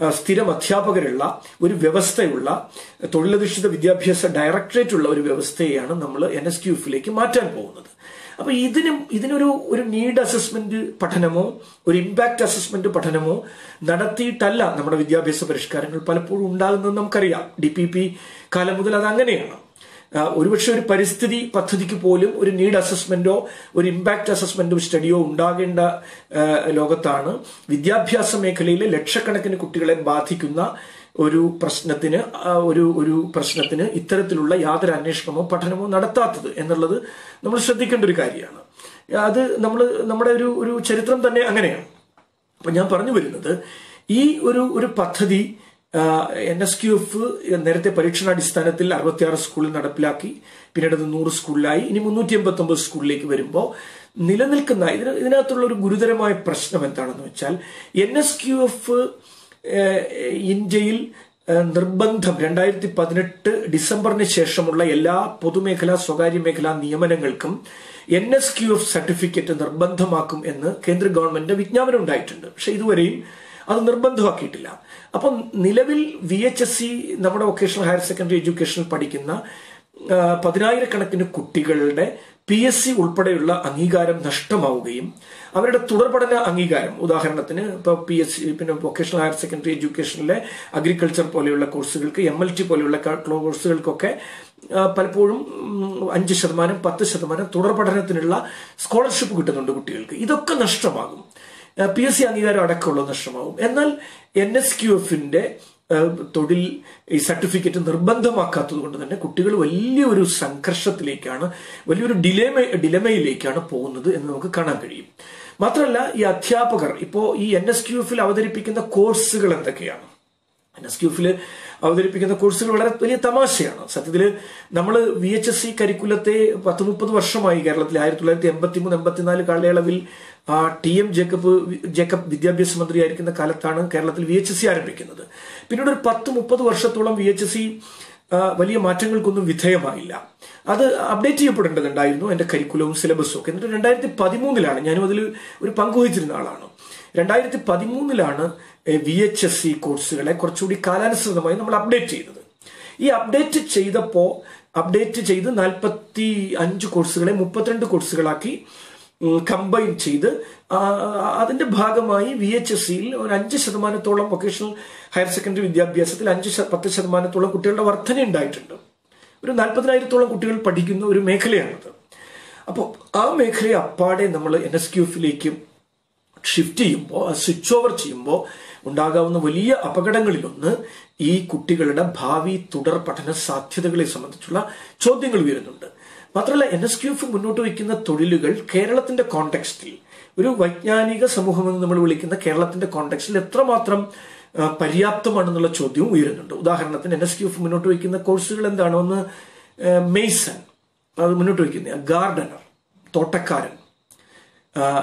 സ്ഥിരം അധ്യാപകരുള്ള ഒരു വ്യവസ്ഥയുള്ള തൊഴിലധിഷ്ഠിത വിദ്യാഭ്യാസ ഡയറക്ടറേറ്റ് ഉള്ള ഒരു വ്യവസ്ഥയാണ് നമ്മൾ എൻ എസ് ക്യു എഫിലേക്ക് മാറ്റാൻ പോകുന്നത്. അപ്പൊ ഇതിനും ഇതിനൊരു ഒരു നീഡ് അസസ്മെന്റ് പഠനമോ ഒരു ഇമ്പാക്ട് അസസ്മെന്റ് പഠനമോ നടത്തിയിട്ടല്ല നമ്മുടെ വിദ്യാഭ്യാസ പരിഷ്കാരങ്ങൾ പലപ്പോഴും ഉണ്ടാകുന്നത് നമുക്കറിയാം. ഡി പി പി കാലം മുതൽ അത് അങ്ങനെയാണ് ഒരുപക്ഷെ ഒരു പരിസ്ഥിതി പദ്ധതിക്ക് പോലും ഒരു നീഡ് അസസ്മെന്റോ ഒരു ഇമ്പാക്ട് അസസ്മെന്റോ സ്റ്റഡിയോ ഉണ്ടാകേണ്ട ലോകത്താണ്. വിദ്യാഭ്യാസ മേഖലയിലെ ലക്ഷക്കണക്കിന് കുട്ടികളെ ബാധിക്കുന്ന ഒരു പ്രശ്നത്തിന് ഒരു ഒരു പ്രശ്നത്തിന് ഇത്തരത്തിലുള്ള യാതൊരു അന്വേഷണമോ പഠനമോ നടത്താത്തത് എന്നുള്ളത് നമ്മൾ ശ്രദ്ധിക്കേണ്ട ഒരു കാര്യമാണ്. അത് നമ്മൾ നമ്മുടെ ഒരു ഒരു ചരിത്രം തന്നെ അങ്ങനെയാണ്. അപ്പൊ ഞാൻ പറഞ്ഞു വരുന്നത് ഈ ഒരു ഒരു പദ്ധതി എൻ എസ് ക്യു എഫ് നേരത്തെ പരീക്ഷണാടിസ്ഥാനത്തിൽ അറുപത്തിയാറ് സ്കൂളിൽ നടപ്പിലാക്കി പിന്നീട് അത് നൂറ് സ്കൂളിലായി ഇനി മുന്നൂറ്റി എൺപത്തി ഒമ്പത് സ്കൂളിലേക്ക് വരുമ്പോൾ നിലനിൽക്കുന്ന ഇതിന് ഇതിനകത്തുള്ള ഒരു ഗുരുതരമായ പ്രശ്നം എന്താണെന്ന് വെച്ചാൽ എൻ എസ് ക്യു എഫ് ഇന്ത്യയിൽ നിർബന്ധം രണ്ടായിരത്തി പതിനെട്ട് ഡിസംബറിന് ശേഷമുള്ള എല്ലാ പൊതുമേഖലാ സ്വകാര്യ മേഖലാ നിയമനങ്ങൾക്കും N S Q F certificate നിർബന്ധമാക്കും എന്ന് കേന്ദ്ര ഗവൺമെന്റിന്റെ വിജ്ഞാപനം ഉണ്ടായിട്ടുണ്ട്. പക്ഷെ ഇതുവരെയും അത് നിർബന്ധമാക്കിയിട്ടില്ല. അപ്പം നിലവിൽ വി എച്ച് എസ് സി നമ്മുടെ വൊക്കേഷണൽ ഹയർ സെക്കൻഡറി എഡ്യൂക്കേഷനിൽ പഠിക്കുന്ന പതിനായിരക്കണക്കിന് കുട്ടികളുടെ പി എസ് സി ഉൾപ്പെടെയുള്ള അംഗീകാരം നഷ്ടമാവുകയും അവരുടെ തുടർപഠന അംഗീകാരം ഉദാഹരണത്തിന് ഇപ്പോൾ പി എസ് സി പിന്നെ വൊക്കേഷണൽ ഹയർ സെക്കൻഡറി എഡ്യൂക്കേഷനിലെ അഗ്രികൾച്ചർ പോലെയുള്ള കോഴ്സുകൾക്ക് എം എൽ ടി പോലെയുള്ള കോഴ്സുകൾക്കൊക്കെ പലപ്പോഴും അഞ്ച് ശതമാനം പത്ത് ശതമാനം തുടർ പഠനത്തിനുള്ള സ്കോളർഷിപ്പ് കിട്ടുന്നുണ്ട് കുട്ടികൾക്ക്. ഇതൊക്കെ നഷ്ടമാകും. പി എസ് സി അംഗീകാരം അടക്കമുള്ള നഷ്ടമാവും. എന്നാൽ എൻ എസ് ക്യു എഫിന്റെ തൊഴിൽ ഈ സർട്ടിഫിക്കറ്റ് നിർബന്ധമാക്കാത്തത് കൊണ്ട് തന്നെ കുട്ടികൾ വലിയൊരു സംഘർഷത്തിലേക്കാണ് വലിയൊരു ഡിലേമ ഡിലമയിലേക്കാണ് പോകുന്നത് എന്ന് നമുക്ക് കാണാൻ കഴിയും. മാത്രമല്ല ഈ അധ്യാപകർ ഇപ്പോ ഈ എൻ എസ് ക്യു എഫിൽ അവതരിപ്പിക്കുന്ന കോഴ്സുകൾ എന്തൊക്കെയാണ്? എൻ എസ് ക്യു എഫിൽ അവതരിപ്പിക്കുന്ന കോഴ്സുകൾ വളരെ വലിയ തമാശയാണ്. സത്യത്തിൽ നമ്മൾ വി എച്ച് എസ് സി കരിക്കുലത്തെ പത്ത് മുപ്പത് വർഷമായി കേരളത്തിൽ ആയിരത്തി തൊള്ളായിരത്തി എൺപത്തി മൂന്ന് എൺപത്തിനാല് കാലയളവിൽ ടി എം ജേക്കബ് ജേക്കബ് വിദ്യാഭ്യാസ മന്ത്രി മന്ത്രിയായിരിക്കുന്ന കാലത്താണ് കേരളത്തിൽ വി എച്ച് സി ആരംഭിക്കുന്നത്. പിന്നീട് ഒരു പത്ത് മുപ്പത് വർഷത്തോളം വി എച്ച് സി വലിയ മാറ്റങ്ങൾക്കൊന്നും വിധേയമായില്ല. അത് അപ്ഡേറ്റ് ചെയ്യപ്പെടേണ്ടതുണ്ടായിരുന്നു എന്റെ കരിക്കുലവും സിലബസും ഒക്കെ. എന്നിട്ട് രണ്ടായിരത്തി പതിമൂന്നിലാണ് ഞാനും അതിൽ ഒരു പങ്കുവഹിച്ചിരുന്ന ആളാണ്. രണ്ടായിരത്തി പതിമൂന്നിലാണ് വി എച്ച് എസ് സി കോഴ്സുകളെ കുറച്ചുകൂടി കാലാനുസൃതമായി നമ്മൾ അപ്ഡേറ്റ് ചെയ്തത്. ഈ അപ്ഡേറ്റ് ചെയ്തപ്പോൾ അപ്ഡേറ്റ് ചെയ്ത് നാൽപ്പത്തി അഞ്ച് കോഴ്സുകളെ മുപ്പത്തിരണ്ട് കോഴ്സുകളാക്കി കമ്പൈൻ ചെയ്ത് അതിന്റെ ഭാഗമായി വി എച്ച് എസ് സിയിൽ ഒരു അഞ്ച് ശതമാനത്തോളം വൊക്കേഷണൽ ഹയർ സെക്കൻഡറി വിദ്യാഭ്യാസത്തിൽ അഞ്ച് പത്ത് ശതമാനത്തോളം കുട്ടികളുടെ വർധന ഉണ്ടായിട്ടുണ്ട്. ഒരു നാൽപ്പതിനായിരത്തോളം കുട്ടികൾ പഠിക്കുന്ന ഒരു മേഖലയാണത്. അപ്പോൾ ആ മേഖലയെ അപ്പാടെ നമ്മൾ എൻ എസ് ക്യു ഷിഫ്റ്റ് ചെയ്യുമ്പോൾ സ്വിച്ച് ഓവർ ചെയ്യുമ്പോൾ ഉണ്ടാകാവുന്ന വലിയ അപകടങ്ങളിലൊന്ന് ഈ കുട്ടികളുടെ ഭാവി തുടർ പഠന സാധ്യതകളെ സംബന്ധിച്ചുള്ള ചോദ്യങ്ങൾ ഉയരുന്നുണ്ട്. മാത്രമല്ല എൻ എസ് ക്യു എഫ് മുന്നോട്ട് വയ്ക്കുന്ന തൊഴിലുകൾ കേരളത്തിന്റെ കോണ്ടെക്സ്റ്റിൽ ഒരു വൈജ്ഞാനിക സമൂഹം എന്ന് നമ്മൾ വിളിക്കുന്ന കേരളത്തിന്റെ കോണ്ടെക്സ്റ്റിൽ എത്രമാത്രം പര്യാപ്തമാണെന്നുള്ള ചോദ്യവും ഉയരുന്നുണ്ട്. ഉദാഹരണത്തിന് എൻ എസ് ക്യു എഫ് മുന്നോട്ട് വയ്ക്കുന്ന കോഴ്സുകൾ എന്താണ്? ഒന്ന് മെയ്സൺ. അത് മുന്നോട്ട് വയ്ക്കുന്ന ഗാർഡനർ തോട്ടക്കാരൻ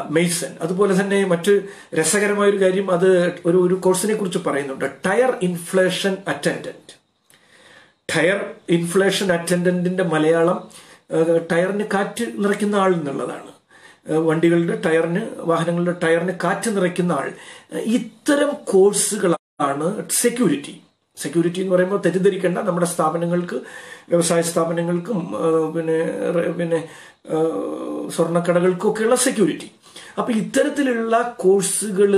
മെയ്സൺ. അതുപോലെ തന്നെ മറ്റ് രസകരമായ ഒരു കാര്യം അത് ഒരു ഒരു കോഴ്സിനെ കുറിച്ച് പറയുന്നുണ്ട്. Tyre inflation attendant tyre inflation അറ്റൻഡന്റിന്റെ Malayalam ടയറിന് കാറ്റ് നിറയ്ക്കുന്ന ആൾ എന്നുള്ളതാണ്. വണ്ടികളുടെ ടയറിന് വാഹനങ്ങളുടെ ടയറിന് കാറ്റ് നിറയ്ക്കുന്ന ആൾ. ഇത്തരം കോഴ്സുകളാണ് സെക്യൂരിറ്റി സെക്യൂരിറ്റി എന്ന് പറയുമ്പോൾ തെറ്റിദ്ധരിക്കേണ്ട നമ്മുടെ സ്ഥാപനങ്ങൾക്ക് വ്യവസായ സ്ഥാപനങ്ങൾക്കും പിന്നെ പിന്നെ സ്വർണക്കടകൾക്കൊക്കെയുള്ള സെക്യൂരിറ്റി അപ്പൊ ഇത്തരത്തിലുള്ള കോഴ്സുകൾ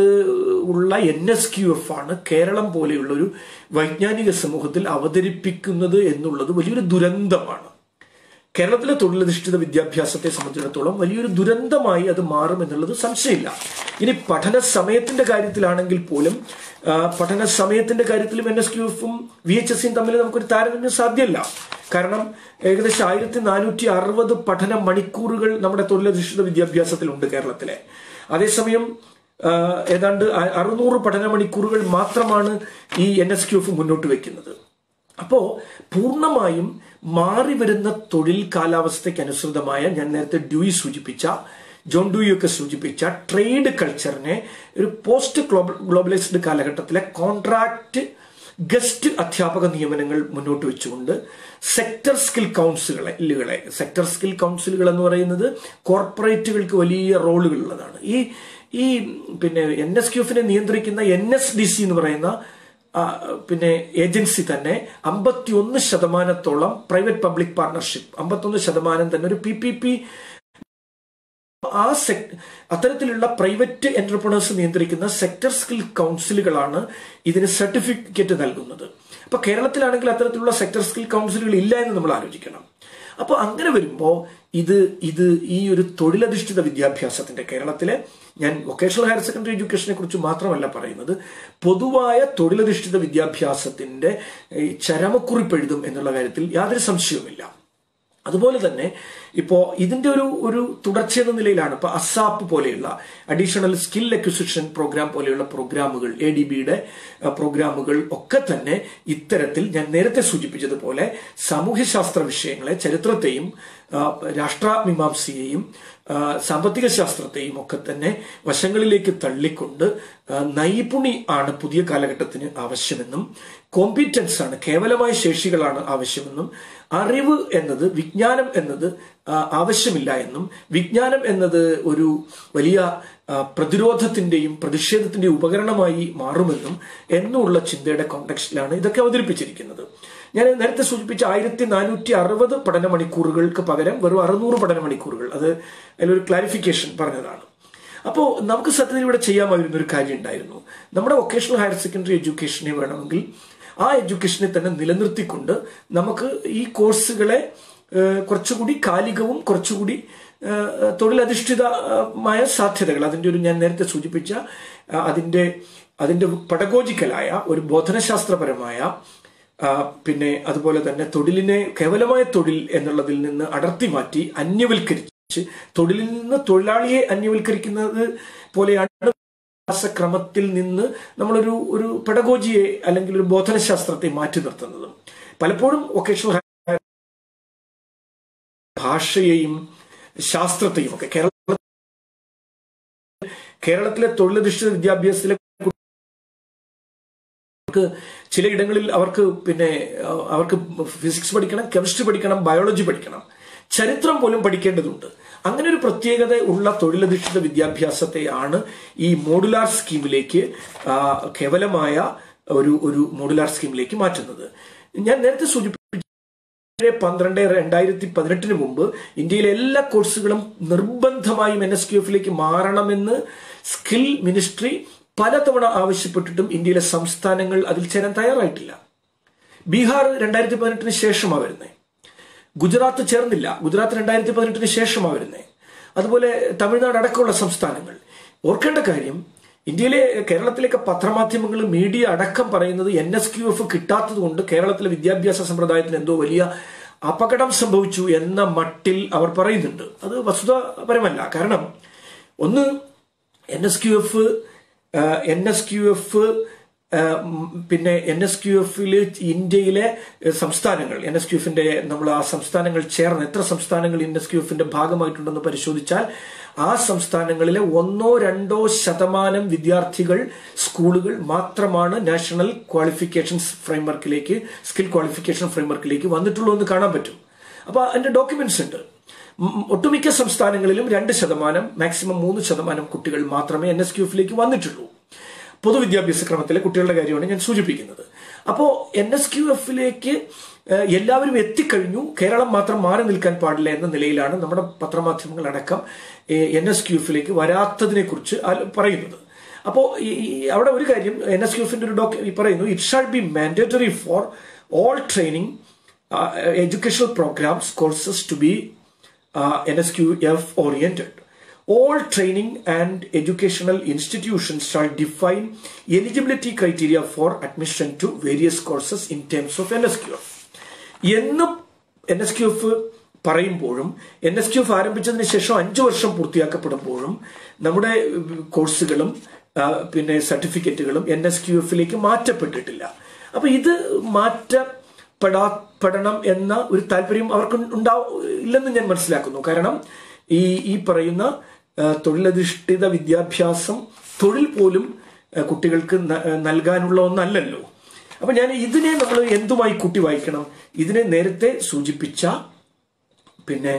ഉള്ള എൻ എസ് ക്യു എഫ് ആണ് കേരളം പോലെയുള്ള ഒരു വൈജ്ഞാനിക സമൂഹത്തിൽ അവതരിപ്പിക്കുന്നത് എന്നുള്ളത് വലിയൊരു ദുരന്തമാണ്. കേരളത്തിലെ തൊഴിലധിഷ്ഠിത വിദ്യാഭ്യാസത്തെ സംബന്ധിച്ചിടത്തോളം വലിയൊരു ദുരന്തമായി അത് മാറും എന്നുള്ളത് സംശയമില്ല. ഇനി പഠന സമയത്തിന്റെ കാര്യത്തിലാണെങ്കിൽ പോലും പഠന സമയത്തിന്റെ കാര്യത്തിലും എൻ എസ് ക്യു എഫും വി എച്ച് എസ് തമ്മിൽ നമുക്കൊരു താരതമ്യം സാധ്യമല്ല. കാരണം ഏകദേശം ആയിരത്തി നാനൂറ്റി അറുപത് പഠന മണിക്കൂറുകൾ നമ്മുടെ തൊഴിലധിഷ്ഠിത വിദ്യാഭ്യാസത്തിലുണ്ട് കേരളത്തിലെ. അതേസമയം ഏതാണ്ട് അറുന്നൂറ് പഠന മണിക്കൂറുകൾ മാത്രമാണ് ഈ എൻ എസ് ക്യു എഫ് മുന്നോട്ട് വെക്കുന്നത് അപ്പോ പൂർണമായും മാറി വരുന്ന തൊഴിൽ കാലാവസ്ഥയ്ക്ക് അനുസൃതമായ ഞാൻ നേരത്തെ ഡ്യൂയി സൂചിപ്പിച്ച ജോൺ ഡ്യൂയൊക്കെ സൂചിപ്പിച്ച ട്രേഡ് കൾച്ചറിനെ ഒരു പോസ്റ്റ് ഗ്ലോബലൈസ്ഡ് കാലഘട്ടത്തിലെ കോൺട്രാക്ട് ഗസ്റ്റ് അധ്യാപക നിയമനങ്ങൾ മുന്നോട്ട് വെച്ചുകൊണ്ട് സെക്ടർ സ്കിൽ കൗൺസിലുകളെ സെക്ടർ സ്കിൽ കൗൺസിലുകൾ എന്ന് പറയുന്നത് കോർപ്പറേറ്റുകൾക്ക് വലിയ റോളുകളുള്ളതാണ് ഈ ഈ പിന്നെ എൻ എസ് ക്യൂഫിനെ നിയന്ത്രിക്കുന്ന എൻ എസ് ഡി സി എന്ന് പറയുന്ന പിന്നെ ഏജൻസി തന്നെ അമ്പത്തിയൊന്ന് ശതമാനത്തോളം പ്രൈവറ്റ് പബ്ലിക് പാർട്ണർഷിപ്പ് അമ്പത്തൊന്ന് ശതമാനം തന്നെ ഒരു പി പി പി ആ സെക് അത്തരത്തിലുള്ള പ്രൈവറ്റ് എന്റർപ്രണേഴ്സ് നിയന്ത്രിക്കുന്ന സെക്ടർ സ്കിൽ കൗൺസിലുകളാണ് ഇതിന് സർട്ടിഫിക്കറ്റ് നൽകുന്നത്. അപ്പൊ കേരളത്തിലാണെങ്കിൽ അത്തരത്തിലുള്ള സെക്ടർ സ്കിൽ കൗൺസിലുകൾ ഇല്ല എന്ന് നമ്മൾ ആലോചിക്കണം. അപ്പോൾ അങ്ങനെ വരുമ്പോൾ ഇത് ഇത് ഈ ഒരു തൊഴിലധിഷ്ഠിത വിദ്യാഭ്യാസത്തിന്റെ കേരളത്തിലെ ഞാൻ വൊക്കേഷണൽ ഹയർ സെക്കൻഡറി എഡ്യൂക്കേഷനെ കുറിച്ച് മാത്രമല്ല പറയുന്നത് പൊതുവായ തൊഴിലധിഷ്ഠിത വിദ്യാഭ്യാസത്തിന്റെ ചരമക്കുറിപ്പ് എഴുതും എന്നുള്ള കാര്യത്തിൽ യാതൊരു സംശയവുമില്ല. അതുപോലെ തന്നെ ഇപ്പോ ഇതിന്റെ ഒരു ഒരു തുടർച്ചയെന്ന നിലയിലാണ് ഇപ്പൊ അസാപ്പ് പോലെയുള്ള അഡീഷണൽ സ്കിൽ അക്വിസിഷൻ പ്രോഗ്രാം പോലെയുള്ള പ്രോഗ്രാമുകൾ എ ഡി ബിയുടെ പ്രോഗ്രാമുകൾ ഒക്കെ തന്നെ ഇത്തരത്തിൽ ഞാൻ നേരത്തെ സൂചിപ്പിച്ചതുപോലെ സാമൂഹ്യശാസ്ത്ര വിഷയങ്ങളെ ചരിത്രത്തെയും രാഷ്ട്രമീമാംസയെയും സാമ്പത്തിക ശാസ്ത്രത്തെയും ഒക്കെ തന്നെ വശങ്ങളിലേക്ക് തള്ളിക്കൊണ്ട് നൈപുണി ആണ് പുതിയ കാലഘട്ടത്തിന് ആവശ്യമെന്നും കോമ്പിറ്റൻസ് ആണ് കേവലമായ ശേഷികളാണ് ആവശ്യമെന്നും അറിവ് എന്നത് വിജ്ഞാനം എന്നത് ആവശ്യമില്ല എന്നും വിജ്ഞാനം എന്നത് ഒരു വലിയ പ്രതിരോധത്തിന്റെയും പ്രതിഷേധത്തിന്റെയും ഉപകരണമായി മാറുമെന്നും എന്നുള്ള ചിന്തയുടെ കോണ്ടക്സ്റ്റിലാണ് ഇതൊക്കെ അവതരിപ്പിച്ചിരിക്കുന്നത്. ഞാൻ നേരത്തെ സൂചിപ്പിച്ച ആയിരത്തി നാനൂറ്റി അറുപത് പഠന മണിക്കൂറുകൾക്ക് പകരം വെറും അറുന്നൂറ് പഠന മണിക്കൂറുകൾ അത് അതിലൊരു ക്ലാരിഫിക്കേഷൻ പറഞ്ഞതാണ്. അപ്പോൾ നമുക്ക് സത്യത്തിൽ ഇവിടെ ചെയ്യാമായിരുന്ന ഒരു കാര്യം ഉണ്ടായിരുന്നു. നമ്മുടെ വൊക്കേഷണൽ ഹയർ സെക്കൻഡറി എഡ്യൂക്കേഷനെ വേണമെങ്കിൽ ആ എഡ്യൂക്കേഷനെ തന്നെ നിലനിർത്തിക്കൊണ്ട് നമുക്ക് ഈ കോഴ്സുകളെ കുറച്ചുകൂടി കാലികവും കുറച്ചുകൂടി തൊഴിലധിഷ്ഠിതമായ സാധ്യതകൾ അതിന്റെ ഒരു ഞാൻ നേരത്തെ സൂചിപ്പിച്ച അതിന്റെ അതിന്റെ പടകോജിക്കലായ ഒരു ബോധനശാസ്ത്രപരമായ പിന്നെ അതുപോലെ തന്നെ തൊഴിലിനെ കേവലമായ തൊഴിൽ എന്നുള്ളതിൽ നിന്ന് അടർത്തി മാറ്റി അന്യവൽക്കരിച്ച് തൊഴിലിൽ നിന്ന് തൊഴിലാളിയെ അന്യവൽക്കരിക്കുന്നത് പോലെയാണ് ക്രമത്തിൽ നിന്ന് നമ്മളൊരു ഒരു പെഡഗോജിയെ അല്ലെങ്കിൽ ഒരു ബോധനശാസ്ത്രത്തെ മാറ്റി നിർത്തുന്നതും. പലപ്പോഴും വൊക്കേഷണൽ ഭാഷയെയും ശാസ്ത്രത്തെയും ഒക്കെ കേരള കേരളത്തിലെ തൊഴിലധിഷ്ഠിത വിദ്യാഭ്യാസത്തിലെ ചിലയിടങ്ങളിൽ അവർക്ക് പിന്നെ അവർക്ക് ഫിസിക്സ് പഠിക്കണം കെമിസ്ട്രി പഠിക്കണം ബയോളജി പഠിക്കണം. ചരിത്രം പോലും പഠിക്കേണ്ടതുണ്ട്. അങ്ങനെ ഒരു പ്രത്യേകത ഉള്ള തൊഴിലധിഷ്ഠിത വിദ്യാഭ്യാസത്തെയാണ് ഈ മോഡുലാർ സ്കീമിലേക്ക് കേവലമായ ഒരു ഒരു മോഡുലാർ സ്കീമിലേക്ക് മാറ്റുന്നത്. ഞാൻ നേരത്തെ സൂചിപ്പിച്ച പന്ത്രണ്ട് രണ്ടായിരത്തി പതിനെട്ടിന് മുമ്പ് ഇന്ത്യയിലെ എല്ലാ കോഴ്സുകളും നിർബന്ധമായും എൻ എസ് ക്യു എഫിലേക്ക് മാറണമെന്ന് സ്കിൽ മിനിസ്ട്രി പലതവണ ആവശ്യപ്പെട്ടിട്ടും ഇന്ത്യയിലെ സംസ്ഥാനങ്ങൾ അതിൽ ചേരാൻ തയ്യാറായിട്ടില്ല. ബീഹാർ രണ്ടായിരത്തി പതിനെട്ടിന് ശേഷമാണ് വരുന്നത് ഗുജറാത്ത് ചേർന്നില്ല. ഗുജറാത്ത് രണ്ടായിരത്തി പതിനെട്ടിന് ശേഷമാണ് വരുന്നത് അതുപോലെ തമിഴ്നാട് അടക്കമുള്ള സംസ്ഥാനങ്ങൾ. ഓർക്കേണ്ട കാര്യം ഇന്ത്യയിലെ കേരളത്തിലേക്ക് പത്രമാധ്യമങ്ങൾ മീഡിയ അടക്കം പറയുന്നത് എൻ എസ് ക്യു എഫ് കിട്ടാത്തത് കൊണ്ട് കേരളത്തിലെ വിദ്യാഭ്യാസ സമ്പ്രദായത്തിന് എന്തോ വലിയ അപകടം സംഭവിച്ചു എന്ന മട്ടിൽ അവർ പറയുന്നുണ്ട്. അത് വസ്തുതാപരമല്ല. കാരണം ഒന്ന് N S Q F N S Q F പിന്നെ എൻ എസ് ക്യു എഫിൽ ഇന്ത്യയിലെ സംസ്ഥാനങ്ങൾ എൻ എസ് ക്യു എഫിന്റെ നമ്മൾ ആ സംസ്ഥാനങ്ങൾ ചേർന്ന് എത്ര സംസ്ഥാനങ്ങൾ എൻ എസ് ക്യു എഫിന്റെ ഭാഗമായിട്ടുണ്ടെന്ന് പരിശോധിച്ചാൽ ആ സംസ്ഥാനങ്ങളിലെ ഒന്നോ രണ്ടോ ശതമാനം വിദ്യാർത്ഥികൾ സ്കൂളുകൾ മാത്രമാണ് നാഷണൽ ക്വാളിഫിക്കേഷൻസ് ഫ്രെയിംവർക്കിലേക്ക് സ്കിൽ ക്വാളിഫിക്കേഷൻ ഫ്രെയിംവർക്കിലേക്ക് വന്നിട്ടുള്ളൂ എന്ന് കാണാൻ പറ്റും. അപ്പൊ അതിന്റെ ഡോക്യുമെന്റ്സ് ഉണ്ട്. ഒട്ടുമിക്ക സംസ്ഥാനങ്ങളിലും രണ്ട് ശതമാനം മാക്സിമം മൂന്ന് ശതമാനം കുട്ടികൾ മാത്രമേ എൻ എസ് ക്യു എഫിലേക്ക് വന്നിട്ടുള്ളൂ. പൊതുവിദ്യാഭ്യാസ ക്രമത്തിലെ കുട്ടികളുടെ കാര്യമാണ് ഞാൻ സൂചിപ്പിക്കുന്നത്. അപ്പോൾ എൻ എസ് ക്യു എഫിലേക്ക് എല്ലാവരും എത്തിക്കഴിഞ്ഞു. കേരളം മാത്രം മാറി നിൽക്കാൻ പാടില്ല എന്ന നിലയിലാണ് നമ്മുടെ പത്രമാധ്യമങ്ങൾ അടക്കം എൻ എസ് ക്യു എഫിലേക്ക് വരാത്തതിനെ കുറിച്ച് പറയുന്നത്. അപ്പോൾ അവിടെ ഒരു കാര്യം എൻ എസ് ക്യു എഫിന്റെ ഒരു ഡോക്യു പറയുന്നു it shall be mandatory for all training educational programmes courses to be Q F oriented all training and educational institutions shall define eligibility criteria for admission to various courses in terms of NSQF. എന്ന് N S Q F പറയുമ്പോഴും N S Q F ആരംഭിച്ചതിന് ശേഷം അഞ്ചു വർഷം പൂർത്തിയാക്കപ്പെടുമ്പോഴും നമ്മുടെ കോഴ്സുകളും പിന്നെ സർട്ടിഫിക്കറ്റുകളും N S Q എഫിലേക്ക് മാറ്റപ്പെട്ടിട്ടില്ല അപ്പൊ ഇത് മാറ്റപ്പെടാ പെടണം എന്ന ഒരു താല്പര്യം അവർക്ക് ഉണ്ടാവും ഇല്ലെന്ന് ഞാൻ മനസ്സിലാക്കുന്നു. കാരണം ഈ ഈ പറയുന്ന തൊഴിലധിഷ്ഠിത വിദ്യാഭ്യാസം തൊഴിൽ പോലും കുട്ടികൾക്ക് നൽകാനുള്ള ഒന്നല്ലല്ലോ. അപ്പൊ ഞാൻ ഇതിനെ നമ്മൾ എന്തുമായി കൂട്ടി വായിക്കണം ഇതിനെ നേരത്തെ സൂചിപ്പിച്ച പിന്നെ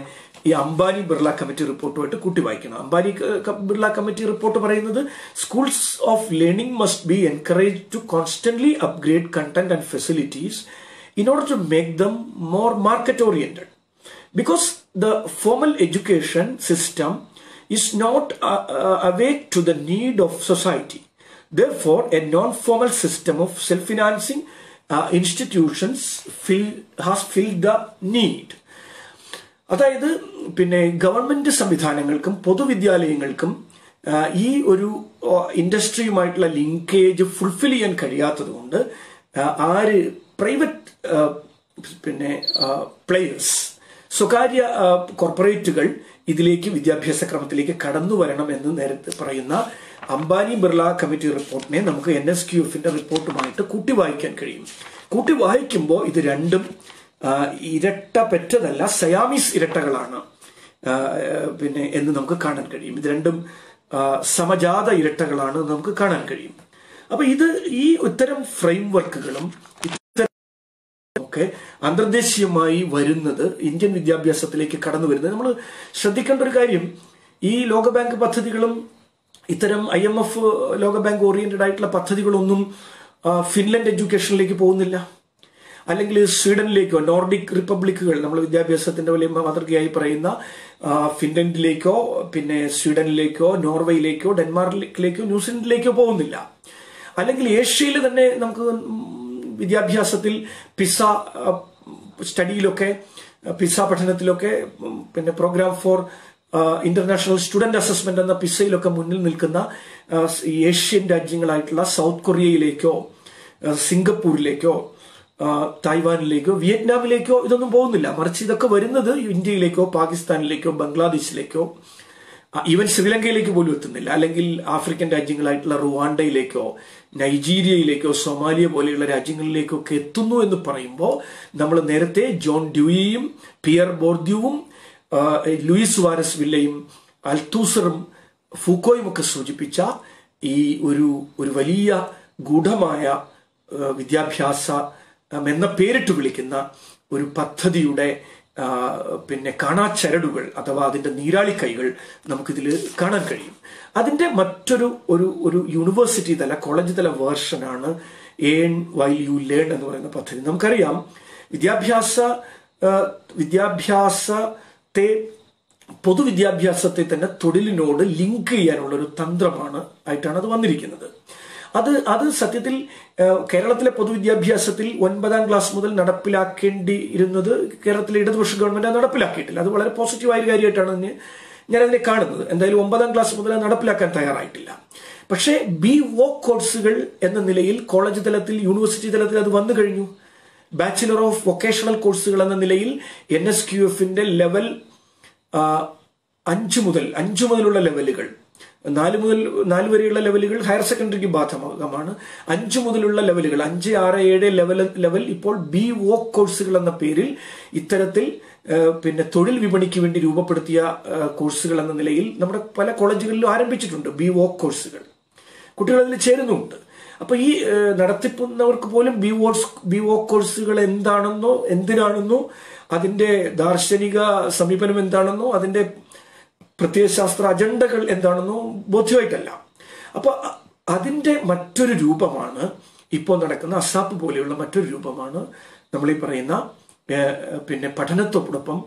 ഈ അംബാനി ബിർള കമ്മിറ്റി റിപ്പോർട്ടുമായിട്ട് കൂട്ടി വായിക്കണം അംബാനി ബിർള കമ്മിറ്റി റിപ്പോർട്ട് പറയുന്നത് schools of learning must be encourage to constantly upgrade content and facilities in order to make them more market oriented because the formal education system is not uh, uh, awake to the need of society therefore a non-formal system of self-financing uh, institutions fill, has filled the need അതായത് പിന്നെ government സംവിധാനങ്ങൾക്കും പൊതുവിദ്യാലയങ്ങൾക്കും ഈ ഒരു ഇൻഡസ്ട്രിയുമായിട്ടുള്ള linkage fulfil ചെയ്യാൻ കഴിയാത്തത് കൊണ്ട് ആര് private പിന്നെ players സ്വകാര്യ കോർപ്പറേറ്റുകൾ ഇതിലേക്ക് വിദ്യാഭ്യാസ ക്രമത്തിലേക്ക് കടന്നു വരണം എന്ന് നേരത്തെ പറയുന്ന അംബാനി ബിർള കമ്മിറ്റി റിപ്പോർട്ടിനെ നമുക്ക് എൻ എസ് ക്യു എഫിന്റെ റിപ്പോർട്ടുമായിട്ട് കൂട്ടി വായിക്കാൻ കഴിയും. കൂട്ടി വായിക്കുമ്പോൾ ഇത് രണ്ടും ഇരട്ട പെറ്റതല്ല സയാമീസ് ഇരട്ടകളാണ് പിന്നെ എന്ന് നമുക്ക് കാണാൻ കഴിയും. ഇത് രണ്ടും സമജാത ഇരട്ടകളാണ് നമുക്ക് കാണാൻ കഴിയും. അപ്പൊ ഇത് ഈ ഇത്തരം ഫ്രെയിം വർക്കുകളും ഒക്കെ അന്തർദേശീയമായി വരുന്നത് ഇന്ത്യൻ വിദ്യാഭ്യാസത്തിലേക്ക് കടന്നു വരുന്നത്. നമ്മൾ ശ്രദ്ധിക്കേണ്ട ഒരു കാര്യം ഈ ലോകബാങ്ക് പദ്ധതികളും ഇത്തരം ഐ എം എഫ് ലോകബാങ്ക് ഓറിയന്റഡ് ആയിട്ടുള്ള പദ്ധതികളൊന്നും ഫിൻലൻഡ് എഡ്യൂക്കേഷനിലേക്ക് പോകുന്നില്ല. അല്ലെങ്കിൽ സ്വീഡനിലേക്കോ നോർഡിക് റിപ്പബ്ലിക്കുകൾ നമ്മൾ വിദ്യാഭ്യാസത്തിന്റെ വലിയ മാതൃകയായി പറയുന്ന ഫിൻലൻഡിലേക്കോ പിന്നെ സ്വീഡനിലേക്കോ നോർവേയിലേക്കോ ഡെൻമാർക്കിലേക്കോ ന്യൂസിലൻഡിലേക്കോ പോകുന്നില്ല. അല്ലെങ്കിൽ ഏഷ്യയിൽ തന്നെ നമുക്ക് വിദ്യാഭ്യാസത്തിൽ പിസ സ്റ്റഡിയിലൊക്കെ പിസ പഠനത്തിലൊക്കെ പിന്നെ programme for international student assessment എന്ന പിസയിലൊക്കെ മുന്നിൽ നിൽക്കുന്ന ഏഷ്യൻ രാജ്യങ്ങളായിട്ടുള്ള സൗത്ത് കൊറിയയിലേക്കോ സിംഗപ്പൂരിലേക്കോ തായ്വാനിലേക്കോ വിയറ്റ്നാമിലേക്കോ ഇതൊന്നും പോകുന്നില്ല. മറിച്ച് ഇതൊക്കെ വരുന്നത് ഇന്ത്യയിലേക്കോ പാകിസ്ഥാനിലേക്കോ ബംഗ്ലാദേശിലേക്കോ ഈവൻ ശ്രീലങ്കയിലേക്ക് പോലും എത്തുന്നില്ല. അല്ലെങ്കിൽ ആഫ്രിക്കൻ രാജ്യങ്ങളായിട്ടുള്ള റുവാണ്ടയിലേക്കോ നൈജീരിയയിലേക്കോ സൊമാലിയ പോലെയുള്ള രാജ്യങ്ങളിലേക്കൊക്കെ എത്തുന്നു എന്ന് പറയുമ്പോൾ നമ്മൾ നേരത്തെ ജോൺ ഡ്യൂയിയും പിയർ ബോർദ്യുവും ലൂയിസ് വാരസ് വില്ലയും അൽത്തൂസറും ഫൂക്കോയും ഒക്കെ സൂചിപ്പിച്ച ഈ ഒരു ഒരു വലിയ ഗൂഢമായ വിദ്യാഭ്യാസ എന്ന പേരിട്ട് വിളിക്കുന്ന ഒരു പദ്ധതിയുടെ പിന്നെ കാണാച്ചരടുകൾ അഥവാ അതിന്റെ നീരാളിക്കൈകൾ നമുക്കിതിൽ കാണാൻ കഴിയും. അതിന്റെ മറ്റൊരു ഒരു ഒരു യൂണിവേഴ്സിറ്റി തല കോളേജ് തല വേർഷനാണ് ഏൺ വൈ യു ലേൺ എന്ന് പറയുന്ന പദ്ധതി. നമുക്കറിയാം വിദ്യാഭ്യാസ വിദ്യാഭ്യാസത്തെ പൊതുവിദ്യാഭ്യാസത്തെ തന്നെ തൊഴിലിനോട് ലിങ്ക് ചെയ്യാനുള്ള ഒരു തന്ത്രമാണ് ആയിട്ടാണ് അത് വന്നിരിക്കുന്നത്. അത് അത് സത്യത്തിൽ കേരളത്തിലെ പൊതുവിദ്യാഭ്യാസത്തിൽ ഒൻപതാം ക്ലാസ് മുതൽ നടപ്പിലാക്കേണ്ടിയിരുന്നത് കേരളത്തിലെ ഇടതുപക്ഷ ഗവൺമെന്റ് നടപ്പിലാക്കിയിട്ടില്ല. അത് വളരെ പോസിറ്റീവായ ഒരു കാര്യമായിട്ടാണ് ഞാൻ അതിനെ കാണുന്നത്. എന്തായാലും ഒമ്പതാം ക്ലാസ് മുതൽ നടപ്പിലാക്കാൻ തയ്യാറായിട്ടില്ല. പക്ഷേ ബി വോ കോഴ്സുകൾ എന്ന നിലയിൽ കോളേജ് തലത്തിൽ യൂണിവേഴ്സിറ്റി തലത്തിൽ അത് വന്നു കഴിഞ്ഞു. ബാച്ചിലർ ഓഫ് വൊക്കേഷണൽ കോഴ്സുകൾ എന്ന നിലയിൽ എൻ എസ് ക്യു എഫിന്റെ ലെവൽ അഞ്ചു മുതൽ അഞ്ചു മുതലുള്ള ലെവലുകൾ. നാല് മുതൽ നാല് വരെയുള്ള ലെവലുകൾ ഹയർ സെക്കൻഡറിക്ക് ബാധകമാണ്. അഞ്ച് മുതലുള്ള ലെവലുകൾ അഞ്ച് ആറ് ഏഴ് ലെവൽ ലെവൽ ഇപ്പോൾ ബി വോക്ക് കോഴ്സുകൾ എന്ന പേരിൽ ഇത്തരത്തിൽ പിന്നെ തൊഴിൽ വിപണിക്ക് വേണ്ടി രൂപപ്പെടുത്തിയ കോഴ്സുകൾ എന്ന നിലയിൽ നമ്മുടെ പല കോളേജുകളിലും ആരംഭിച്ചിട്ടുണ്ട് ബി വോക്ക് കോഴ്സുകൾ. കുട്ടികൾ അതിൽ ചേരുന്നുമുണ്ട് അപ്പൊ ഈ നടത്തിപ്പുന്നവർക്ക് പോലും ബി ഓ ബി വോക്ക് കോഴ്സുകൾ എന്താണെന്നോ എന്തിനാണെന്നോ അതിന്റെ ദാർശനിക സമീപനം എന്താണെന്നോ അതിന്റെ പ്രത്യയശാസ്ത്ര അജണ്ടകൾ എന്താണെന്നോ ബോധ്യമായിട്ടല്ല. അപ്പൊ അതിന്റെ മറ്റൊരു രൂപമാണ് ഇപ്പോൾ നടക്കുന്ന അസാപ്പ് പോലെയുള്ള മറ്റൊരു രൂപമാണ് നമ്മൾ ഈ പറയുന്ന പിന്നെ പഠനത്തോടൊപ്പം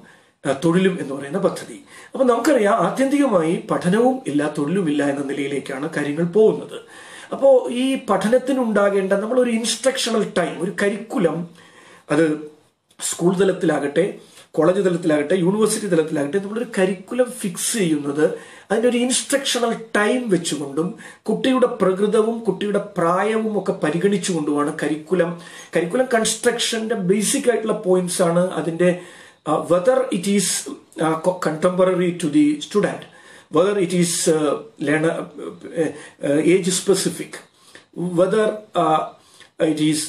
തൊഴിലും എന്ന് പറയുന്ന പദ്ധതി. അപ്പൊ നമുക്കറിയാം ആത്യന്തികമായി പഠനവും ഇല്ല തൊഴിലും ഇല്ല എന്ന നിലയിലേക്കാണ് കാര്യങ്ങൾ പോകുന്നത്. അപ്പോൾ ഈ പഠനത്തിനുണ്ടാകേണ്ട നമ്മൾ ഒരു ഇൻസ്ട്രക്ഷണൽ ടൈം ഒരു കരിക്കുലം അത് സ്കൂൾ തലത്തിലാകട്ടെ കോളേജ് തലത്തിലാകട്ടെ യൂണിവേഴ്സിറ്റി തലത്തിലാകട്ടെ നമ്മളൊരു കരിക്കുലം ഫിക്സ് ചെയ്യുന്നത് അതിന്റെ ഒരു ഇൻസ്ട്രക്ഷണൽ ടൈം വെച്ചുകൊണ്ടും കുട്ടിയുടെ പ്രകൃതവും കുട്ടിയുടെ പ്രായവും ഒക്കെ പരിഗണിച്ചുകൊണ്ടുമാണ് കരിക്കുലം. കരിക്കുലം കൺസ്ട്രക്ഷന്റെ ബേസിക് ആയിട്ടുള്ള പോയിന്റ്സ് ആണ് അതിന്റെ whether it is contemporary to the student whether it is learner age specific whether it is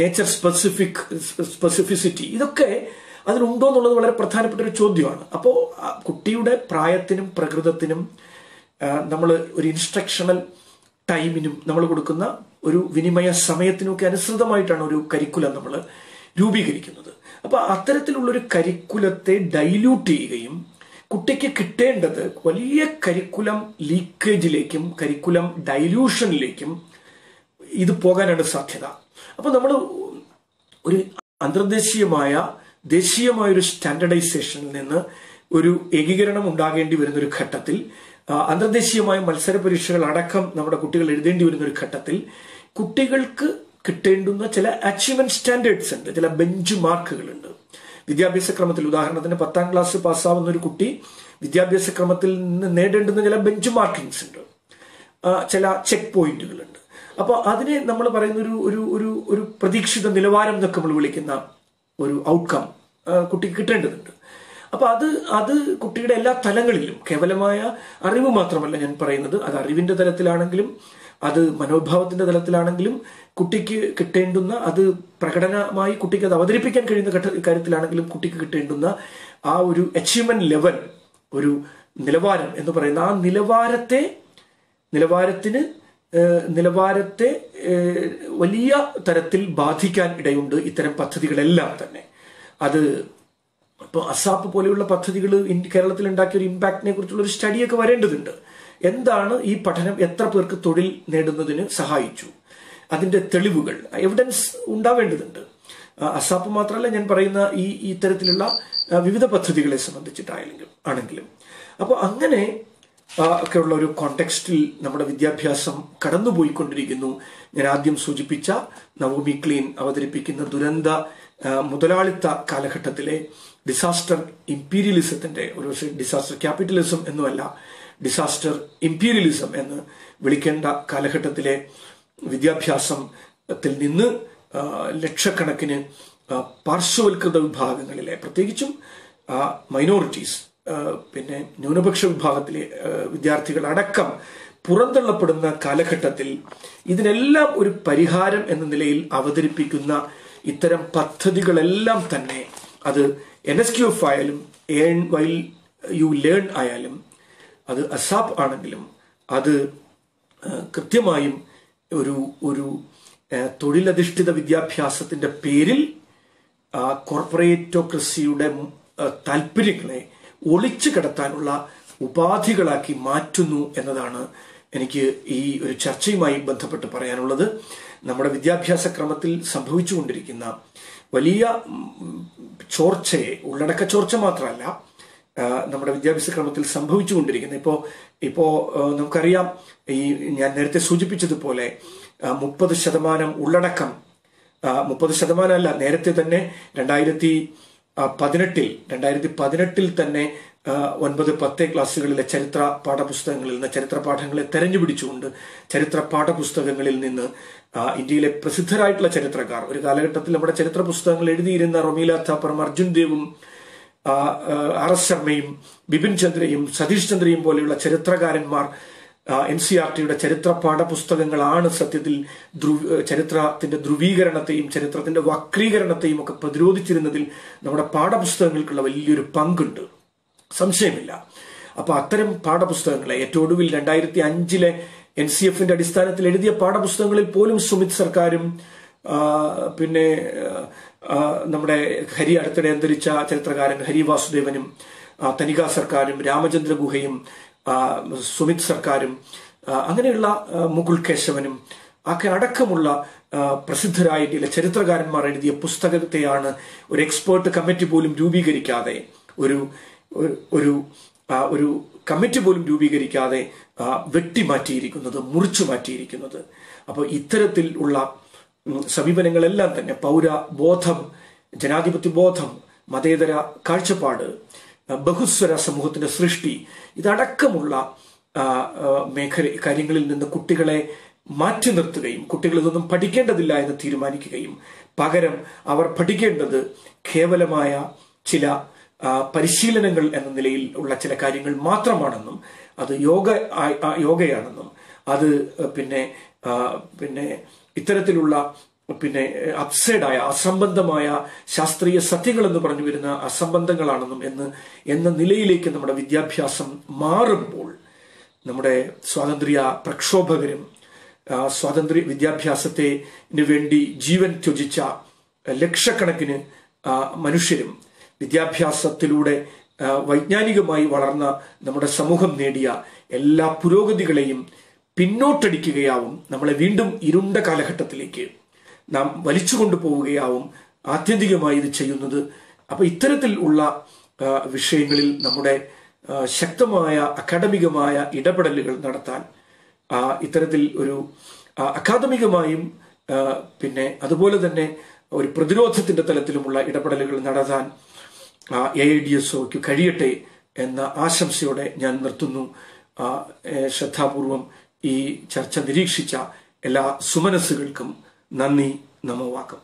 nature specific specificity ഇതൊക്കെ അതിനുണ്ടോ എന്നുള്ളത് വളരെ പ്രധാനപ്പെട്ട ഒരു ചോദ്യമാണ് അപ്പോൾ കുട്ടിയുടെ പ്രായത്തിനും പ്രകൃതത്തിനും നമ്മൾ ഒരു ഇൻസ്ട്രക്ഷണൽ ടൈമിനും നമ്മൾ കൊടുക്കുന്ന ഒരു വിനിമയ സമയത്തിനൊക്കെ അനുസൃതമായിട്ടാണ് ഒരു കരിക്കുലം നമ്മൾ രൂപീകരിക്കുന്നത്. അപ്പൊ അത്തരത്തിലുള്ളൊരു കരിക്കുലത്തെ ഡൈല്യൂട്ട് ചെയ്യുകയും കുട്ടിക്ക് കിട്ടേണ്ടത് വലിയ കരിക്കുലം ലീക്കേജിലേക്കും കരിക്കുലം ഡൈല്യൂഷനിലേക്കും ഇത് പോകാനാണ് സാധ്യത. അപ്പോൾ നമ്മൾ ഒരു അന്തർദേശീയമായ ദേശീയമായ ഒരു സ്റ്റാൻഡർഡൈസേഷനിൽ നിന്ന് ഒരു ഏകീകരണം ഉണ്ടാകേണ്ടി വരുന്ന ഒരു ഘട്ടത്തിൽ അന്തർദേശീയമായ മത്സര പരീക്ഷകൾ അടക്കം നമ്മുടെ കുട്ടികൾ എഴുതേണ്ടി വരുന്ന ഒരു ഘട്ടത്തിൽ കുട്ടികൾക്ക് കിട്ടേണ്ടുന്ന ചില അച്ചീവ്മെന്റ് സ്റ്റാൻഡേർഡ്സ് ഉണ്ട് ചില ബെഞ്ച് മാർക്കുകളുണ്ട് വിദ്യാഭ്യാസ ക്രമത്തിൽ ഉദാഹരണത്തിന് പത്താം ക്ലാസ് പാസ്സാവുന്ന ഒരു കുട്ടി വിദ്യാഭ്യാസ ക്രമത്തിൽ നിന്ന് നേടേണ്ടുന്ന ചില ബെഞ്ച് മാർക്കിങ്സ് ഉണ്ട് ചില ചെക്ക് പോയിന്റുകളുണ്ട് അപ്പോൾ അതിനെ നമ്മൾ പറയുന്ന ഒരു ഒരു ഒരു ഒരു പ്രതീക്ഷിത നിലവാരം എന്നൊക്കെ നമ്മൾ വിളിക്കുന്ന ഒരു ഔട്ട്കം കുട്ടിക്ക് കിട്ടേണ്ടതുണ്ട്. അപ്പൊ അത് അത് കുട്ടിയുടെ എല്ലാ തലങ്ങളിലും കേവലമായ അറിവ് മാത്രമല്ല ഞാൻ പറയുന്നത് അത് അറിവിന്റെ തലത്തിലാണെങ്കിലും അത് മനോഭാവത്തിന്റെ തലത്തിലാണെങ്കിലും കുട്ടിക്ക് കിട്ടേണ്ടുന്ന അത് പ്രകടനമായി കുട്ടിക്ക് അത് അവതരിപ്പിക്കാൻ കഴിയുന്ന കാര്യത്തിലാണെങ്കിലും കുട്ടിക്ക് കിട്ടേണ്ടുന്ന ആ ഒരു അച്ചീവ്മെന്റ് ലെവൽ ഒരു നിലവാരം എന്ന് പറയുന്ന ആ നിലവാരത്തെ നിലവാരത്തിന് നിലവാരത്തെ വലിയ തരത്തിൽ ബാധിക്കാൻ ഇടയുണ്ട് ഇത്തരം പദ്ധതികളെല്ലാം തന്നെ. അത് ഇപ്പോൾ അസാപ്പ് പോലെയുള്ള പദ്ധതികൾ കേരളത്തിൽ ഉണ്ടാക്കിയ ഒരു ഇമ്പാക്റ്റിനെ കുറിച്ചുള്ള ഒരു സ്റ്റഡിയൊക്കെ വരേണ്ടതുണ്ട്. എന്താണ് ഈ പഠനം എത്ര പേർക്ക് തൊഴിൽ നേടുന്നതിന് സഹായിച്ചു? അതിന്റെ തെളിവുകൾ എവിഡൻസ് ഉണ്ടാവേണ്ടതുണ്ട്. അസാപ്പ് മാത്രമല്ല ഞാൻ പറയുന്ന ഈ ഇത്തരത്തിലുള്ള വിവിധ പദ്ധതികളെ സംബന്ധിച്ചിട്ടായാലും ആണെങ്കിലും. അപ്പോൾ അങ്ങനെ ഒക്കെയുള്ള ഒരു കോണ്ടെക്സ്റ്റിൽ നമ്മുടെ വിദ്യാഭ്യാസം കടന്നുപോയിക്കൊണ്ടിരിക്കുന്നു. ഞാൻ ആദ്യം സൂചിപ്പിച്ച നവോമി ക്ലീൻ അവതരിപ്പിക്കുന്ന ദുരന്ത മുതലാളിത്ത കാലഘട്ടത്തിലെ ഡിസാസ്റ്റർ ഇമ്പീരിയലിസത്തിന്റെ ഒരു ഡിസാസ്റ്റർ ക്യാപിറ്റലിസം എന്നുമല്ല ഡിസാസ്റ്റർ ഇമ്പീരിയലിസം എന്ന് വിളിക്കേണ്ട കാലഘട്ടത്തിലെ വിദ്യാഭ്യാസത്തിൽ നിന്ന് ലക്ഷക്കണക്കിന് പാർശ്വവൽകൃത വിഭാഗങ്ങളിലെ പ്രത്യേകിച്ചും മൈനോറിറ്റീസ് പിന്നെ ന്യൂനപക്ഷ വിഭാഗത്തിലെ വിദ്യാർത്ഥികൾ അടക്കം പുറന്തള്ളപ്പെടുന്ന കാലഘട്ടത്തിൽ ഇതിനെല്ലാം ഒരു പരിഹാരം എന്ന നിലയിൽ അവതരിപ്പിക്കുന്ന ഇത്തരം പദ്ധതികളെല്ലാം തന്നെ അത് എൻ എസ് ക്യു എഫ് ആയാലും ഏൺ വൈൽ യു ലേൺ ആയാലും അത് അസാപ് ആണെങ്കിലും അത് കൃത്യമായും ഒരു ഒരു തൊഴിലധിഷ്ഠിത വിദ്യാഭ്യാസത്തിന്റെ പേരിൽ കോർപ്പറേറ്റോക്രസിയുടെ താല്പര്യങ്ങളെ ഒളിച്ചു കിടത്താനുള്ള ഉപാധികളാക്കി മാറ്റുന്നു എന്നതാണ് എനിക്ക് ഈ ഒരു ചർച്ചയുമായി ബന്ധപ്പെട്ട് പറയാനുള്ളത്. നമ്മുടെ വിദ്യാഭ്യാസ ക്രമത്തിൽ സംഭവിച്ചുകൊണ്ടിരിക്കുന്ന വലിയ ചോർച്ചയെ ഉള്ളടക്ക ചോർച്ച മാത്രമല്ല നമ്മുടെ വിദ്യാഭ്യാസ ക്രമത്തിൽ സംഭവിച്ചുകൊണ്ടിരിക്കുന്നത് ഇപ്പോ ഇപ്പോ നമുക്കറിയാം ഈ ഞാൻ നേരത്തെ സൂചിപ്പിച്ചതുപോലെ മുപ്പത് ശതമാനം ഉള്ളടക്കം മുപ്പത് ശതമാനമല്ല നേരത്തെ തന്നെ രണ്ടായിരത്തി പതിനെട്ടിൽ രണ്ടായിരത്തി പതിനെട്ടിൽ തന്നെ ഒൻപത് പത്ത് ക്ലാസ്സുകളിലെ ചരിത്ര പാഠപുസ്തകങ്ങളിൽ നിന്ന് ചരിത്ര പാഠങ്ങളെ തെരഞ്ഞുപിടിച്ചുകൊണ്ട് ചരിത്ര പാഠപുസ്തകങ്ങളിൽ നിന്ന് ഇന്ത്യയിലെ പ്രസിദ്ധരായിട്ടുള്ള ചരിത്രക്കാർ ഒരു കാലഘട്ടത്തിൽ നമ്മുടെ ചരിത്ര പുസ്തകങ്ങൾ എഴുതിയിരുന്ന റൊമീല താപ്പറും അർജുൻ ദേവും ആർ എസ് ശർമ്മയും ബിപിൻ ചന്ദ്രയും സതീഷ് ചന്ദ്രയും പോലെയുള്ള ചരിത്രകാരന്മാർ എൻ സി ആർ ടിയുടെ ചരിത്ര പാഠപുസ്തകങ്ങളാണ് സത്യത്തിൽ ചരിത്രത്തിന്റെ ധ്രുവീകരണത്തെയും ചരിത്രത്തിന്റെ വക്രീകരണത്തെയും ഒക്കെ പ്രതിരോധിച്ചിരുന്നതിൽ നമ്മുടെ പാഠപുസ്തകങ്ങൾക്കുള്ള വലിയൊരു പങ്കുണ്ട്. സംശയമില്ല. അപ്പൊ അത്തരം പാഠപുസ്തകങ്ങളെ ഏറ്റവും ഒടുവിൽ രണ്ടായിരത്തി അഞ്ചിലെ എൻ സി എഫിന്റെ അടിസ്ഥാനത്തിൽ എഴുതിയ പാഠപുസ്തകങ്ങളിൽ പോലും സുമിത് സർക്കാരും പിന്നെ നമ്മുടെ ഹരി അടുത്തിടെ അന്തരിച്ച ചരിത്രകാരൻ ഹരി വാസുദേവനും തനിക സർക്കാരും രാമചന്ദ്ര ഗുഹയും സുമിത് സർക്കാരും അങ്ങനെയുള്ള മുകുൾ കേശവനും ഒക്കെ അടക്കമുള്ള പ്രസിദ്ധരായ ഇന്ത്യയിലെ ചരിത്രകാരന്മാർ എഴുതിയ പുസ്തകത്തെയാണ് ഒരു എക്സ്പേർട്ട് കമ്മിറ്റി പോലും രൂപീകരിക്കാതെ ഒരു ഒരു ഒരു കമ്മിറ്റി പോലും രൂപീകരിക്കാതെ വെട്ടിമാറ്റിയിരിക്കുന്നത് മുറിച്ചു മാറ്റിയിരിക്കുന്നത്. അപ്പോൾ ഇത്തരത്തിൽ ഉള്ള സമീപനങ്ങളെല്ലാം തന്നെ പൗര ബോധം ജനാധിപത്യ ബോധം മതേതര കാഴ്ചപ്പാട് ബഹുസ്വര സമൂഹത്തിന്റെ സൃഷ്ടി. ഇതടക്കമുള്ള മേഖല കാര്യങ്ങളിൽ നിന്ന് കുട്ടികളെ മാറ്റി നിർത്തുകയും കുട്ടികൾ ഇതൊന്നും പഠിക്കേണ്ടതില്ല എന്ന് തീരുമാനിക്കുകയും പകരം അവർ പഠിക്കേണ്ടത് കേവലമായ ചില പരിശീലനങ്ങൾ എന്ന നിലയിൽ ഉള്ള ചില കാര്യങ്ങൾ മാത്രമാണെന്നും അത് യോഗ യോഗയാണെന്നും അത് പിന്നെ പിന്നെ ഇത്തരത്തിലുള്ള പിന്നെ അപ്സൈഡായ അസംബന്ധമായ ശാസ്ത്രീയ സത്യങ്ങൾ എന്ന് പറഞ്ഞു വരുന്ന അസംബന്ധങ്ങളാണെന്നും എന്ന് എന്ന നിലയിലേക്ക് നമ്മുടെ വിദ്യാഭ്യാസം മാറുമ്പോൾ നമ്മുടെ സ്വാതന്ത്ര്യ പ്രക്ഷോഭകരും സ്വാതന്ത്ര്യ വിദ്യാഭ്യാസത്തിന് വേണ്ടി ജീവൻ ത്യജിച്ച ലക്ഷക്കണക്കിന് മനുഷ്യരും വിദ്യാഭ്യാസത്തിലൂടെ വൈജ്ഞാനികമായി വളർന്ന നമ്മുടെ സമൂഹം നേടിയ എല്ലാ പുരോഗതികളെയും പിന്നോട്ടടിക്കുകയാവും നമ്മളെ വീണ്ടും ഇരുണ്ട കാലഘട്ടത്തിലേക്ക്. നാം വലിച്ചു കൊണ്ടുപോവുകയാവും. ആത്യന്തികമായി ഇത് ചെയ്യുന്നത്. അപ്പൊ ഇത്തരത്തിൽ ഉള്ള വിഷയങ്ങളിൽ നമ്മുടെ ശക്തമായ അക്കാഡമികമായ ഇടപെടലുകൾ നടത്താൻ ഇത്തരത്തിൽ ഒരു അക്കാദമികമായും പിന്നെ അതുപോലെ തന്നെ ഒരു പ്രതിരോധത്തിന്റെ തലത്തിലുമുള്ള ഇടപെടലുകൾ നടത്താൻ എ ഐ ഡി എസ് ഒക്ക് കഴിയട്ടെ എന്ന ആശംസയോടെ ഞാൻ നിർത്തുന്നു. ശ്രദ്ധാപൂർവം ഈ ചർച്ച നിരീക്ഷിച്ച എല്ലാ സുമനസ്സുകൾക്കും നന്ദി നമോവാക്കം